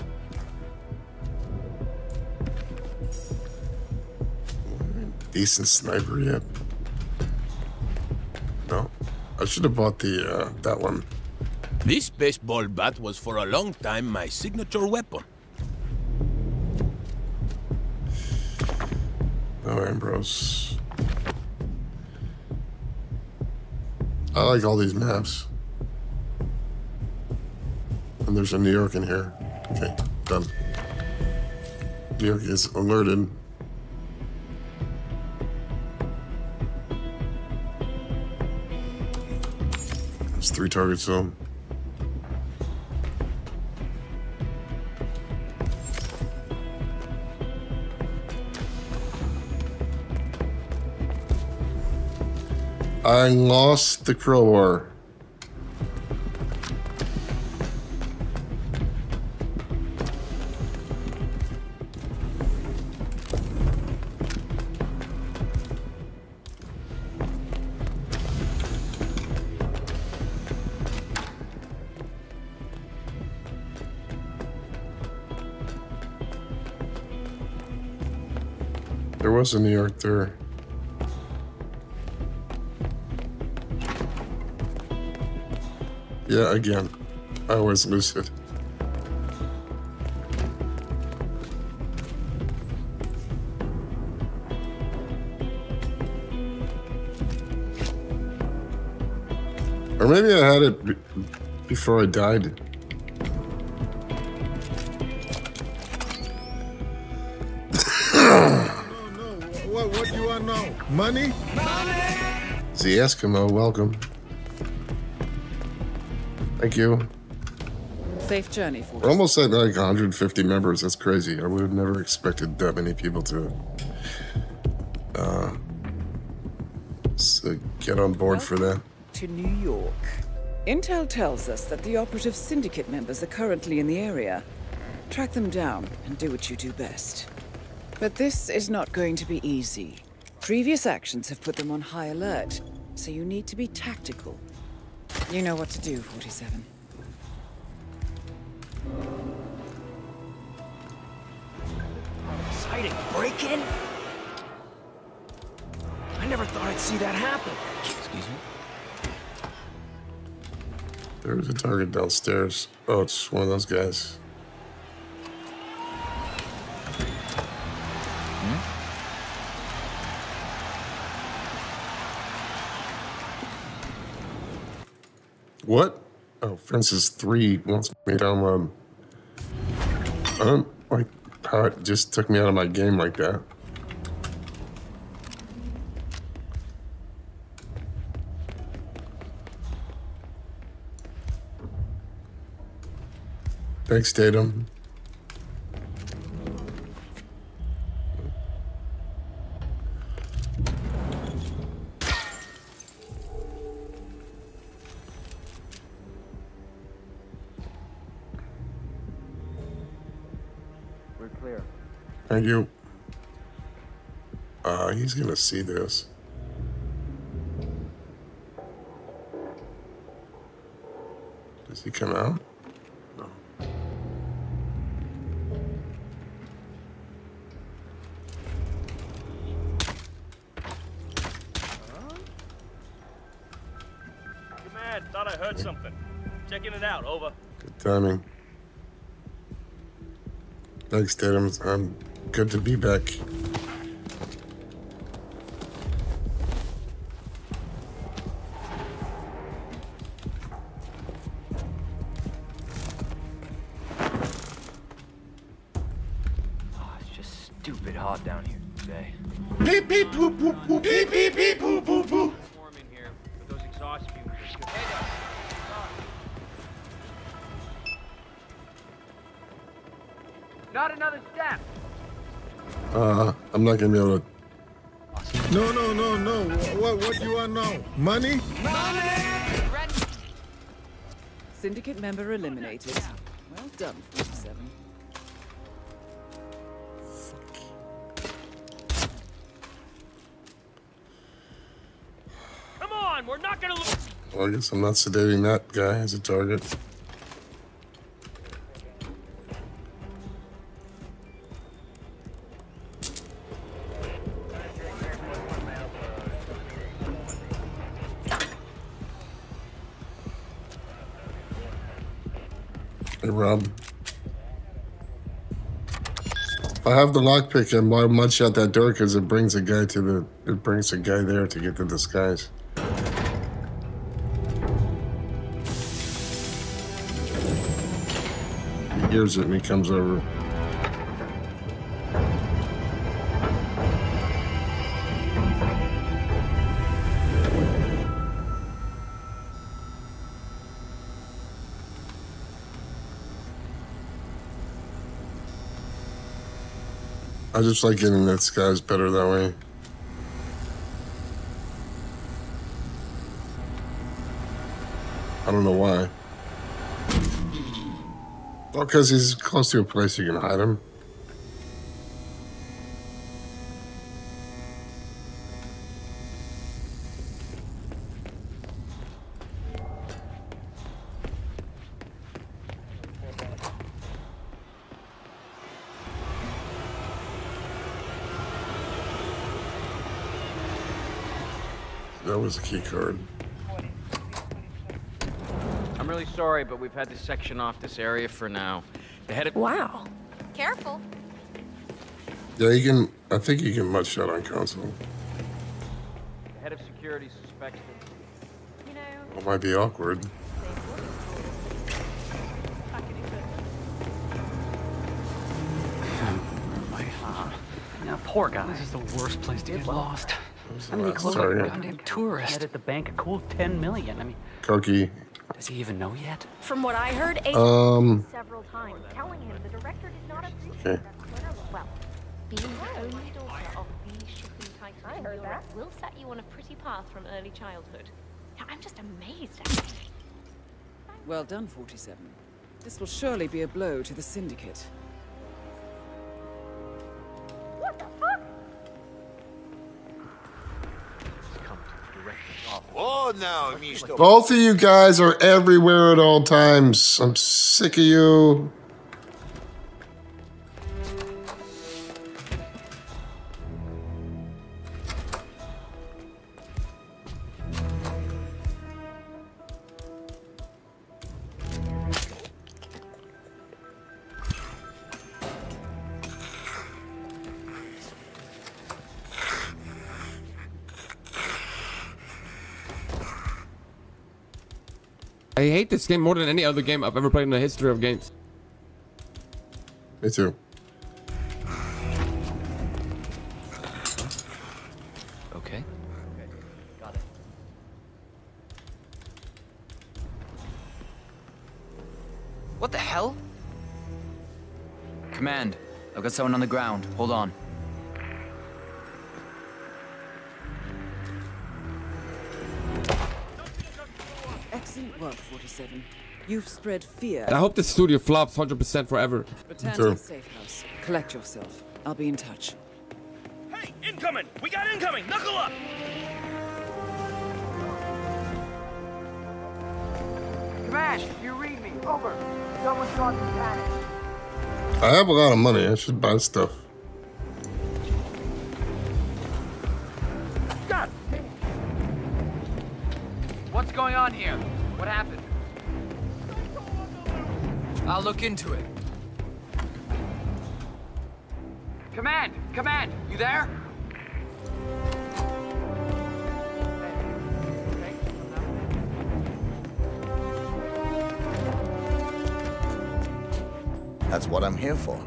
Decent sniper yep. No. I should have bought the, uh, that one. This baseball bat was for a long time my signature weapon. Oh, Ambrose. I like all these maps. And there's a New York in here. Okay, done. New York is alerted. Targets though. I lost the crowbar. Was a New York there. Yeah, again. I was lucid. Or maybe I had it be- before I died. What, what do you want? Money? The Eskimo, welcome. Thank you. Safe journey, We're almost at like 150 members. That's crazy. I would have never expected that many people to uh, s- uh, get on board for that. to New York. Intel tells us that the operative syndicate members are currently in the area. Track them down and do what you do best. But this is not going to be easy. Previous actions have put them on high alert, so you need to be tactical. You know what to do, 47. Exciting break-in? I never thought I'd see that happen. Excuse me? There's a target downstairs. Oh, it's one of those guys. What? Oh, Fences 3 wants me to download. I don't like how it just took me out of my game like that. Thanks, Tatum. Thank you. Uh, he's gonna see this. Does he come out? No. Command, thought I heard something. Checking it out, over. Good timing. Thanks, Tatum. I'm good to be back. Not gonna be able to. No, no, no, no. What, what do you want now? Money? Syndicate member eliminated. Well done, 47. Come on, we're not gonna lose. Well, I guess I'm not sedating that guy as a target. Have the lockpick, I'm why mud shot that door because it brings a guy to the. It brings a guy there to get the disguise. He hears it and he comes over. I just like getting that disguise better that way. I don't know why. Well, because he's close to a place you can hide him. Key card. I'm really sorry, but we've had to section off this area for now. The head of Wow. Careful. Yeah, you can. I think you can mud shot on console. the head of security suspects that You know, It might be awkward. Now, poor guy. This is the worst place to get lost. I mean, he closed like a goddamn tourist. Had at the bank a cool 10 million. I mean, Koki. does he even know yet? from what I heard, agents Um. several times telling him the director did not agree. Okay. Well, being the only daughter of the shipping tycoon in Europe will set you on a pretty path from early childhood. Yeah, I'm just amazed. Actually. Well done, 47. This will surely be a blow to the Syndicate. Both of you guys are everywhere at all times. I'm sick of you. This game more than any other game I've ever played in the history of games. Me too. Okay. Got it. What the hell? Command, I've got someone on the ground. Hold on. Work, 47. You've spread fear. And I hope this studio flops 100% forever. Return to the safe house. Collect yourself. I'll be in touch. Hey, incoming! We got incoming! Knuckle up! Smash, you read me. Over. Someone's causing panic. I have a lot of money. I should buy stuff. I'll look into it. Command! Command! You there? That's what I'm here for.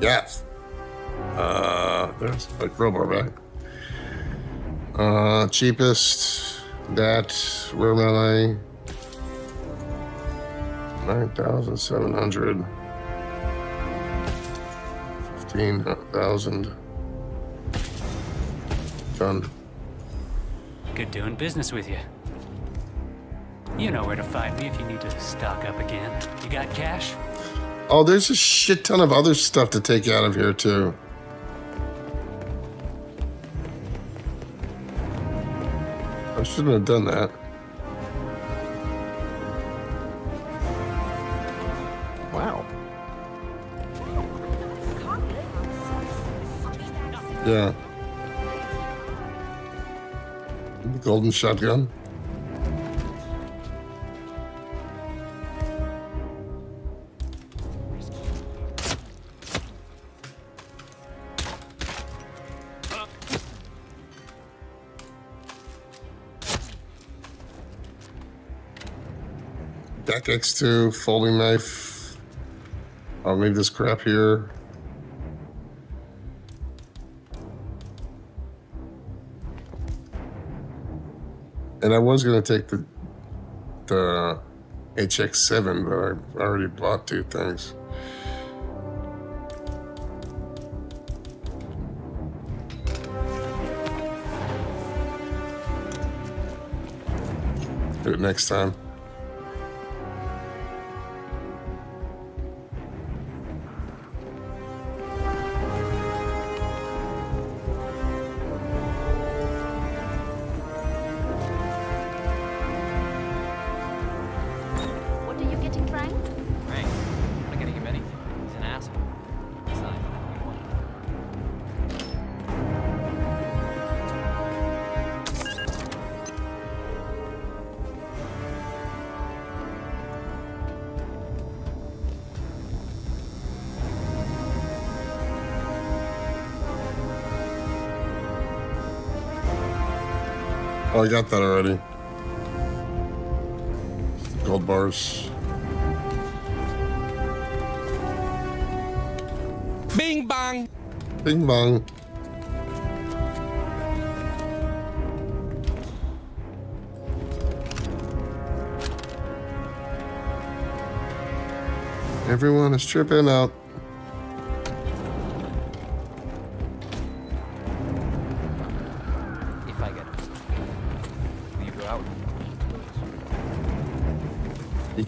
Yes. Uh, there's a robot back. Uh, cheapest, that, where am I? 9,700. 15,000. Done. Good doing business with you. You know where to find me if you need to stock up again. You got cash? Oh, there's a shit ton of other stuff to take out of here, too. I shouldn't have done that. Yeah. Golden shotgun. DAK X2, folding knife. I'll leave this crap here. And I was gonna take the the HX7, but I already bought two things. Do it next time. I got that already. Gold bars. Bing bang! Bing bong. Everyone is tripping out.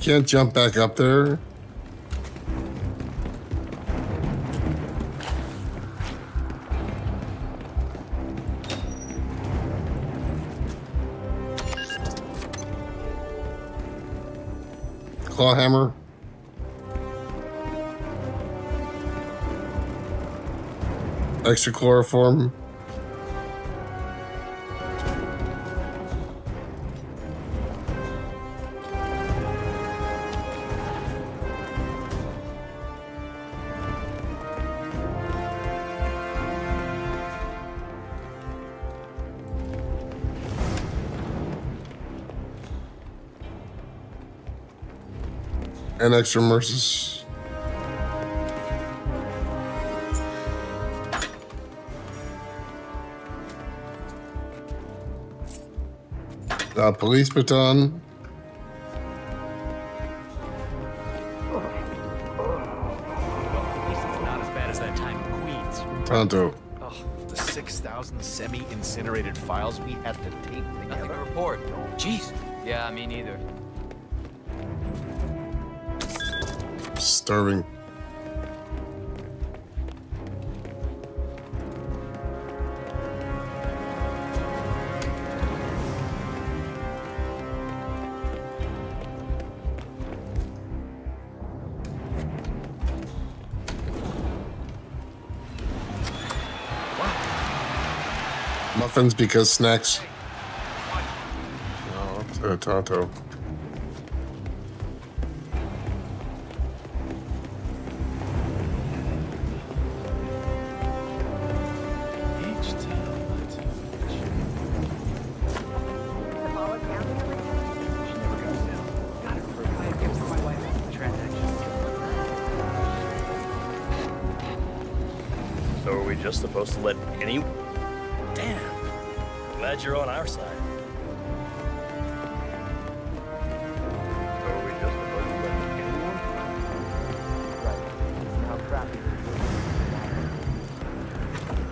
Can't jump back up there. Claw hammer. Extra chloroform. Extra mercies. Uh, police baton. At least not as bad as that time in Queens. Tanto. Oh, the 6,000 semi-incinerated files we had to tape together. Nothing to report. Jeez. Yeah, me neither. Starving. Muffins because snacks. Oh, uh, Tanto. Any... Damn. Glad you're on our side.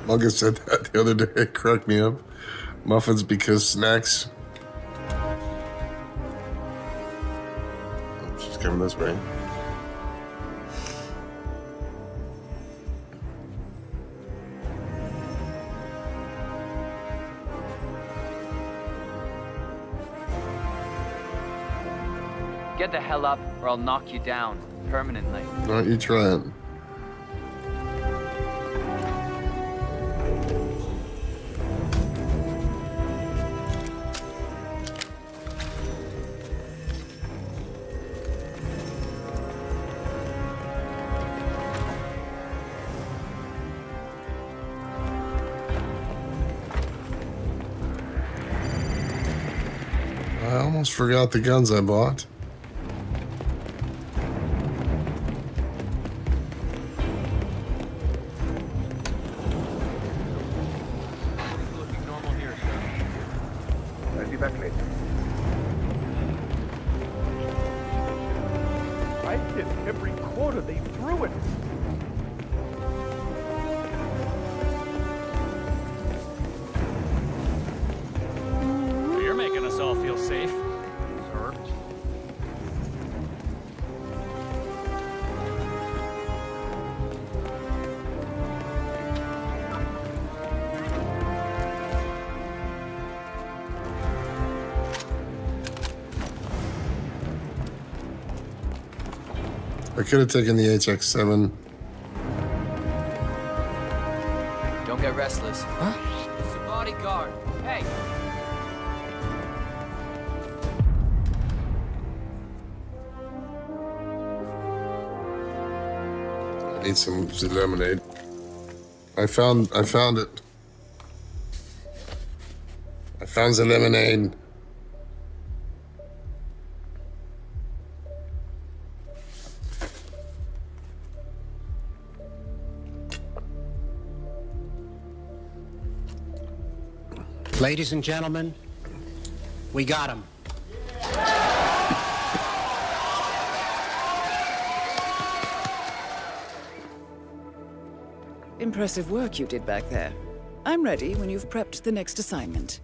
Mugga said that the other day. It cracked me up. Muffins because snacks. Oh, she's coming this way. Hell up, or I'll knock you down permanently. Don't you try it? I almost forgot the guns I bought. Could have taken the HX7. Don't get restless. Huh? It's a bodyguard. Hey! I need some lemonade. I found I found it. I found the lemonade. Ladies and gentlemen, we got him. Impressive work you did back there. I'm ready when you've prepped the next assignment.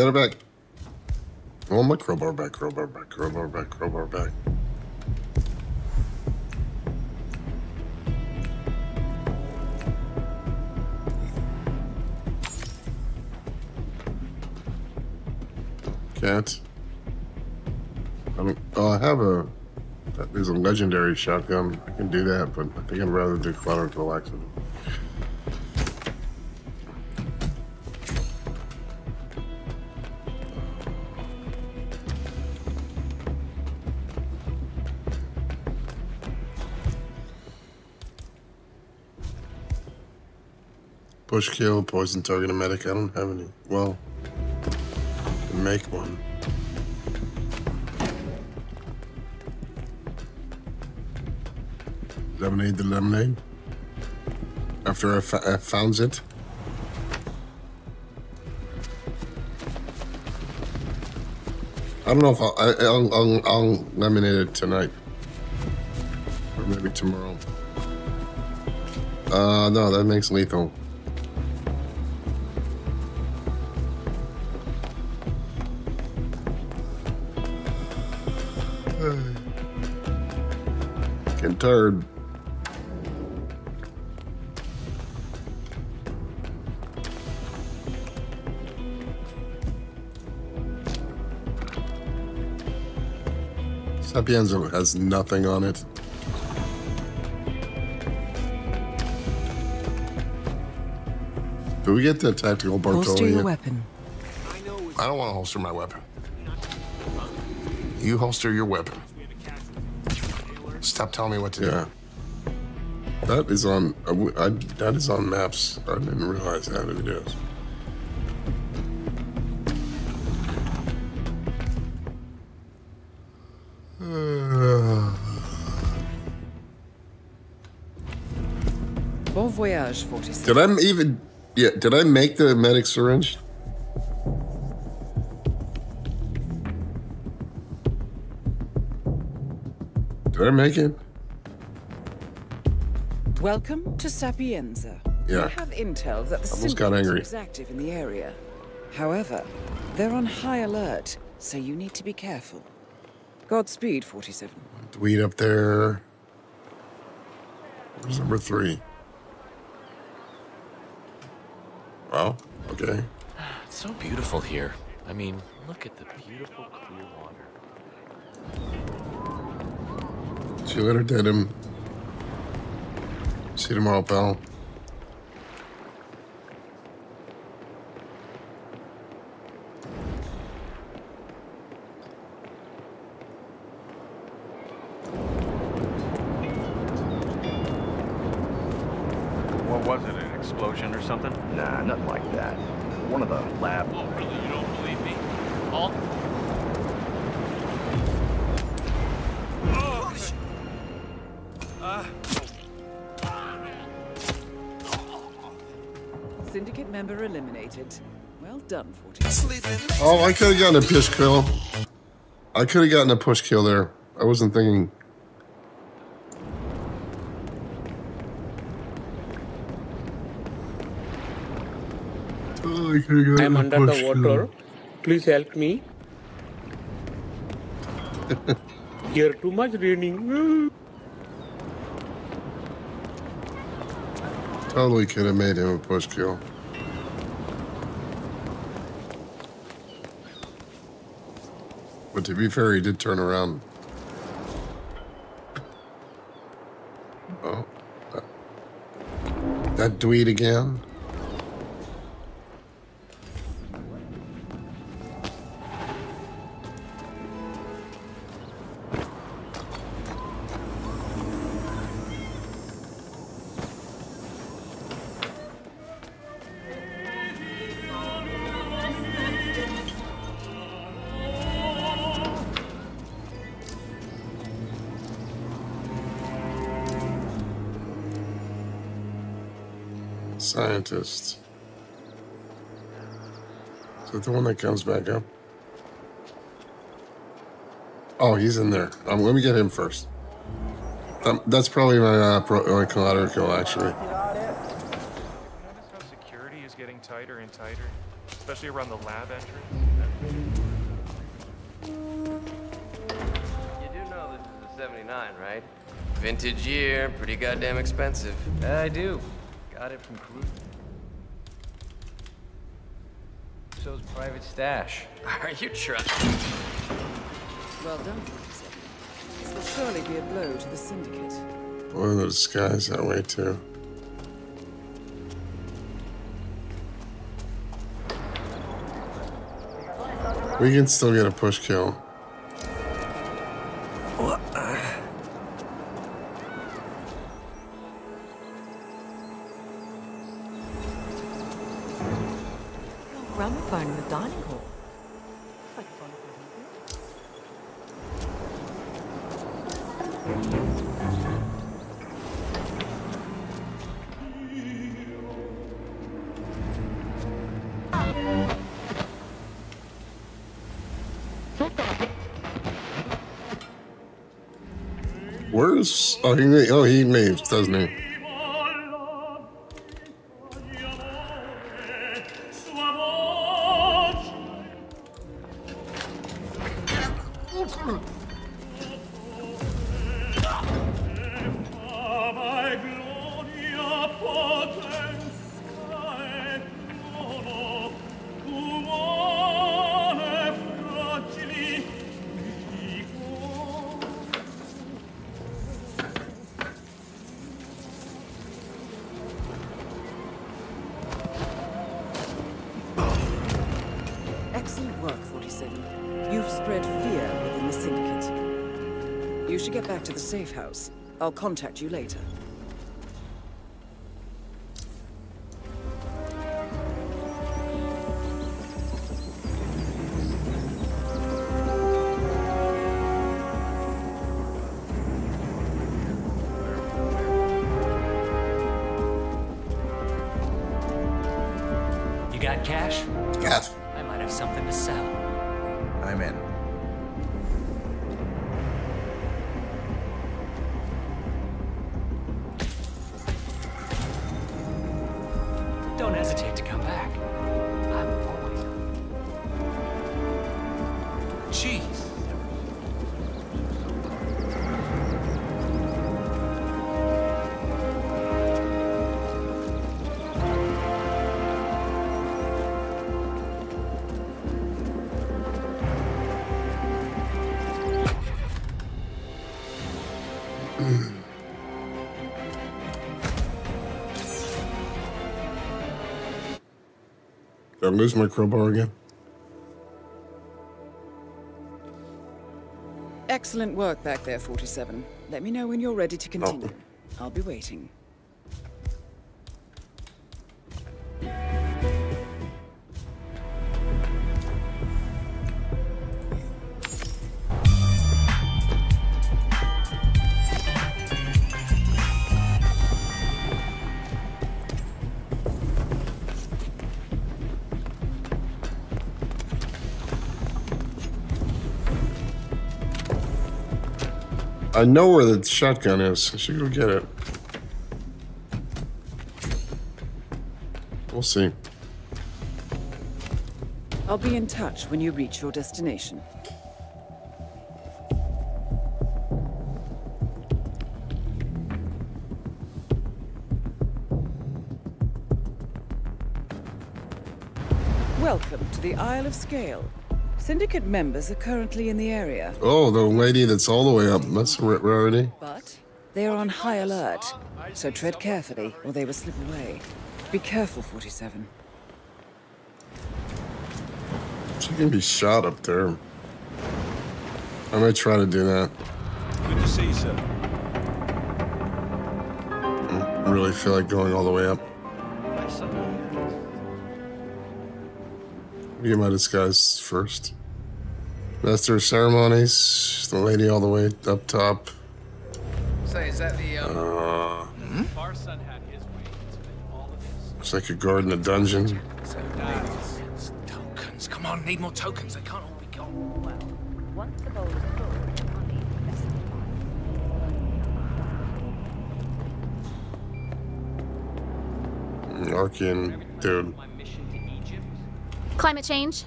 Got her back. I want my crowbar back, crowbar back, crowbar back, crowbar back. Cat. I mean, oh, I have a. There's a legendary shotgun. I can do that, but I think I'd rather do quadrical Push kill, poison target, a medic. I don't have any. Well, make one. Lemonade the lemonade. After I, found it. I don't know if I'll, I'll, I'll, I'll lemonade it tonight. Or maybe tomorrow. Uh, no, that makes lethal. Tired. Sapienza has nothing on it. Do we get the tactical Holster your weapon. I don't want to holster my weapon. You holster your weapon. Stop telling me what to do. That is on. w- I, that is on maps. I didn't realize that it is. Bon voyage, 46. Did I even? Yeah. Did I make the medic syringe? Did I make it? Welcome to Sapienza. Yeah. We have intel that the Almost got angry. is active in the area. However, they're on high alert, so you need to be careful. Godspeed, 47. Weed up there. Where's number three? Wow. Okay. Ah, it's so beautiful here. I mean, look at the beautiful clear water. See you later, Denim. See you tomorrow, pal. Well done, 47. Oh, I could have gotten a push kill. I could have gotten a push kill there. I wasn't thinking. Oh, I could have gotten I'm a under push the water. kill. Please help me. Here too much raining. Totally could have made him a push kill. But to be fair, he did turn around. Oh. That, that dweed again? Scientist. Is that the one that comes back up? Oh, he's in there. Um, let me get him first. Um, that's probably my, uh, pro- my collateral kill, actually. Security is getting tighter and tighter, especially around the lab entrance. You do know this is a 79, right? Vintage year, pretty goddamn expensive. I do. Got it from Cruise. So's private stash. Are you trying? Well done, 47. This will surely be a blow to the Syndicate. Boy, the sky's that way, too. We can still get a push kill. Doesn't? I'll contact you later. You got cash? Yes. I might have something to sell. I'm in. I lose my crowbar again? Excellent work back there, 47. Let me know when you're ready to continue. Oh. I'll be waiting. I know where the shotgun is. I should go get it. We'll see. I'll be in touch when you reach your destination. Welcome to the Isle of Sgail. Syndicate members are currently in the area, Oh, the lady that's all the way up. That's a ra- rarity. but they are on high alert. So tread carefully, or they will slip away. Be careful, 47. She can be shot up there. I might try to do that. Good to see you, sir. I really feel like going all the way up. Get my disguise first. Master of ceremonies, the lady all the way up top. Say, is that the, um... Uh, Our son had his way into all of this. looks like a guard in a dungeon. Tokens. Come on, need more tokens. They can't all be gone. Well, once the bowl is full, money is Archean dude. Climate change.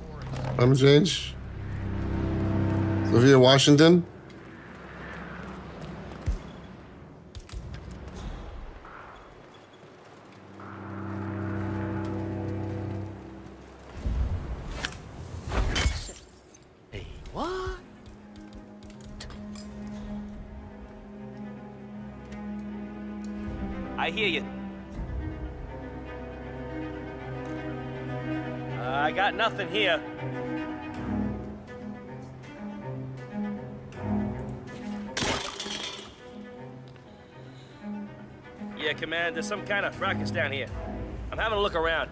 Climate change? Sophia Washington? What? I hear you. Uh, I got nothing here. and there's some kind of fracas down here. I'm having a look around.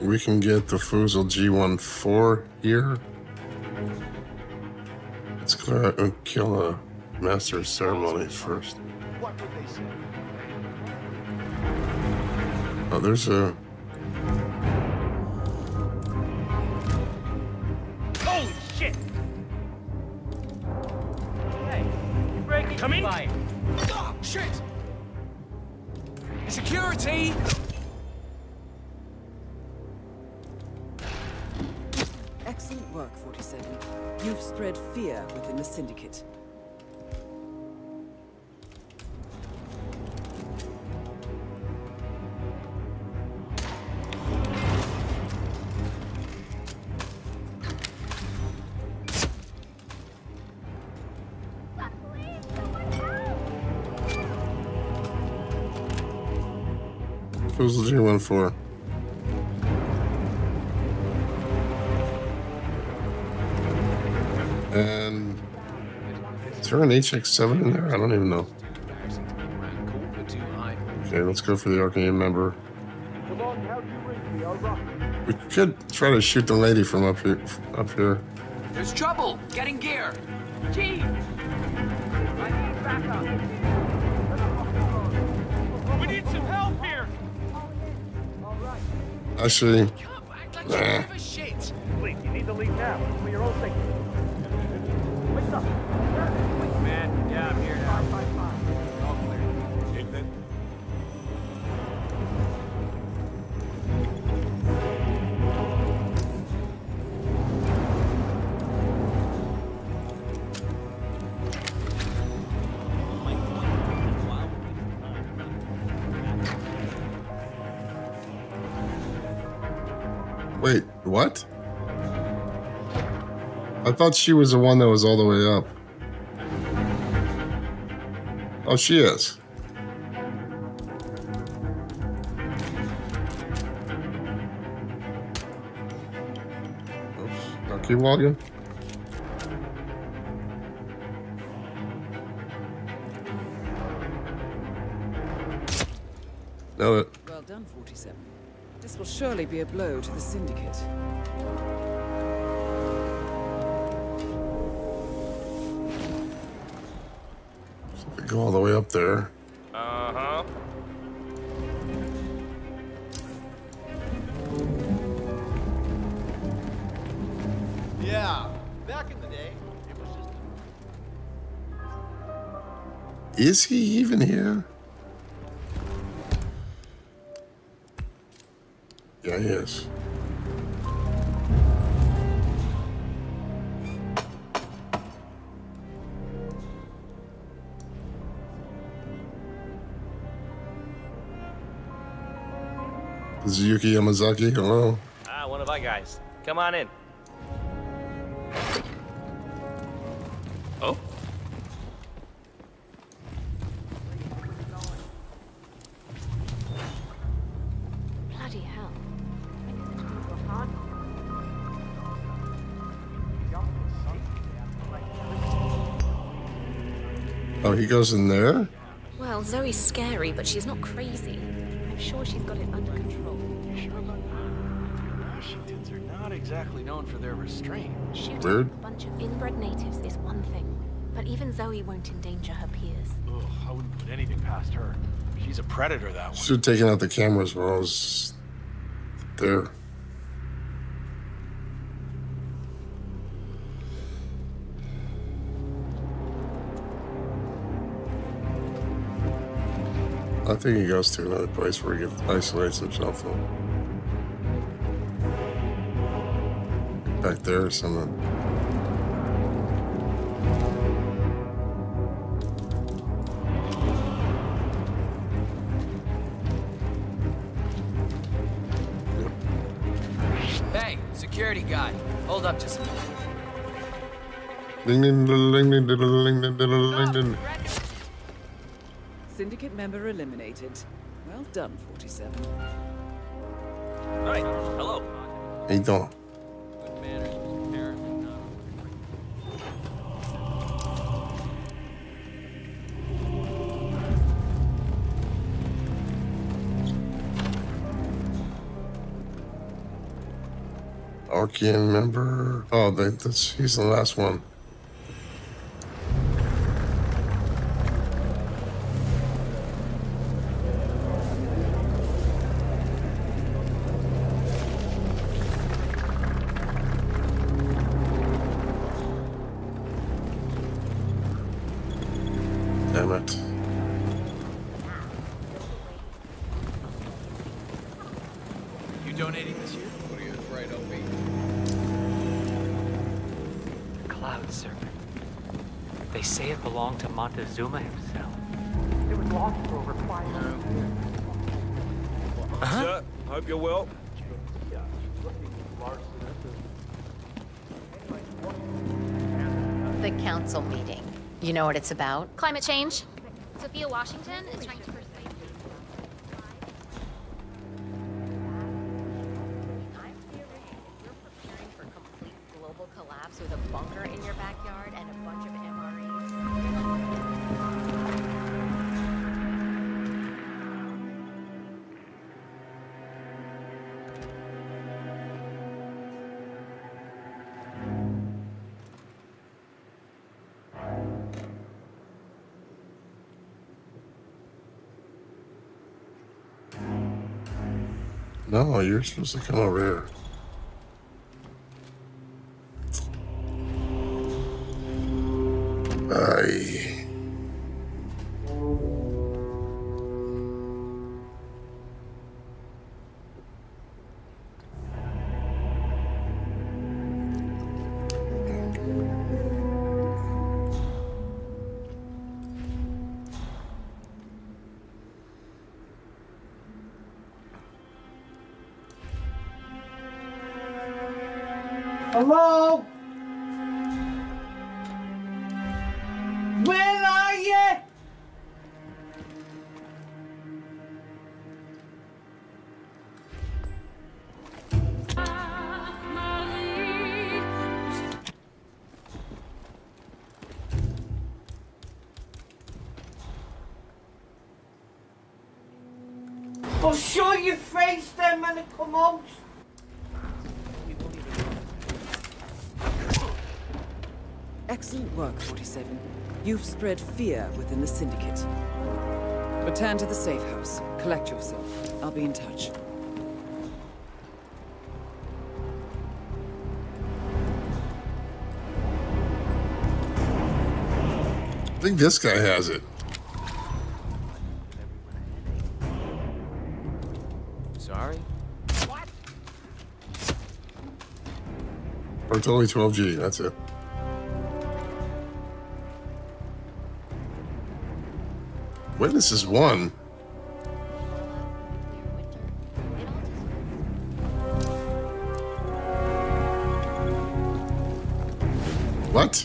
We can get the Fusil G14 here. It's clear a killer. Master of Ceremonies first. What would they say? Oh, there's a. Fusil G14. And is there an HX7 in there? I don't even know. Okay, let's go for the Arcane member. We could try to shoot the lady from up here. Up here. There's trouble! Getting gear! Actually, thought she was the one that was all the way up. Oh, she is. Oops. Keep walking. Know it. Well done, 47. This will surely be a blow to the Syndicate. Is he even here? Yeah, he is. This is Yuki Yamazaki. Hello. Ah, one of our guys. Come on in. Oh, he goes in there? Well, Zoe's scary, but she's not crazy. I'm sure she's got it under control. sure about that. Washingtons are not exactly known for their restraint. Shooting Weird. a bunch of inbred natives is one thing, but even Zoe won't endanger her peers. Ugh, I wouldn't put anything past her. She's a predator, that one. Should have taken out the cameras while I was there. Think he goes to another place where he gets, isolates himself. Though. Back there or something. Hey, security guy. Hold up just a minute. Ding ding ding ding ding ding ding ding ding ding. Syndicate member eliminated. Well done, 47. Right. Hello. How you doing? Archean member. Oh, they, that's he's the last one. You know what it's about? Climate change. Sophia Washington is trying to No, you're supposed to come over here. Work, 47. You've spread fear within the Syndicate. Return to the safe house. Collect yourself. I'll be in touch. I think this guy has it. Sorry? Or it's only 12G, that's it. Witness is one. What?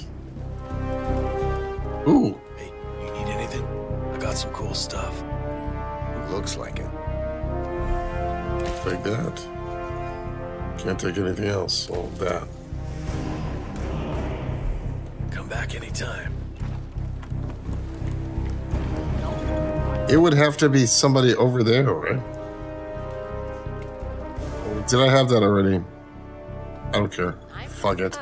Ooh. Hey, you need anything? I got some cool stuff. Looks like it. Like that. Can't take anything else. All that. Have to be somebody over there, right? Did I have that already? I don't care. Fuck it.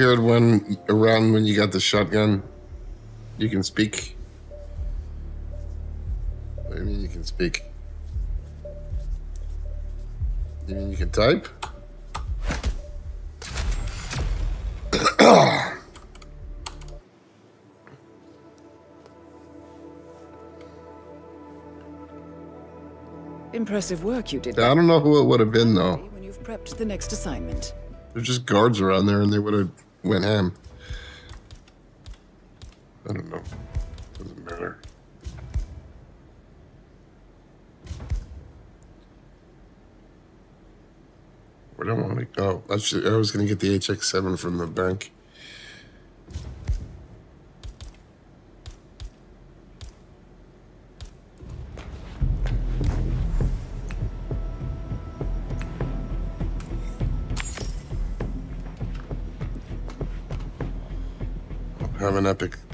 appeared when around when you got the shotgun? You can speak. What do you mean you can speak? You mean you can type? Impressive work you did. I don't know who it would have been though. When you've prepped the next assignment. There's just guards around there and they would have went ham. I don't know. Doesn't matter. Where do I want to go? I, was going to get the HX7 from the bank.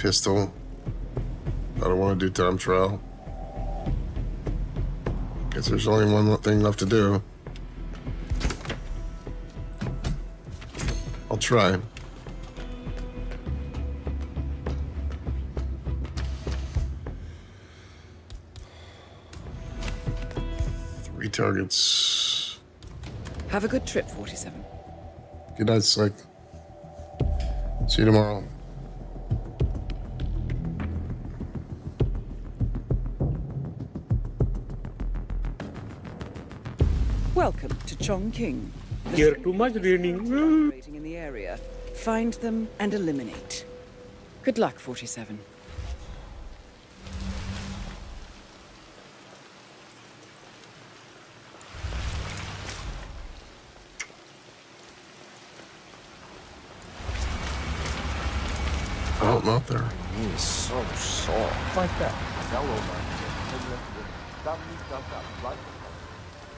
Pistol. I don't want to do time trial. Guess there's only one thing left to do. I'll try. Three targets. Have a good trip, 47. Good night, Slick. See you tomorrow. Chongqing. The You're too much reading. operating in the area. Find them and eliminate. Good luck, 47. Oh, I'm out there. He's so soft. Like that.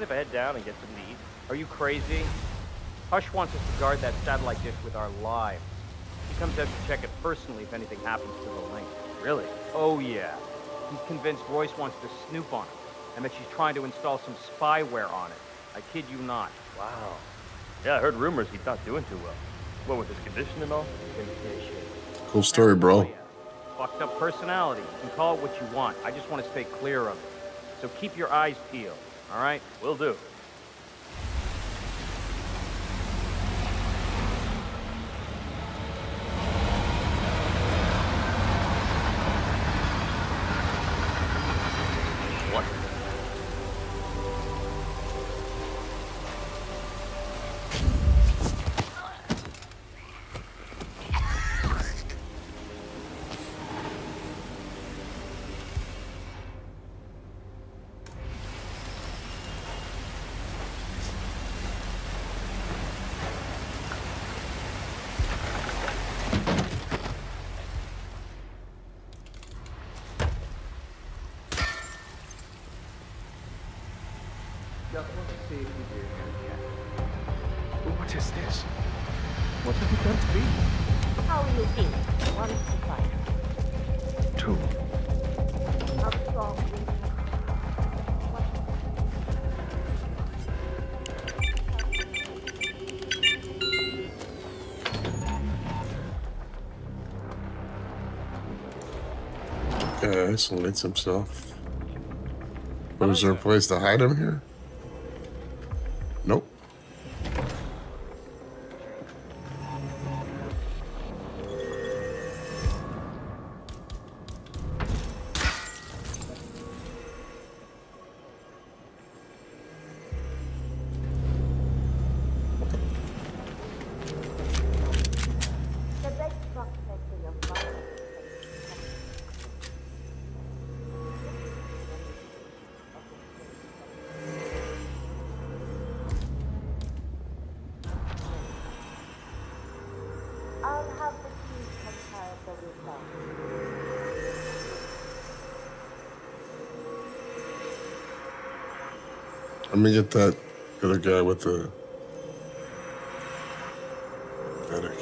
Mind if I head down and get some to eat? Are you crazy? Hush wants us to guard that satellite dish with our lives. He comes out to check it personally if anything happens to the link. Really? Oh, yeah. He's convinced Royce wants to snoop on it, and that she's trying to install some spyware on it. I kid you not. Wow. Yeah, I heard rumors he's not doing too well. What with his condition and all? Condition. Cool story, bro. Oh, Fucked up personality. You can call it what you want. I just want to stay clear of it. So keep your eyes peeled, all right? Will do. Isolates himself. But is there a place to hide him here? Me get that other guy with the medic.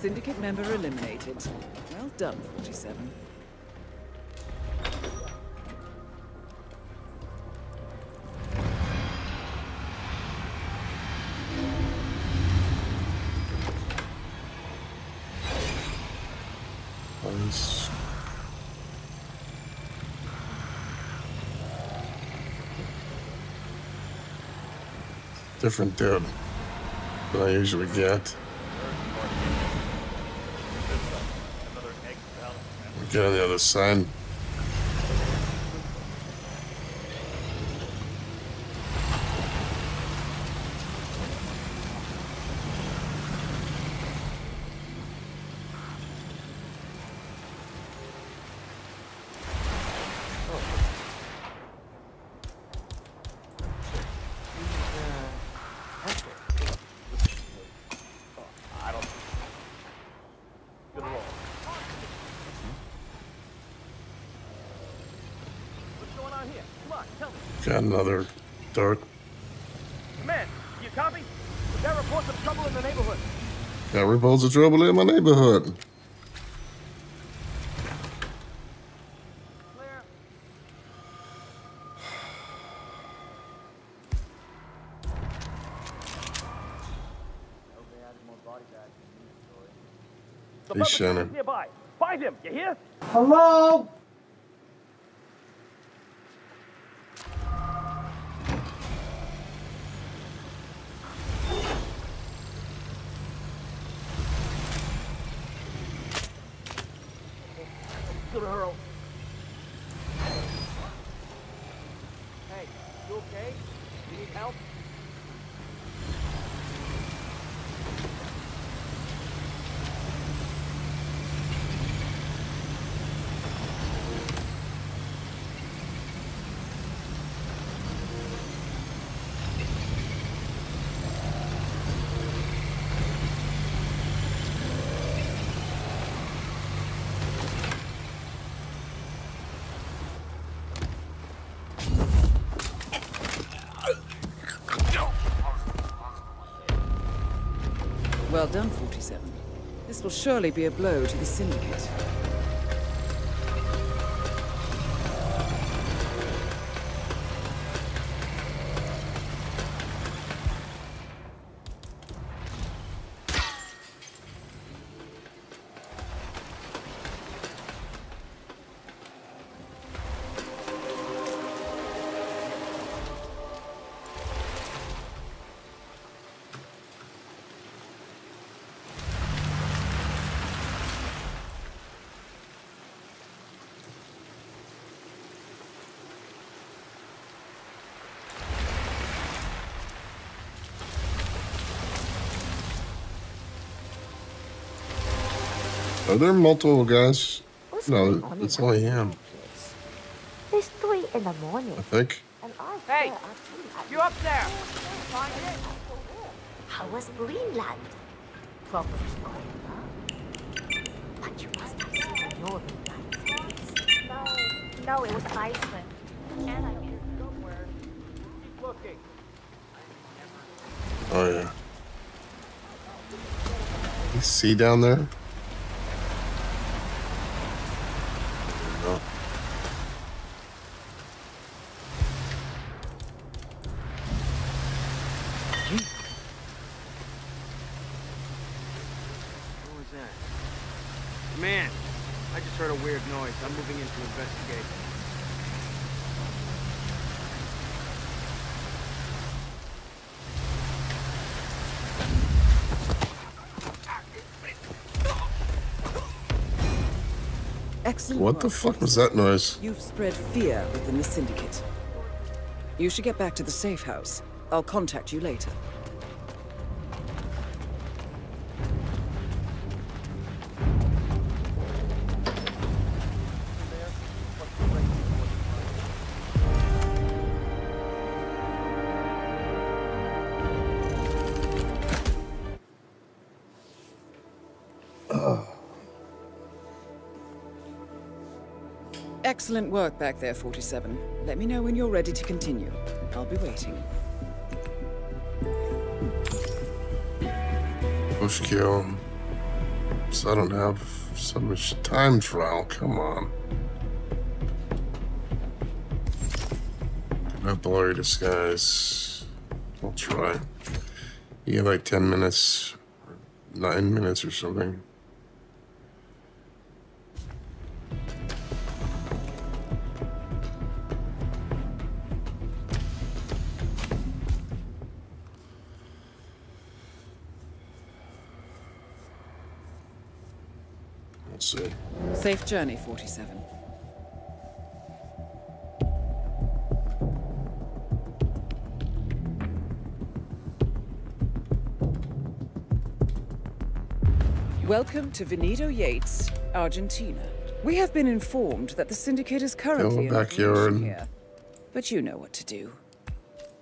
Syndicate member eliminated. Well done, 47. Different dude than I usually get. Get on the other side. I don't. Good roll. What's going on here? Come on, tell me. Got another dart. Man, you copy? We got reports of trouble in the neighborhood. Got reports of trouble in my neighborhood. The Hey, perpetrator Shannon. nearby. Find him, you hear? Hello? Good Earl. Hey, you okay? You need help? Well done, 47. This will surely be a blow to the Syndicate. Are there multiple guys? No, it's only him, It's three in the morning. I think. Hey, you up there? Find it? How was Greenland? Probably cold, huh? But you must have seen the northern lights. No, no, it was Iceland. And I guess good word. Keep looking. Oh yeah. You see down there? There we go. What was that? Man, I just heard a weird noise. I'm moving in to investigate. Excellent What the fuck was that noise? You've spread fear within the Syndicate. You should get back to the safe house. I'll contact you later. Excellent work back there, 47. Let me know when you're ready to continue. I'll be waiting. Push kill. So I don't have so much time trial. Come on. Do not blur your disguise. I'll try. You get like 10 minutes, or 9 minutes or something. Safe journey, 47. Welcome to Venedo Yates, Argentina. We have been informed that the Syndicate is currently in backyard. operation here. But you know what to do.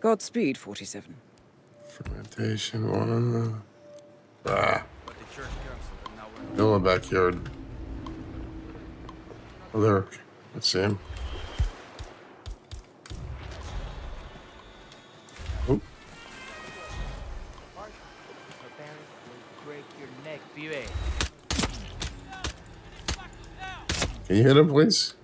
Godspeed, 47. Fermentation, one in the. Ah. Backyard. Oh, there. Let's see him. Can you hit him, please?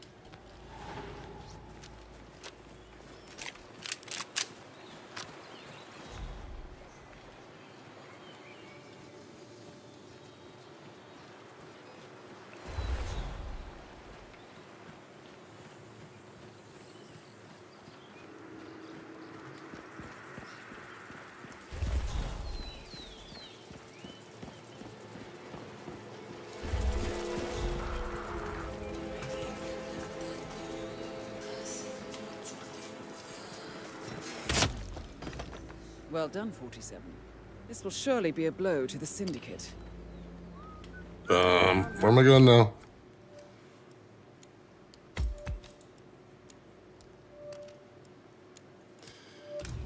Done, 47. This will surely be a blow to the Syndicate. Um, where am I going now?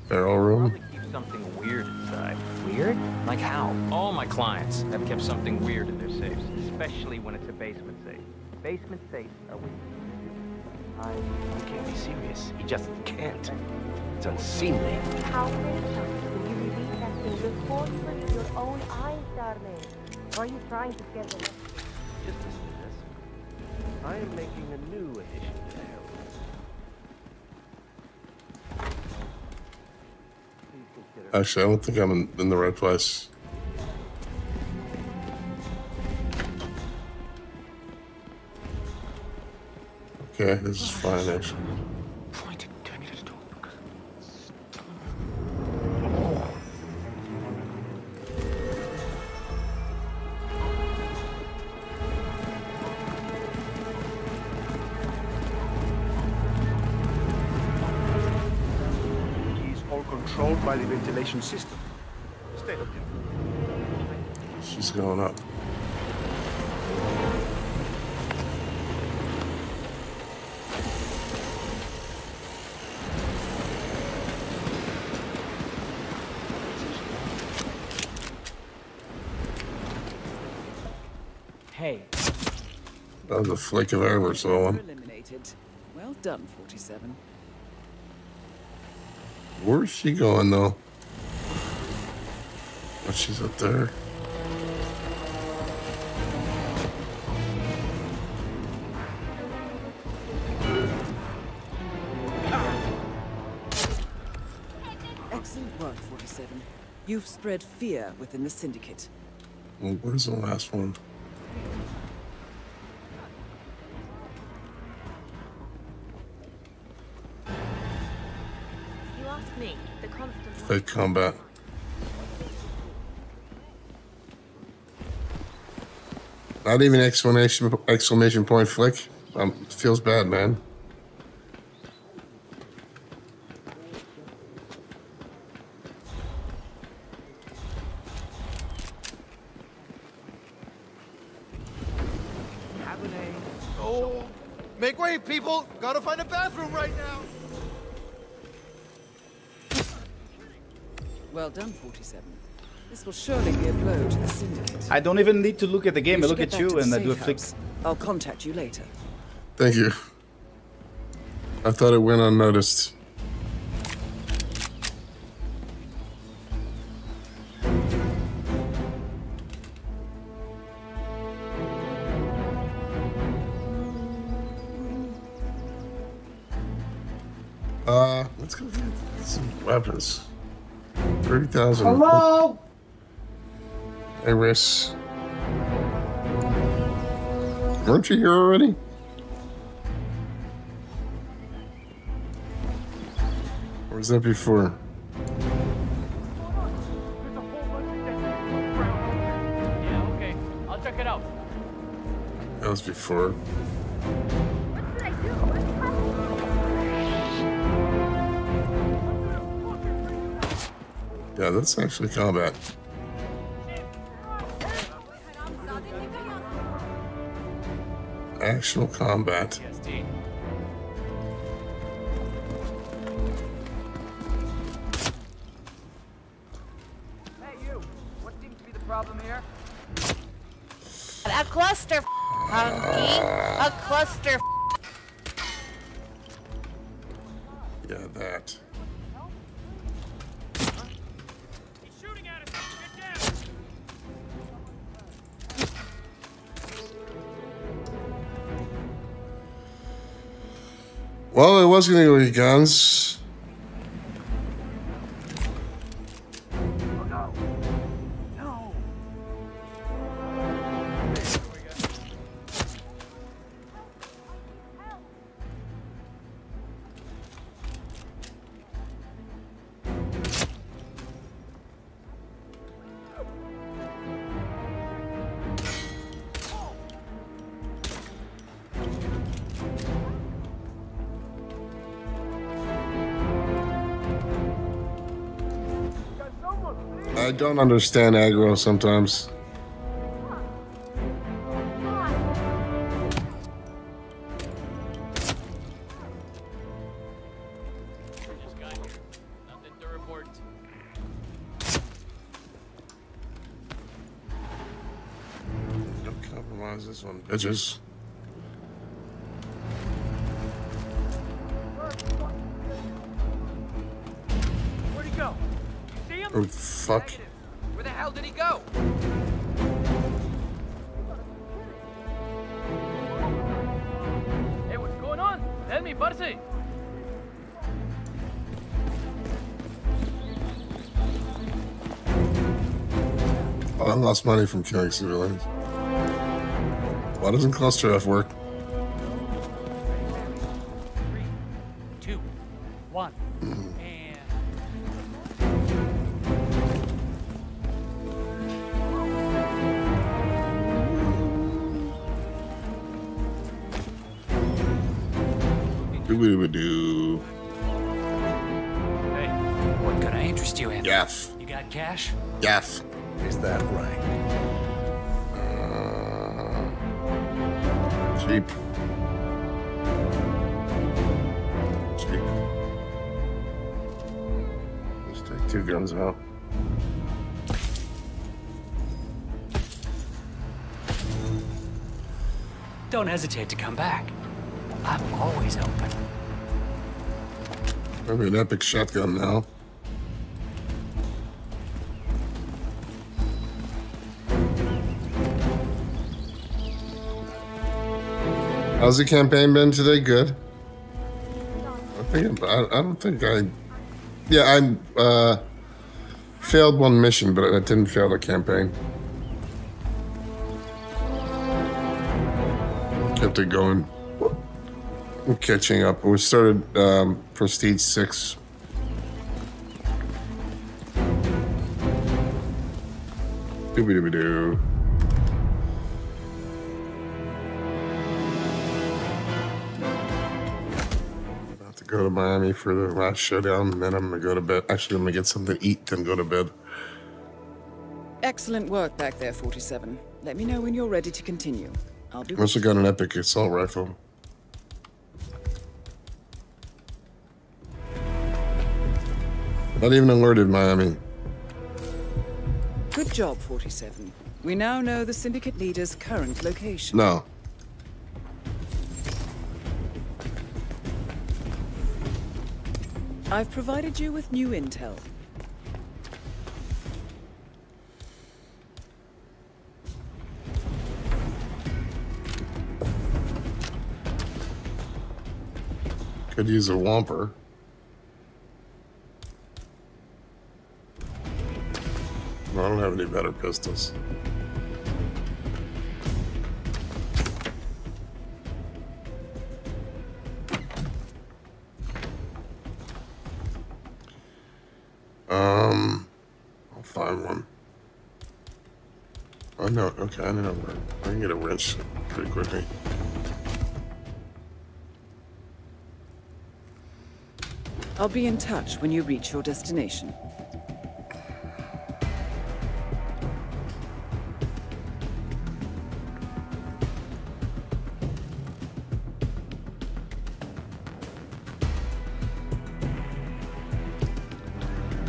Barrel room. Keep something weird inside. Weird? Like how? All my clients have kept something weird in their safes, especially when it's a basement safe. Basement safes are weird. I, I can't be serious. He just can't. It's unseemly. How you believe your own eyes, darling? Or are you trying to scare them? Just listen to this. I am making a new addition to the heroine. Actually, I don't think I'm in, in the right place. Okay, this is fine, actually. Ventilation system. State of She's going up. Hey, That was a flick of air or so on. Eliminated. Well done, 47. Where's she going, though? She's up there. Excellent work, 47. You've spread fear within the Syndicate. Well, where's the last one? You ask me, the constant. Fake combat. Not even exclamation exclamation point flick. Um, feels bad, man. Don't even need to look at the game. I should look at you and I do a safe flick. I'll contact you later. Thank you. I thought it went unnoticed. Uh, let's go get some weapons. 30,000. Hello? Iris. Weren't you here already? Or was that before? Yeah, okay. I'll check it out. That was before. Yeah, that's actually combat. Problem here? A cluster, hunky. A cluster. Was gonna go with guns. Don't understand aggro sometimes. Don't compromise this one, bitches. Money from killing civilians. Why doesn't cluster F work? Hesitate to come back. I'm always open. Maybe an epic shotgun now. How's the campaign been today? Good. I think I, I don't think I. Yeah, I uh, failed one mission, but I didn't fail the campaign. It going. I'm catching up. We started um, Prestige 6. Doobie doobie doo. About to go to Miami for the last showdown, and then I'm gonna go to bed. Actually, I'm gonna get something to eat, then go to bed. Excellent work back there, 47. Let me know when you're ready to continue. I'll be I also got an epic assault rifle. Not even alerted Miami. Good job, 47. We now know the Syndicate leader's current location. No. I've provided you with new intel. Could use a Whomper. I don't have any better pistols. Um, I'll find one. Oh no, okay, I know where. I can get a wrench pretty quickly. I'll be in touch when you reach your destination.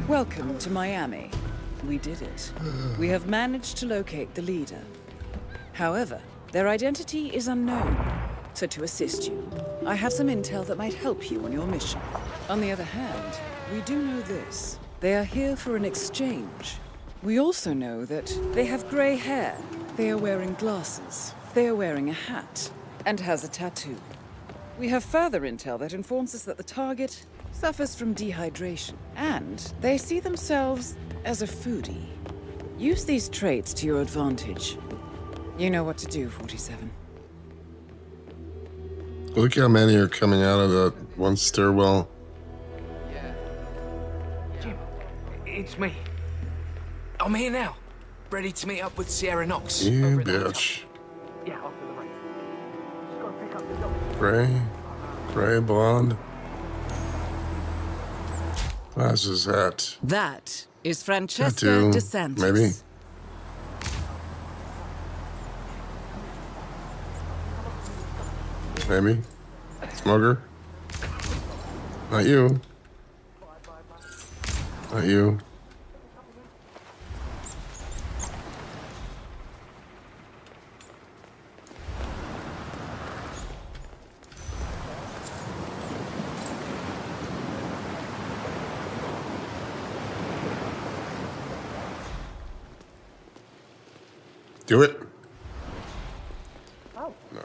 Welcome to Miami. We did it. We have managed to locate the leader. However, their identity is unknown. So to assist you, I have some intel that might help you on your mission. On the other hand, we do know this. They are here for an exchange. We also know that they have grey hair. They are wearing glasses. They are wearing a hat. And has a tattoo. We have further intel that informs us that the target suffers from dehydration. And they see themselves as a foodie. Use these traits to your advantage. You know what to do, 47. Look how many are coming out of that one stairwell. It's me. I'm here now, ready to meet up with Sierra Knox. You bitch. Yeah, off to the right. Just gotta pick up the dog. Gray, gray blonde. Glasses, hat, That is Francesca tattoo, DeSantis. maybe. Maybe. Smoker. Not you. Not you. Do it. Oh. No.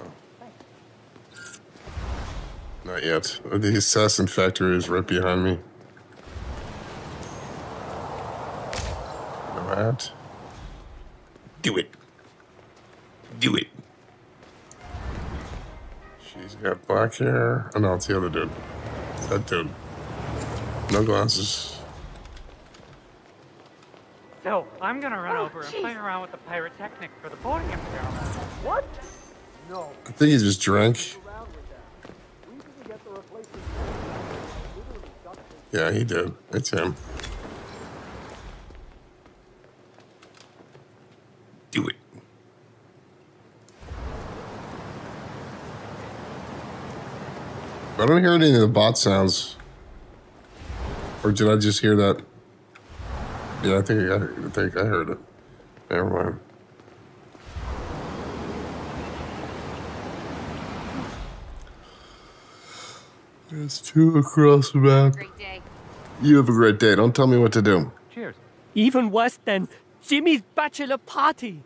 Not yet. The assassin factory is right behind me. No hat. Do it. Do it. She's got black hair. Oh no, it's the other dude. It's that dude. No glasses. So, I'm gonna run oh, over and play around with the pyrotechnic for the boarding experiment. What? No. I think he just drank. Yeah, he did. It's him. Do it. I don't hear any of the bot sounds. Or did I just hear that? Yeah, I think I, I think I heard it. Never mind. There's two across the map. Great day. You have a great day. Don't tell me what to do. Cheers. Even worse than Jimmy's bachelor party.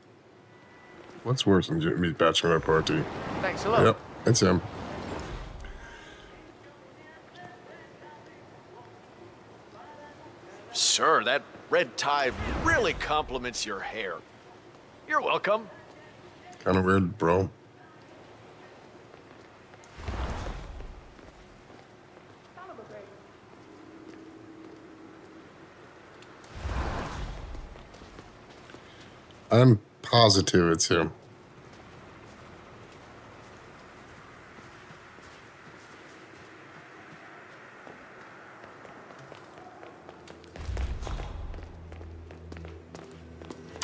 What's worse than Jimmy's bachelor party? Thanks a lot. Yep, it's him. Sir, that red tie really complements your hair. You're welcome. Kind of weird, bro. I'm positive it's him.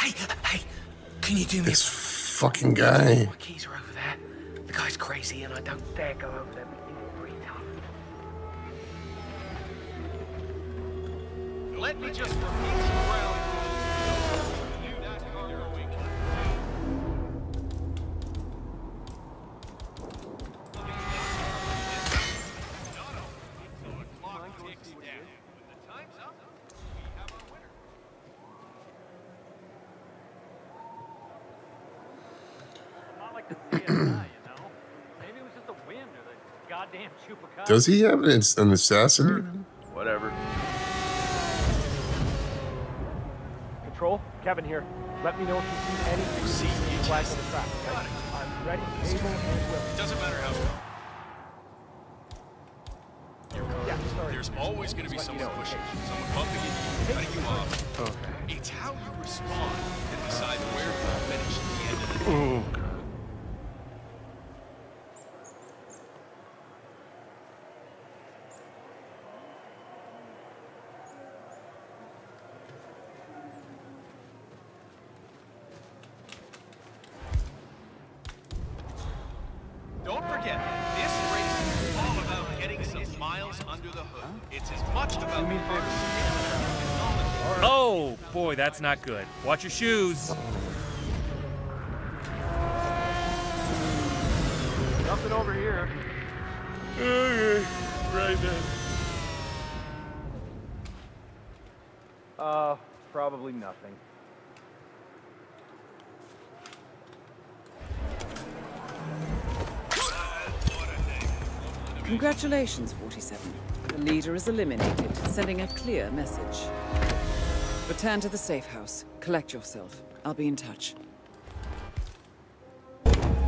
Hey, hey, can you do me This fucking guy. My keys are over there. The guy's crazy and I don't dare go over there. but He's pretty tough. Let me just repeat Does he have an, an assassin? Mm-hmm. Whatever. Control, Kevin here. Let me know if you see anything. See flag on the track. okay? I'm ready, able, and willing. It doesn't matter how strong. Yeah. There's always going to be Just let you someone pushing, someone bumping into you, cutting you off. Okay. It's how you respond that decides where you finish at the end of the day. Don't that's not good. Watch your shoes. Nothing over here. Okay, right then. Uh, probably nothing. Congratulations, 47. The leader is eliminated, sending a clear message. Return to the safe house. Collect yourself. I'll be in touch.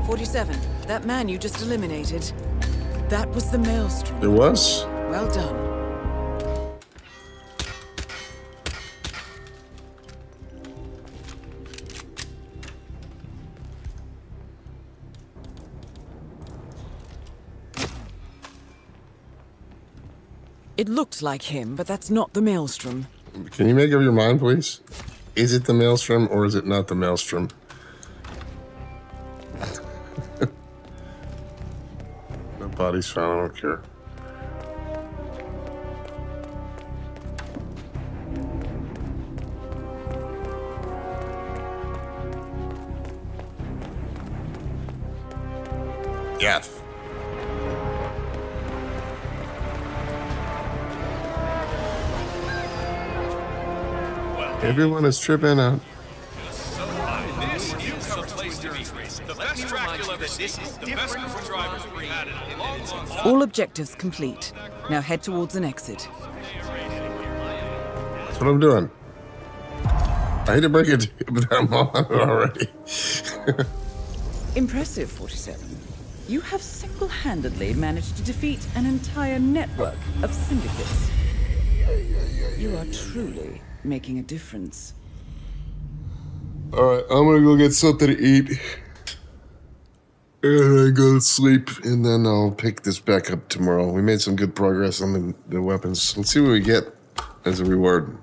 47. That man you just eliminated. That was the Maelstrom. It was? Well done. It looked like him, but that's not the Maelstrom. Can you make up your mind, please? Is it the Maelstrom or is it not the Maelstrom? no body's found. I don't care. Yes. Everyone is tripping out. This is the place to be. The best Dracula that this is the best car drivers we had in long, long time. All objectives complete. Now head towards an exit. That's what I'm doing. I hate to break it to you, but I'm on it already. Impressive, 47. You have single-handedly managed to defeat an entire network of syndicates. You are truly making a difference. All right, I'm gonna go get something to eat. And I go to sleep, and then I'll pick this back up tomorrow. We made some good progress on the, the weapons. Let's see what we get as a reward.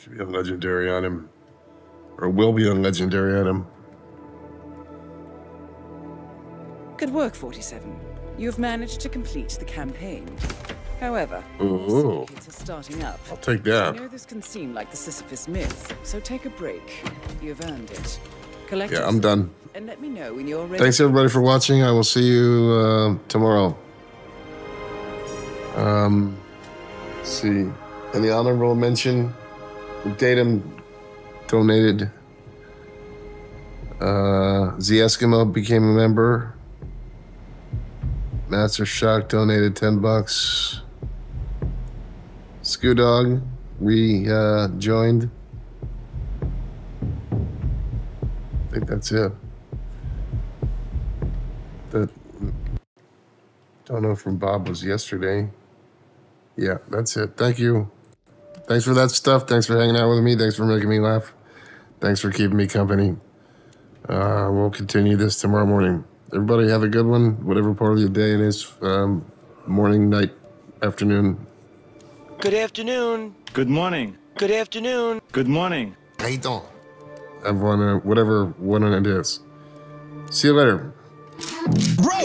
Should be a legendary item. Or will be a legendary item. Good work, 47. You've managed to complete the campaign. However, Ooh. it's starting up. I'll take that. I know this can seem like the Sisyphus myth, so take a break. You've earned it. Collect Yeah, I'm done. and let me know when you're ready. Thanks everybody for watching. I will see you uh, tomorrow. Um, let's see. Any honorable mention? Datum donated. Uh, Z Eskimo became a member. Master Shock donated 10 bucks. Scoodog re uh, joined. I think that's it. The don't know from Bob was yesterday. Yeah, that's it. Thank you. Thanks for that stuff. Thanks for hanging out with me. Thanks for making me laugh. Thanks for keeping me company. Uh, we'll continue this tomorrow morning. Everybody have a good one, whatever part of the day it is. Um, morning, night, afternoon. Good afternoon. Good morning. Good afternoon. Good morning. How you doing? Everyone, uh, whatever one it is. See you later. Bro,